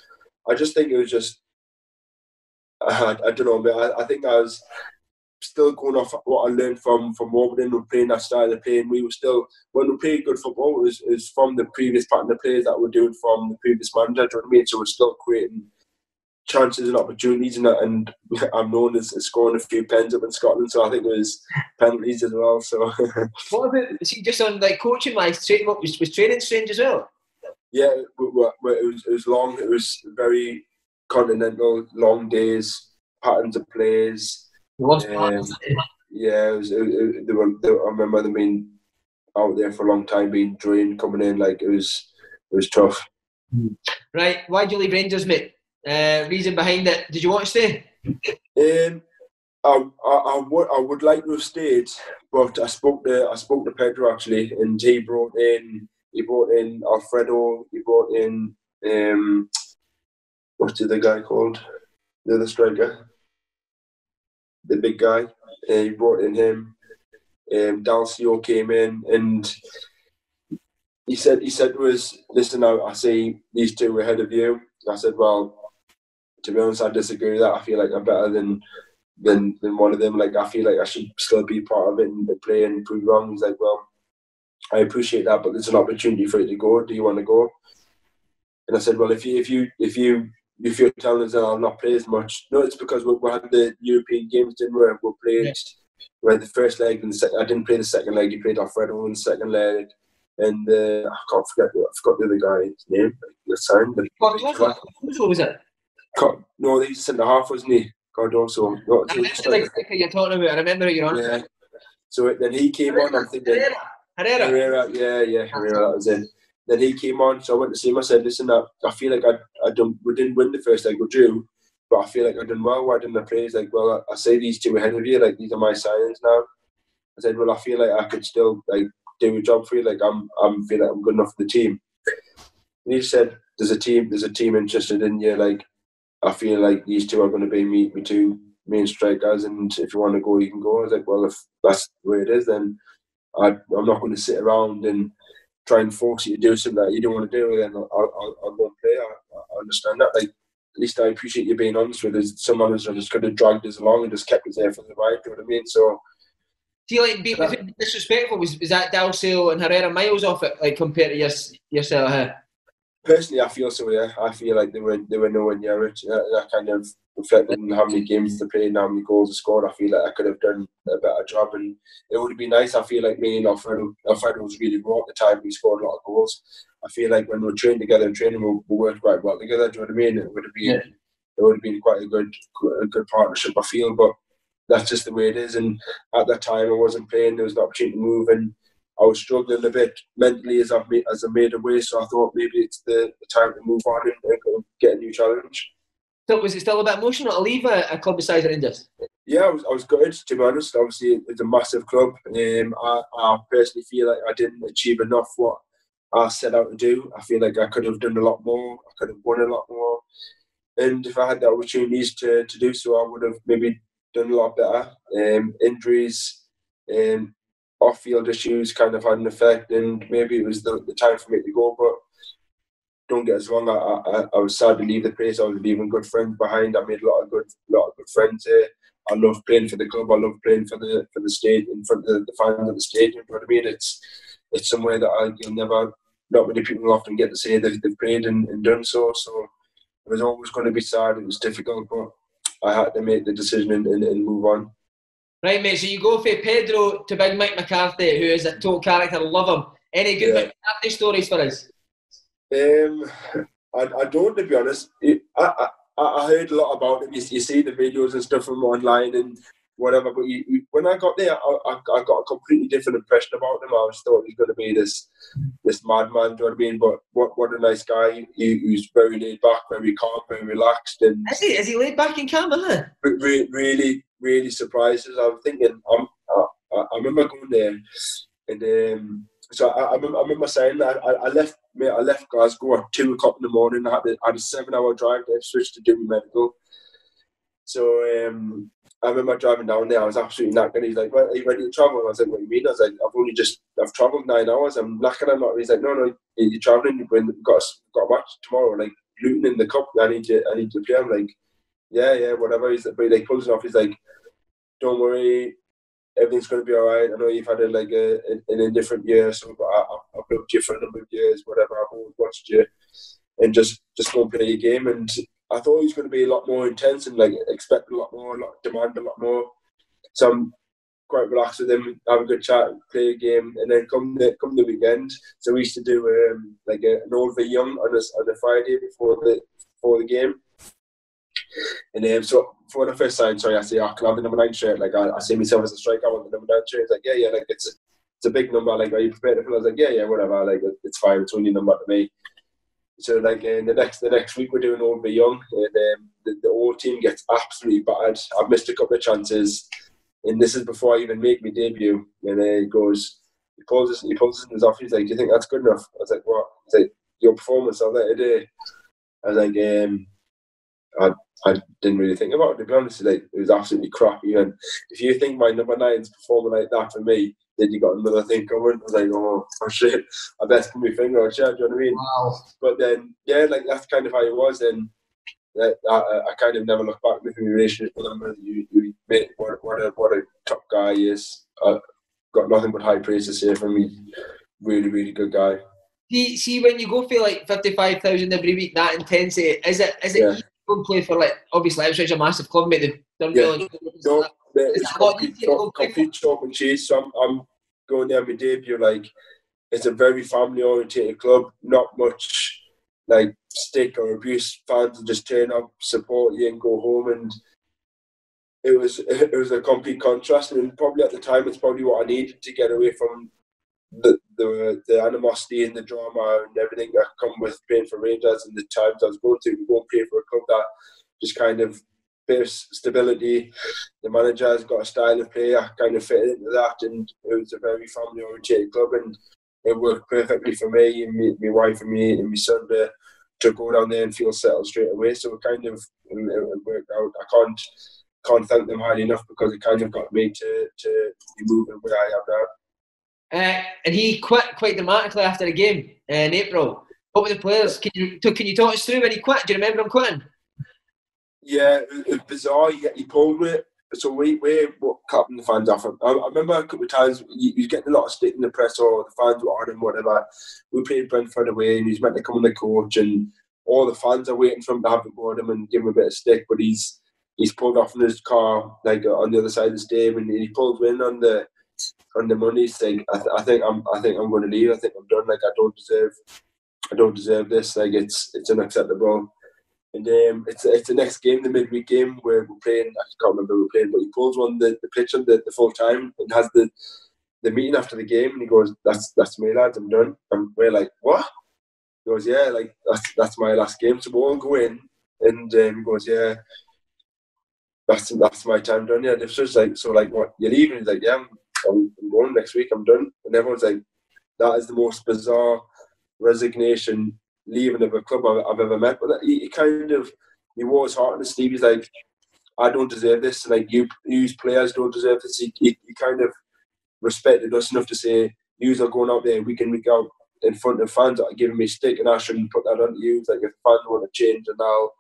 I just think it was just. I, I don't know. But I, I think I was still going off what I learned from from Warburton and playing that style of playing. We were still when we played good football, it was, it was from the previous pattern of players that we're doing from the previous manager. Do you know what I mean? So we're still creating chances and opportunities, and, and I'm known as, as scoring a few pens up in Scotland. So I think it was penalties as well. So What about see just on like coaching wise, training was, was training strange as well? yeah, we, it was it was long. It was very continental, long days, patterns of plays. Um, Yeah, it was. It, it, they were, they, I remember them being out there for a long time, being drained, coming in. Like it was, it was tough. Right, why'd you leave Rangers, mate? Uh, reason behind it? Did you want to stay? Um, I, I, I would I would like to have stayed, but I spoke to I spoke to Pedro actually, and he brought in he brought in Alfredo, he brought in um, what's the other guy called? The other striker, the big guy. Uh, he brought in him. Um, Dalcio came in, and he said he said to us, "Listen, I, I see these two ahead of you." I said, "Well." To be honest, I disagree with that. I feel like I'm better than than than one of them. Like I feel like I should still be part of it and play and prove wrong. He's like, well, I appreciate that, but there's an opportunity for you to go. Do you want to go? And I said, well, if you if you if you if you're telling us that I'll not play as much, no, it's because we, we had the European games, didn't we? We played. Yeah. We had the first leg and the second. I didn't play the second leg. You played Alfredo in the second leg, and uh, I can't forget. I forgot the other guy's name. The sound. Cardoso, Cardoso was it? No, he's centre half, wasn't he? Cardoso. No, I remember like striker you're talking about. I remember you're on. Yeah. So then he came on. I'm thinking Herrera. Herrera. Herrera. Yeah, yeah, Herrera. That was it. Then he came on. So I went to see him. I said, "Listen, I, I feel like I, I done, we didn't win the first leg, we drew, but I feel like I done well. Why didn't I play?" He's like, "Well, I, I say these two ahead of you. Like these are my signings now." I said, "Well, I feel like I could still like do a job for you. Like I'm, I'm feel like I'm good enough for the team." And he said, "There's a team. There's a team interested in you. Like I feel like these two are going to be me, me two main strikers, and if you want to go, you can go." I was like, "Well, if that's the way it is, then I, I'm not going to sit around and try and force you to do something that you don't want to do. Then I'll, I'll, I'll go and play. I, I understand that. Like at least I appreciate you being honest with us. Some others are just could have dragged us along and just kept us there for the ride. Do you know what I mean? So Do you like be disrespectful? Was was that Dalcio and Herrera miles off it, like compared to your, yourself? Huh? Personally, I feel so. Yeah, I feel like they were they were nowhere near it. That, that kind of reflected in how many games they played and how many goals they scored. I feel like I could have done a better job, and it would have been nice. I feel like me and Alfredo, Alfredo was really raw at the time. We scored a lot of goals. I feel like when we were trained together and training, we, we worked quite well together. Do you know what I mean? It would have been Yeah. it would have been quite a good a good partnership. I feel, but that's just the way it is. And at that time, I wasn't playing. There was an opportunity to move, and I was struggling a bit mentally as I've made, as I made away. So I thought maybe it's the, the time to move on and, get a new challenge. So was it still a bit emotional to leave a, a club the size of Rangers? Yeah, I was, I was gutted to be honest. Obviously, it's a massive club. Um, I, I personally feel like I didn't achieve enough what I set out to do. I feel like I could have done a lot more. I could have won a lot more. And if I had the opportunities to, to do so, I would have maybe done a lot better. Um, injuries, um, off-field issues kind of had an effect, and maybe it was the, the time for me to go. But don't get us wrong, I, I, I was sad to leave the place. I was leaving good friends behind. I made a lot of good, lot of good friends here. I love playing for the club. I love playing for the for the state in front of the, fans of the stadium. You know what I mean? It's it's somewhere that I, you'll never. Not many people often get to say that they've played and, and done so. So it was always going to be sad. It was difficult, but I had to make the decision and, and, and move on. Right, mate. So you go for Pedro to Big Mick McCarthy, who is a total character. Love him. Any good Yeah. McCarthy stories for us? Um, I, I don't, to be honest. I, I, I heard a lot about him. You, you see the videos and stuff from online and whatever. But you, you, when I got there, I, I, I, got a completely different impression about him. I was thought he was going to be this this madman. Do you know what I mean? But what what a nice guy. He, he's very laid back, very calm, very relaxed. And is he is he laid back and calm? Huh? Re- really, really surprises. I'm thinking. I'm, I, I remember going there, and um, so I, I, remember, I remember saying that I, I left. Mate, I left Glasgow at two o'clock in the morning. I had, had a seven-hour drive to Ipswich to do my medical. So um, I remember driving down there. I was absolutely knackered. He's like, well, "Are you ready to travel?" I was like, "What do you mean?" I was like, "I've only just I've travelled nine hours. I'm knackered. I'm not." He's like, "No, no, you're travelling. You've got a, got a match tomorrow. Like Luton in the cup. I need you. I need to play." I'm like, "Yeah, yeah, whatever." He's like, but he like pulls it off. He's like, "Don't worry, everything's going to be all right. I know you've had a, like a, an indifferent year, so I, I've built you for a number of years. Whatever. I've always watched you, and just just go and play your game." And I thought he was going to be a lot more intense and like expect a lot more, a lot demand a lot more. So I'm quite relaxed with him, have a good chat, play a game, and then come the come the weekend. So we used to do um, like a, an v young on a, on a Friday before the before the game. And um, so for the first time, sorry, I say, oh, can I have the number nine shirt? Like I, I see myself as a striker, I want the number nine shirt. He's like, yeah, yeah, like it's a, it's a big number. Like, are you prepared to fill? I was like, yeah, yeah, whatever. Like, it's fine. It's only number to me. So like in the next the next week we're doing old v young, and um, the, the team gets absolutely battered. I've missed a couple of chances, and this is before I even make my debut. And uh, he goes, he pulls his he pulls his off. He's like, "Do you think that's good enough?" I was like, "What?" He's like, "Your performance of that today." I was like, um, I I didn't really think about it to be honest. Like it was absolutely crappy. And if you think my number nine's performing like that for me, then you got another thing coming. I was like, oh, oh shit, I best put my finger on shit. Do you know what I mean? Wow. But then, yeah, like that's kind of how it was. And I, I, I kind of never look back with my relationship with him. You, you mate, what, what a what a top guy he is. I got nothing but high praise to say from me. Really, really good guy. See, see, when you go for like fifty-five thousand every week, that intensity is it? Is it yeah. Go play for like obviously Ipswich a massive club, mate? They've done yeah. really no, it's complete chalk and cheese. So I'm, I'm going there my debut. Like it's a very family oriented club. Not much like stick or abuse. Fans just turn up, support you, and go home. And it was it was a complete contrast. And probably at the time, it's probably what I needed to get away from the the, the animosity and the drama and everything that come with playing for Rangers and the times I was going to go and play for a club that just kind of bit of stability. The manager has got a style of play. I kind of fit into that, and it was a very family oriented club, and it worked perfectly for me and me, my wife and me and my son to, to go down there and feel settled straight away. So it kind of it worked out. I can't can't thank them highly enough because it kind of got me to to be moving where I am now. Uh, and he quit quite dramatically after the game in April. What were the players? Can you can you talk us through when he quit? Do you remember him quitting? Yeah, it was bizarre. He, he pulled me. So we we what cutting the fans off. I, I remember a couple of times he was getting a lot of stick in the press or the fans were on him, whatever. We played Brentford away and he's meant to come on the coach and all the fans are waiting for him to have the board him and give him a bit of stick, but he's he's pulled off in his car like on the other side of the stadium and he pulled in on the on the money. Saying, I, th- I think I'm I think I'm going to leave. I think I'm done. Like I don't deserve I don't deserve this. Like it's it's unacceptable. And um, it's it's the next game, the midweek game, where we're playing. I can't remember we're playing, but he pulls one the, the pitch on the, the full time and has the the meeting after the game, and he goes, "That's that's me, lads. I'm done." And we're like, "What?" He goes, "Yeah, like that's that's my last game, so we won't go in." And um, he goes, "Yeah, that's that's my time done." Yeah, it's just like so, like what you're leaving? He's like, "Yeah, I'm going next week. I'm done." And everyone's like, "That is the most bizarre resignation leaving of a club I've, I've ever met. But he, he, kind of he wore his heart on his sleeve. He's like, I don't deserve this. Like you, you players don't deserve this. He, he, he kind of respected us enough to say, "You are going out there week in week out in front of fans that are giving me stick, and I shouldn't put that on you. Like if fans want to change, and I'll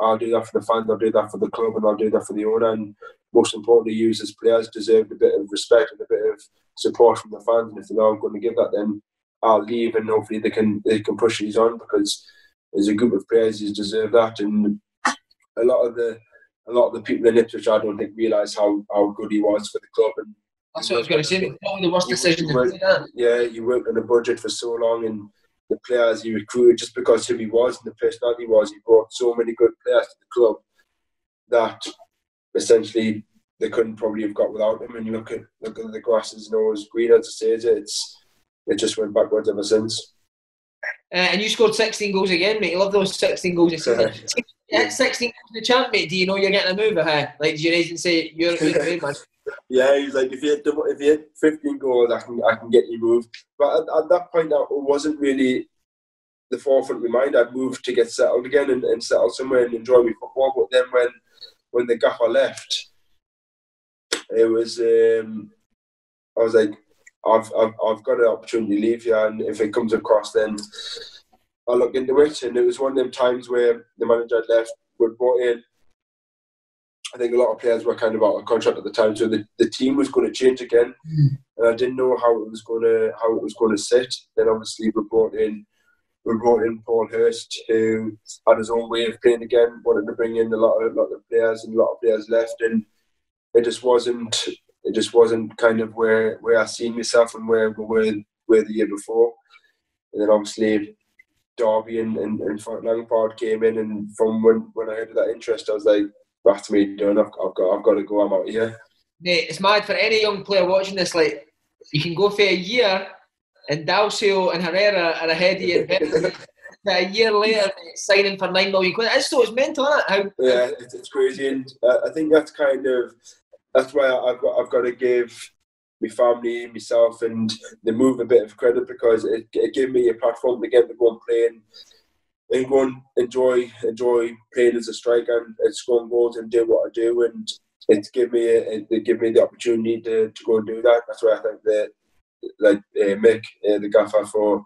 I'll do that for the fans, I'll do that for the club, and I'll do that for the owner. And most importantly, you as players deserve a bit of respect and a bit of support from the fans. And if they're not going to give that, then I'll leave and hopefully they can they can push these on because there's a group of players who deserve that and a lot of the a lot of the people in Ipswich I don't think realise how, how good he was for the club and that's what I was going to say. Probably the worst decision worked, Yeah, you worked on a budget for so long and the players he recruited just because who he was and the personality he was. He brought so many good players to the club that essentially they couldn't probably have got without him. And you look at look at the grass is no as green as it says it's it just went backwards ever since. Uh, and you scored 16 goals again, mate. You love those 16 goals a yeah, 16 goals in the champ, mate. Do you know you're getting a move ahead? Like, your agent say you're, you're man? yeah, he's like, if you hit if you hit 15 goals, I can I can get you moved. But at, at that point, that wasn't really the forefront of my mind. I'd moved to get settled again and, and settle somewhere and enjoy my football. But then when when the gaffer left, it was um, I was like, I've, I've I've got an opportunity to leave here, and if it comes across, then I'll look into it. And it was one of them times where the manager had left, would brought in. I think a lot of players were kind of out of contract at the time, so the, the team was going to change again, mm. and I didn't know how it was going to how it was going to sit. Then obviously we brought in we brought in Paul Hurst, who had his own way of playing again, wanted to bring in a lot of lot of players, and a lot of players left, and it just wasn't it just wasn't kind of where where I seen myself and where we were where the year before. And then obviously Derby and, and, and Frank Lampard came in and from when, when I heard of that interest I was like, that's me done, I've, I've got I've got to go, I'm out here. Mate, it's mad for any young player watching this, like you can go for a year and Dalcio and Herrera are ahead of you a year later signing for nine million quid. It's so it's mental, isn't it? How, yeah, it's, it's crazy, and uh, I think that's kind of that's why I've got I've got to give my family, myself, and the move a bit of credit because it, it gave me a platform to get to go and play and, and go and enjoy enjoy playing as a striker and, and scoring goals and do what I do and it's give me a, it gave me the opportunity to, to go and do that. That's why I think that like uh, Mick, uh, the gaffer, for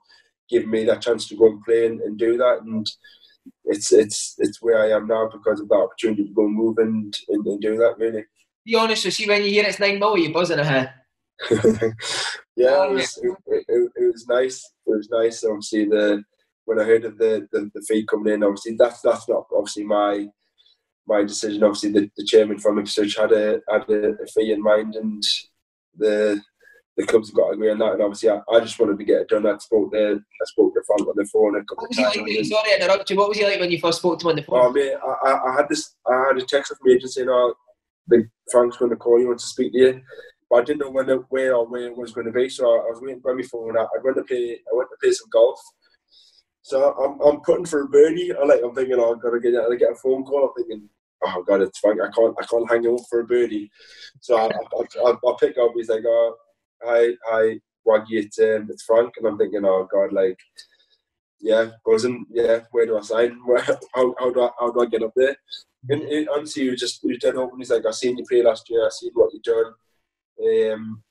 giving me that chance to go and play and, and do that and it's it's it's where I am now because of that opportunity to go and move and, and, and do that really be honest with you, when you hear it's nine mil, you're buzzing ahead. yeah, it was, it, it, it, was nice. It was nice. Obviously, the when I heard of the, the, the fee coming in, obviously that's that's not obviously my my decision. Obviously, the, the chairman from Ipswich had a had a, a fee in mind, and the the clubs have got to agree on that. And obviously, I, I just wanted to get it done. I spoke there. I spoke to Frank on the phone a couple of times. Like, sorry, I interrupt you. What was he like when you first spoke to him on the phone? Oh, mate, I, I, I had this. I had a text from me just saying, "Oh, the Frank's going to call you, want to speak to you. But I didn't know when, where or where it was going to be, so I, was waiting by my phone. I, I went to play. I went to play some golf. So I'm, I'm putting for a birdie. I like. I'm thinking, oh, I've got to get, I get a phone call. I'm thinking, oh god, it's Frank. I can't, I can't hang on for a birdie. So I, I, I, I pick up. He's like, oh, hi, hi, Waggy, it's, um, it's Frank, and I'm thinking, oh god, like, yeah, buzzing. Yeah, where do I sign? Where, how, how do I, how do I get up there? And, and honestly, he was just he was dead open. He's like, I seen you play last year. I seen what you done. Um,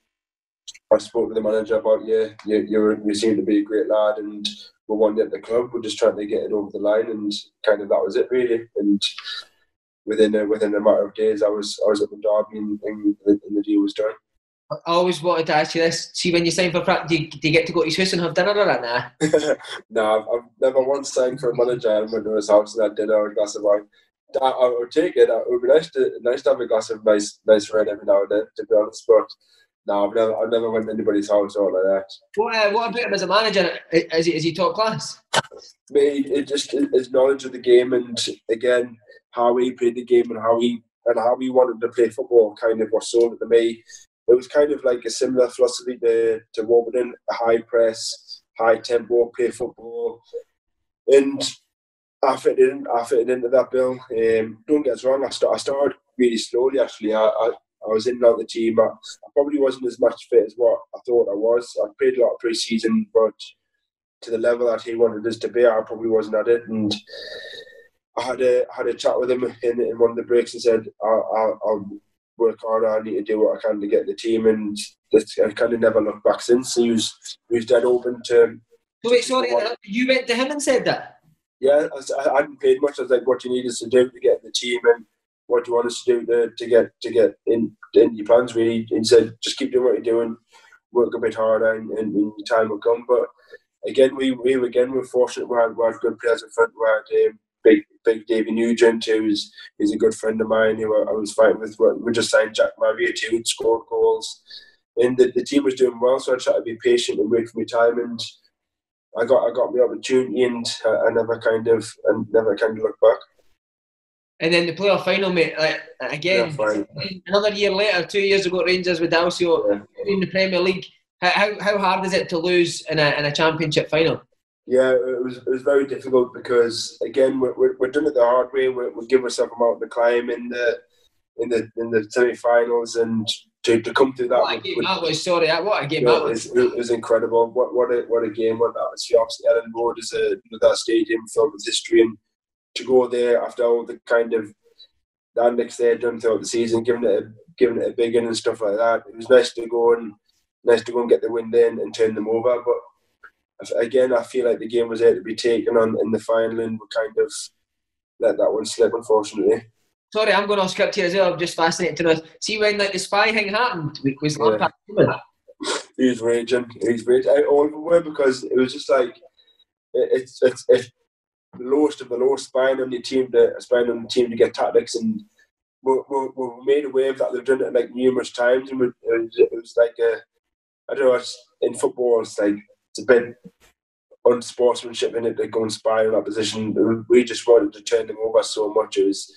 I spoke to the manager about you. You you, you seem to be a great lad, and we wanted at the club. We're just trying to get it over the line, and kind of that was it really. And within a, within a matter of days, I was I was at the Derby, and, and the deal was done. I always wanted to ask you this. See, when you sign for practice, do you, do you get to go to his house and have dinner or that? Nah. no, I've, I've, never once signed for a manager and went to his house and had dinner or a glass of wine. I would take it. It would be nice to nice to have a glass of nice nice red every now and then, to be honest. But no, I've never I've never went to anybody's house or like that. What uh, what about him as a manager? Is he is he top class? Me, it just his knowledge of the game and again how he played the game and how he and how he wanted to play football kind of was sold to me. It was kind of like a similar philosophy to to Warburton, high press, high tempo, play football, and I fitted in. I fitted into that bill. Um, don't get us wrong. I, st- I started really slowly. Actually, I, I, I was in and out the team. I, I, probably wasn't as much fit as what I thought I was. I played a lot of pre-season, but to the level that he wanted us to be, I probably wasn't at it. And I had a had a chat with him in, in one of the breaks and said, I'll, I'll work harder. I need to do what I can to get the team." And I kind of never looked back since. He was he was dead open to. So wait, sorry, you went to him and said that yeah, I, I hadn't paid much. I was like, what do you need us to do to get the team and what do you want us to do to, to get to get in, in your plans really? And he said, just keep doing what you're doing, work a bit harder and, and, and your time will come. But again, we, we again we're fortunate. We had, we had good players in front. We had um, big big Davy Nugent, who's he's a good friend of mine who I, I was fighting with. We just signed Jack Marriott too, and scored goals. And the, the team was doing well, so I tried to be patient and wait for my time. And I got I got my opportunity, and I, I never kind of and never kind of looked back. And then the playoff final, mate. Like, again, another year later, two years ago, Rangers with Dalcio yeah. in the Premier League. How, how hard is it to lose in a, in a championship final? Yeah, it was it was very difficult because again we're, we're, we're doing it the hard way. We we give ourselves a mountain to climb in the in the in the semi-finals and to, to come through that. What a game that was! Sorry, what a game that was! It was incredible. What what a what a game! What that was! Obviously, Elland Road is a that stadium filled with history, and to go there after all the kind of the antics they had done throughout the season, giving it a, giving it a big in and stuff like that. It was nice to go and nice to go and get the win in and turn them over, but again, I feel like the game was there to be taken on in the final, and we kind of let that one slip, unfortunately. Sorry, I'm going off script here as well. I'm just fascinated to know. See when like the spy thing happened, was Lampard yeah. He was raging. He was raging all over because it was just like it's it's it's the lowest of the lowest spine on your team to spine on the team to get tactics and we we we made aware of that. They've done it like numerous times and it was, it was like a I don't know. in football, it's like it's a bit unsportsmanship in it to go and spy on that position. We just wanted to turn them over so much. It was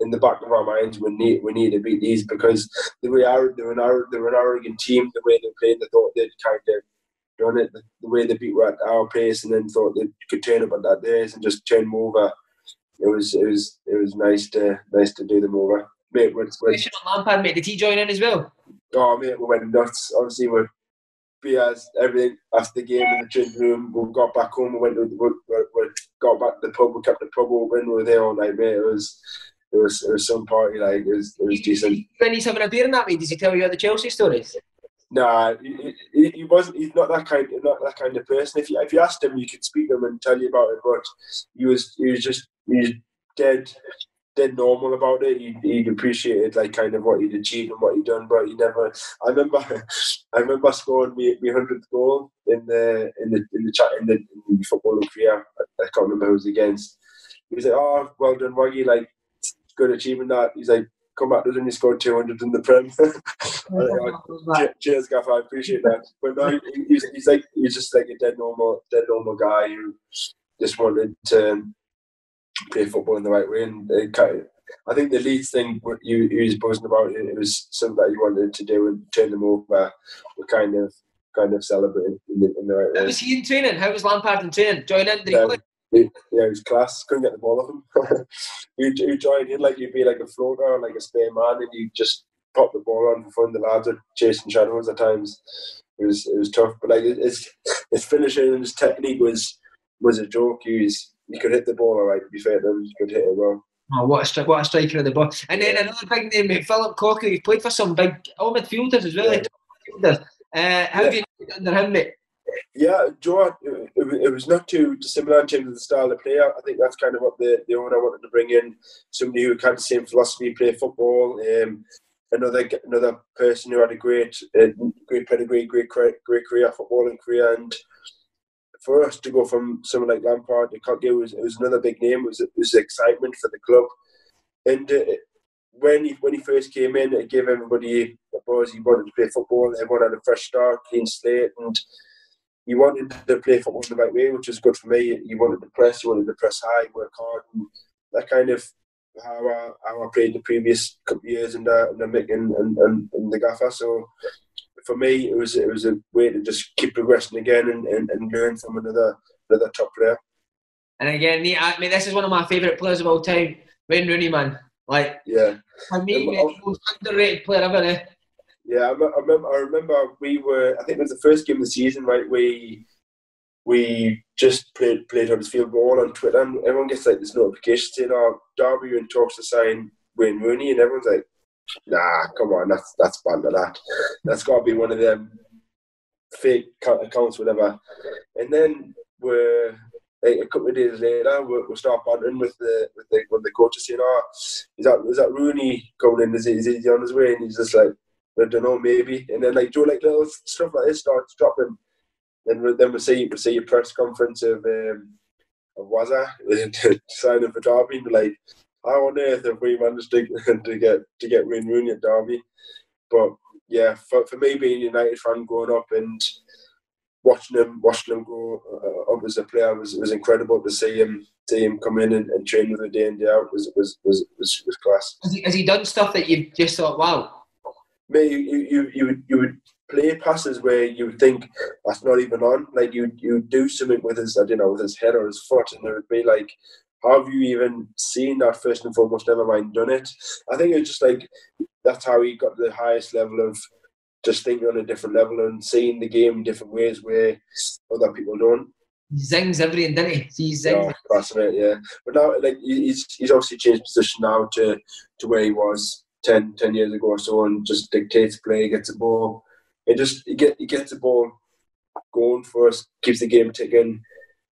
in the back of our minds we need we need to beat these because they were they were an, they were an arrogant team. The way they played, they thought they'd kind of done it. The, the way they beat were at our pace, and then thought they could turn up at that days and just turn them over. It was it was it was nice to nice to do them over. Mate, when, when, Lampard, mate, did he join in as well? Oh, mate, we went nuts. Obviously, we're Beers, everything after the game in the changing room. We got back home. We went to we, we, we got back to the pub. We kept the pub open. We were there all night, mate. It was it was it was some party. Like it was it was decent. When he's having a beer in that, mate, does he tell you about the Chelsea stories? Nah, he, he, he, wasn't. He's not that kind. Not that kind of person. If you if you asked him, you could speak to him and tell you about it. But he was he was just he was dead dead normal about it. He he appreciated like kind of what he'd achieved and what he'd done, but he never. I remember, I remember scoring my my hundredth goal in the in the in the chat in the, in the footballing career. I, I can't remember who it was against. He was like, "Oh, well done, Waggy! Like, good achievement that." He's like, "Come back to us and you scored two hundred in the Prem." Cheers, Gaff. I appreciate that. But no, he's, he's like he's just like a dead normal, dead normal guy who just wanted to play football in the right way. And it kind of, I think the Leeds thing you, you was buzzing about it, it was something that you wanted to do and turn them over. We're kind of kind of celebrating in the, in the right way. How was he in training? How was Lampard in training? Join in? Did he um, play? Yeah, it was class. Couldn't get the ball off him. you, you join in like you'd be like a floater, like a spare man, and you just pop the ball on for fun. The lads are chasing shadows at times. It was it was tough, but like his his finishing and his technique was was a joke. He was you could hit the ball all right. To be fair, then you could hit it well. Oh, what a, stri- what a striker of the ball. And then another big name, Phillip Cocu. He played for some big all midfielders as well. Yeah. Uh, how yeah. do you under him, mate? Yeah, Joe, it, it, was not too dissimilar in terms of the style of player. I think that's kind of what the, the owner wanted to bring in somebody who had the same philosophy, play football. Um, another another person who had a great uh, great pedigree, great great career, footballing career, and for us to go from someone like Lampard to Cocu, it was, it was another big name. It was, it was excitement for the club. And uh, when he when he first came in, it gave everybody a buzz. He wanted to play football. Everyone had a fresh start, clean slate, and he wanted to play football in the right way, which was good for me. He wanted to press, he wanted to press high, work hard, and that kind of how I, how I played the previous couple of years the in the Mick and, and, and, and the Gaffer. So for me, it was it was a way to just keep progressing again and, and, and learn from another another top player. And again, I mean, this is one of my favourite players of all time, Wayne Rooney, man. Like, yeah, for me, the most underrated player ever. Eh? Yeah, I remember. I remember we were. I think it was the first game of the season, right? We we just played played on his field ball on Twitter, and everyone gets like this notification saying, "Oh, Derby in talks to sign Wayne Rooney," and everyone's like, nah, come on, that's that's banter. That that's got to be one of them fake accounts, whatever. And then we're like, a couple of days later, we we'll start bantering with the with the with the coaches saying, "Oh, is that is that Rooney coming in? Is he, is he on his way?" And he's just like, "I don't know, maybe." And then like do like little stuff like this starts dropping. And then we see we see a press conference of um, of Waza signing for Derby, like how on earth have we managed to, to get to get Wayne Rooney at Derby? But yeah, for, for me being a United fan growing up and watching him watching him grow uh, up as a player was was incredible to see him see him come in and, and train with the day in day out was was was was, was class. Has he, has he done stuff that you just thought, wow? Mate, you, you, you, you would you would play passes where you would think that's not even on. Like you you do something with his I don't know with his head or his foot, and it would be like, have you even seen that first and foremost? Never mind done it. I think it's just like that's how he got to the highest level of just thinking on a different level and seeing the game different ways where other people don't. He zings everything, doesn't he? He zings. That's it. Yeah, but now like he's he's obviously changed position now to to where he was 10, 10 years ago or so, and just dictates play, gets the ball, and just he get he gets the ball going for us, keeps the game ticking,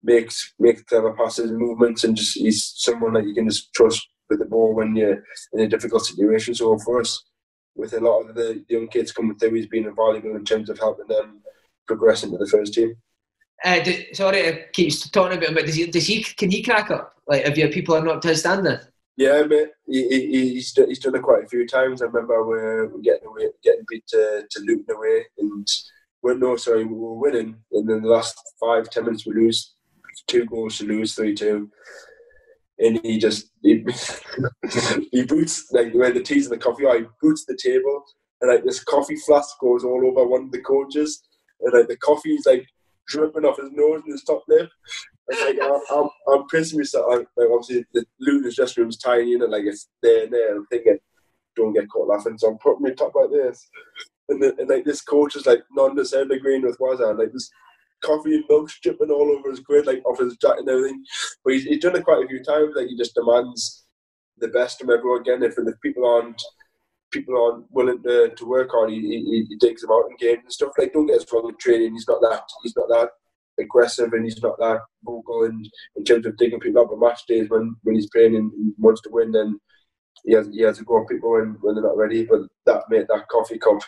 makes makes clever passes, movements, and just he's someone that you can just trust with the ball when you're in a difficult situation. So for us, with a lot of the young kids coming through, he's been invaluable in terms of helping them progress into the first team. Uh, do, sorry, I keep talking about him, but does he, does he, can he crack up? Like, if your people are not to his standard? Yeah, mate. He, he, he's, done, he's done it quite a few times. I remember we were getting away, getting beat to, to Luton away, and we're no, sorry, we were winning. And then the last five, ten minutes, we lose two goals to lose, three two. And he just he, he boots like when the tea's in the coffee, he boots the table, and like this coffee flask goes all over one of the coaches, and like the coffee's like dripping off his nose and his top lip. Like I'm, I'm, I'm pissing myself. Like, obviously, the Luton's dressing room's tiny, and like it's there and there. I'm thinking, don't get caught laughing. So I'm putting my top like this, and, the, and like this coach is like non-deserved agreeing with Wazza. Like this coffee and milk dripping all over his grid, like off his jacket and everything. But he's, he's done it quite a few times. Like he just demands the best from everyone. Again, if, if people aren't people aren't willing to, to work hard, he, he, he digs them out in games and stuff. Like don't get us wrong with training. He's not that. He's not that aggressive and he's not that vocal in, in terms of digging people up on match days when, when he's playing and wants to win then he has he has to go on people when, when they're not ready. But that made that coffee cup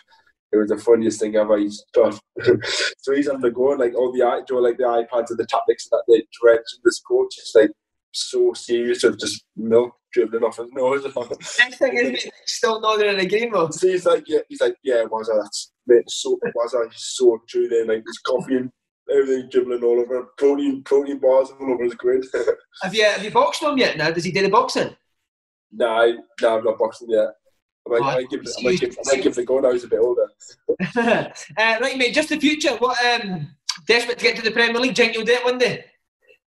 it was the funniest thing ever he's done. so he's undergoing like all the know, like the iPads and the tablets that they dredge in this coach. It's like so serious of just milk dribbling off his nose. Next thing is still not in the game though. So he's like, yeah, he's like, yeah, was that mate? So was that? He's so true. Then like this coffee and everything dribbling all over, protein protein bars all over his grid. have you have you boxed him yet? Now does he do the boxing? Nah, nah, I'm not boxing yet. I might, I might, give, I might, give, I might give the go now. He's a bit older. uh, right, mate. Just the future. What um, desperate to get to the Premier League? Think you'll do it one day?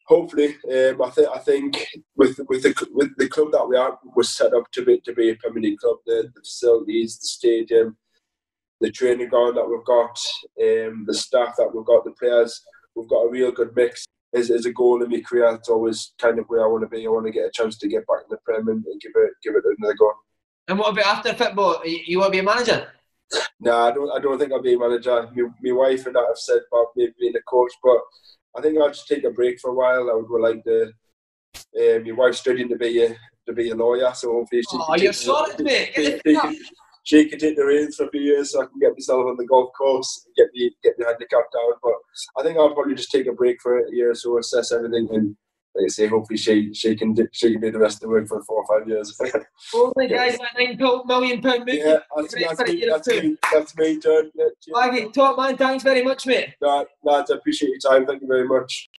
Hopefully, um, I think I think with with the with the club that we are was set up to be to be a Premier League club. The, the facilities, the stadium, the training ground that we've got, um, the staff that we've got, the players. We've got a real good mix. As, as a goal in my career, it's always kind of where I want to be. I want to get a chance to get back in the Premier and give it give it another go. And what about after football? You, want to be a manager? No, I don't. I don't think I'll be a manager. My, my wife and I have said about maybe being a coach, but I think I'll just take a break for a while. I would like to. Um, my wife's studying to be a to be a lawyer, so hopefully she. Oh, you're sorted, mate. She can take the reins for a few years so I can get myself on the golf course and get the get the handicap down. But I think I'll probably just take a break for a year or so, assess everything, and like I say, hopefully she she can do, she can do the rest of the work for four or five years. Only guys, that nine million pound movie. Yeah, that's, that's, me, that's, me, that's me, John. Yeah, top man, thanks very much, mate. Nah, lads, I appreciate your time. Thank you very much.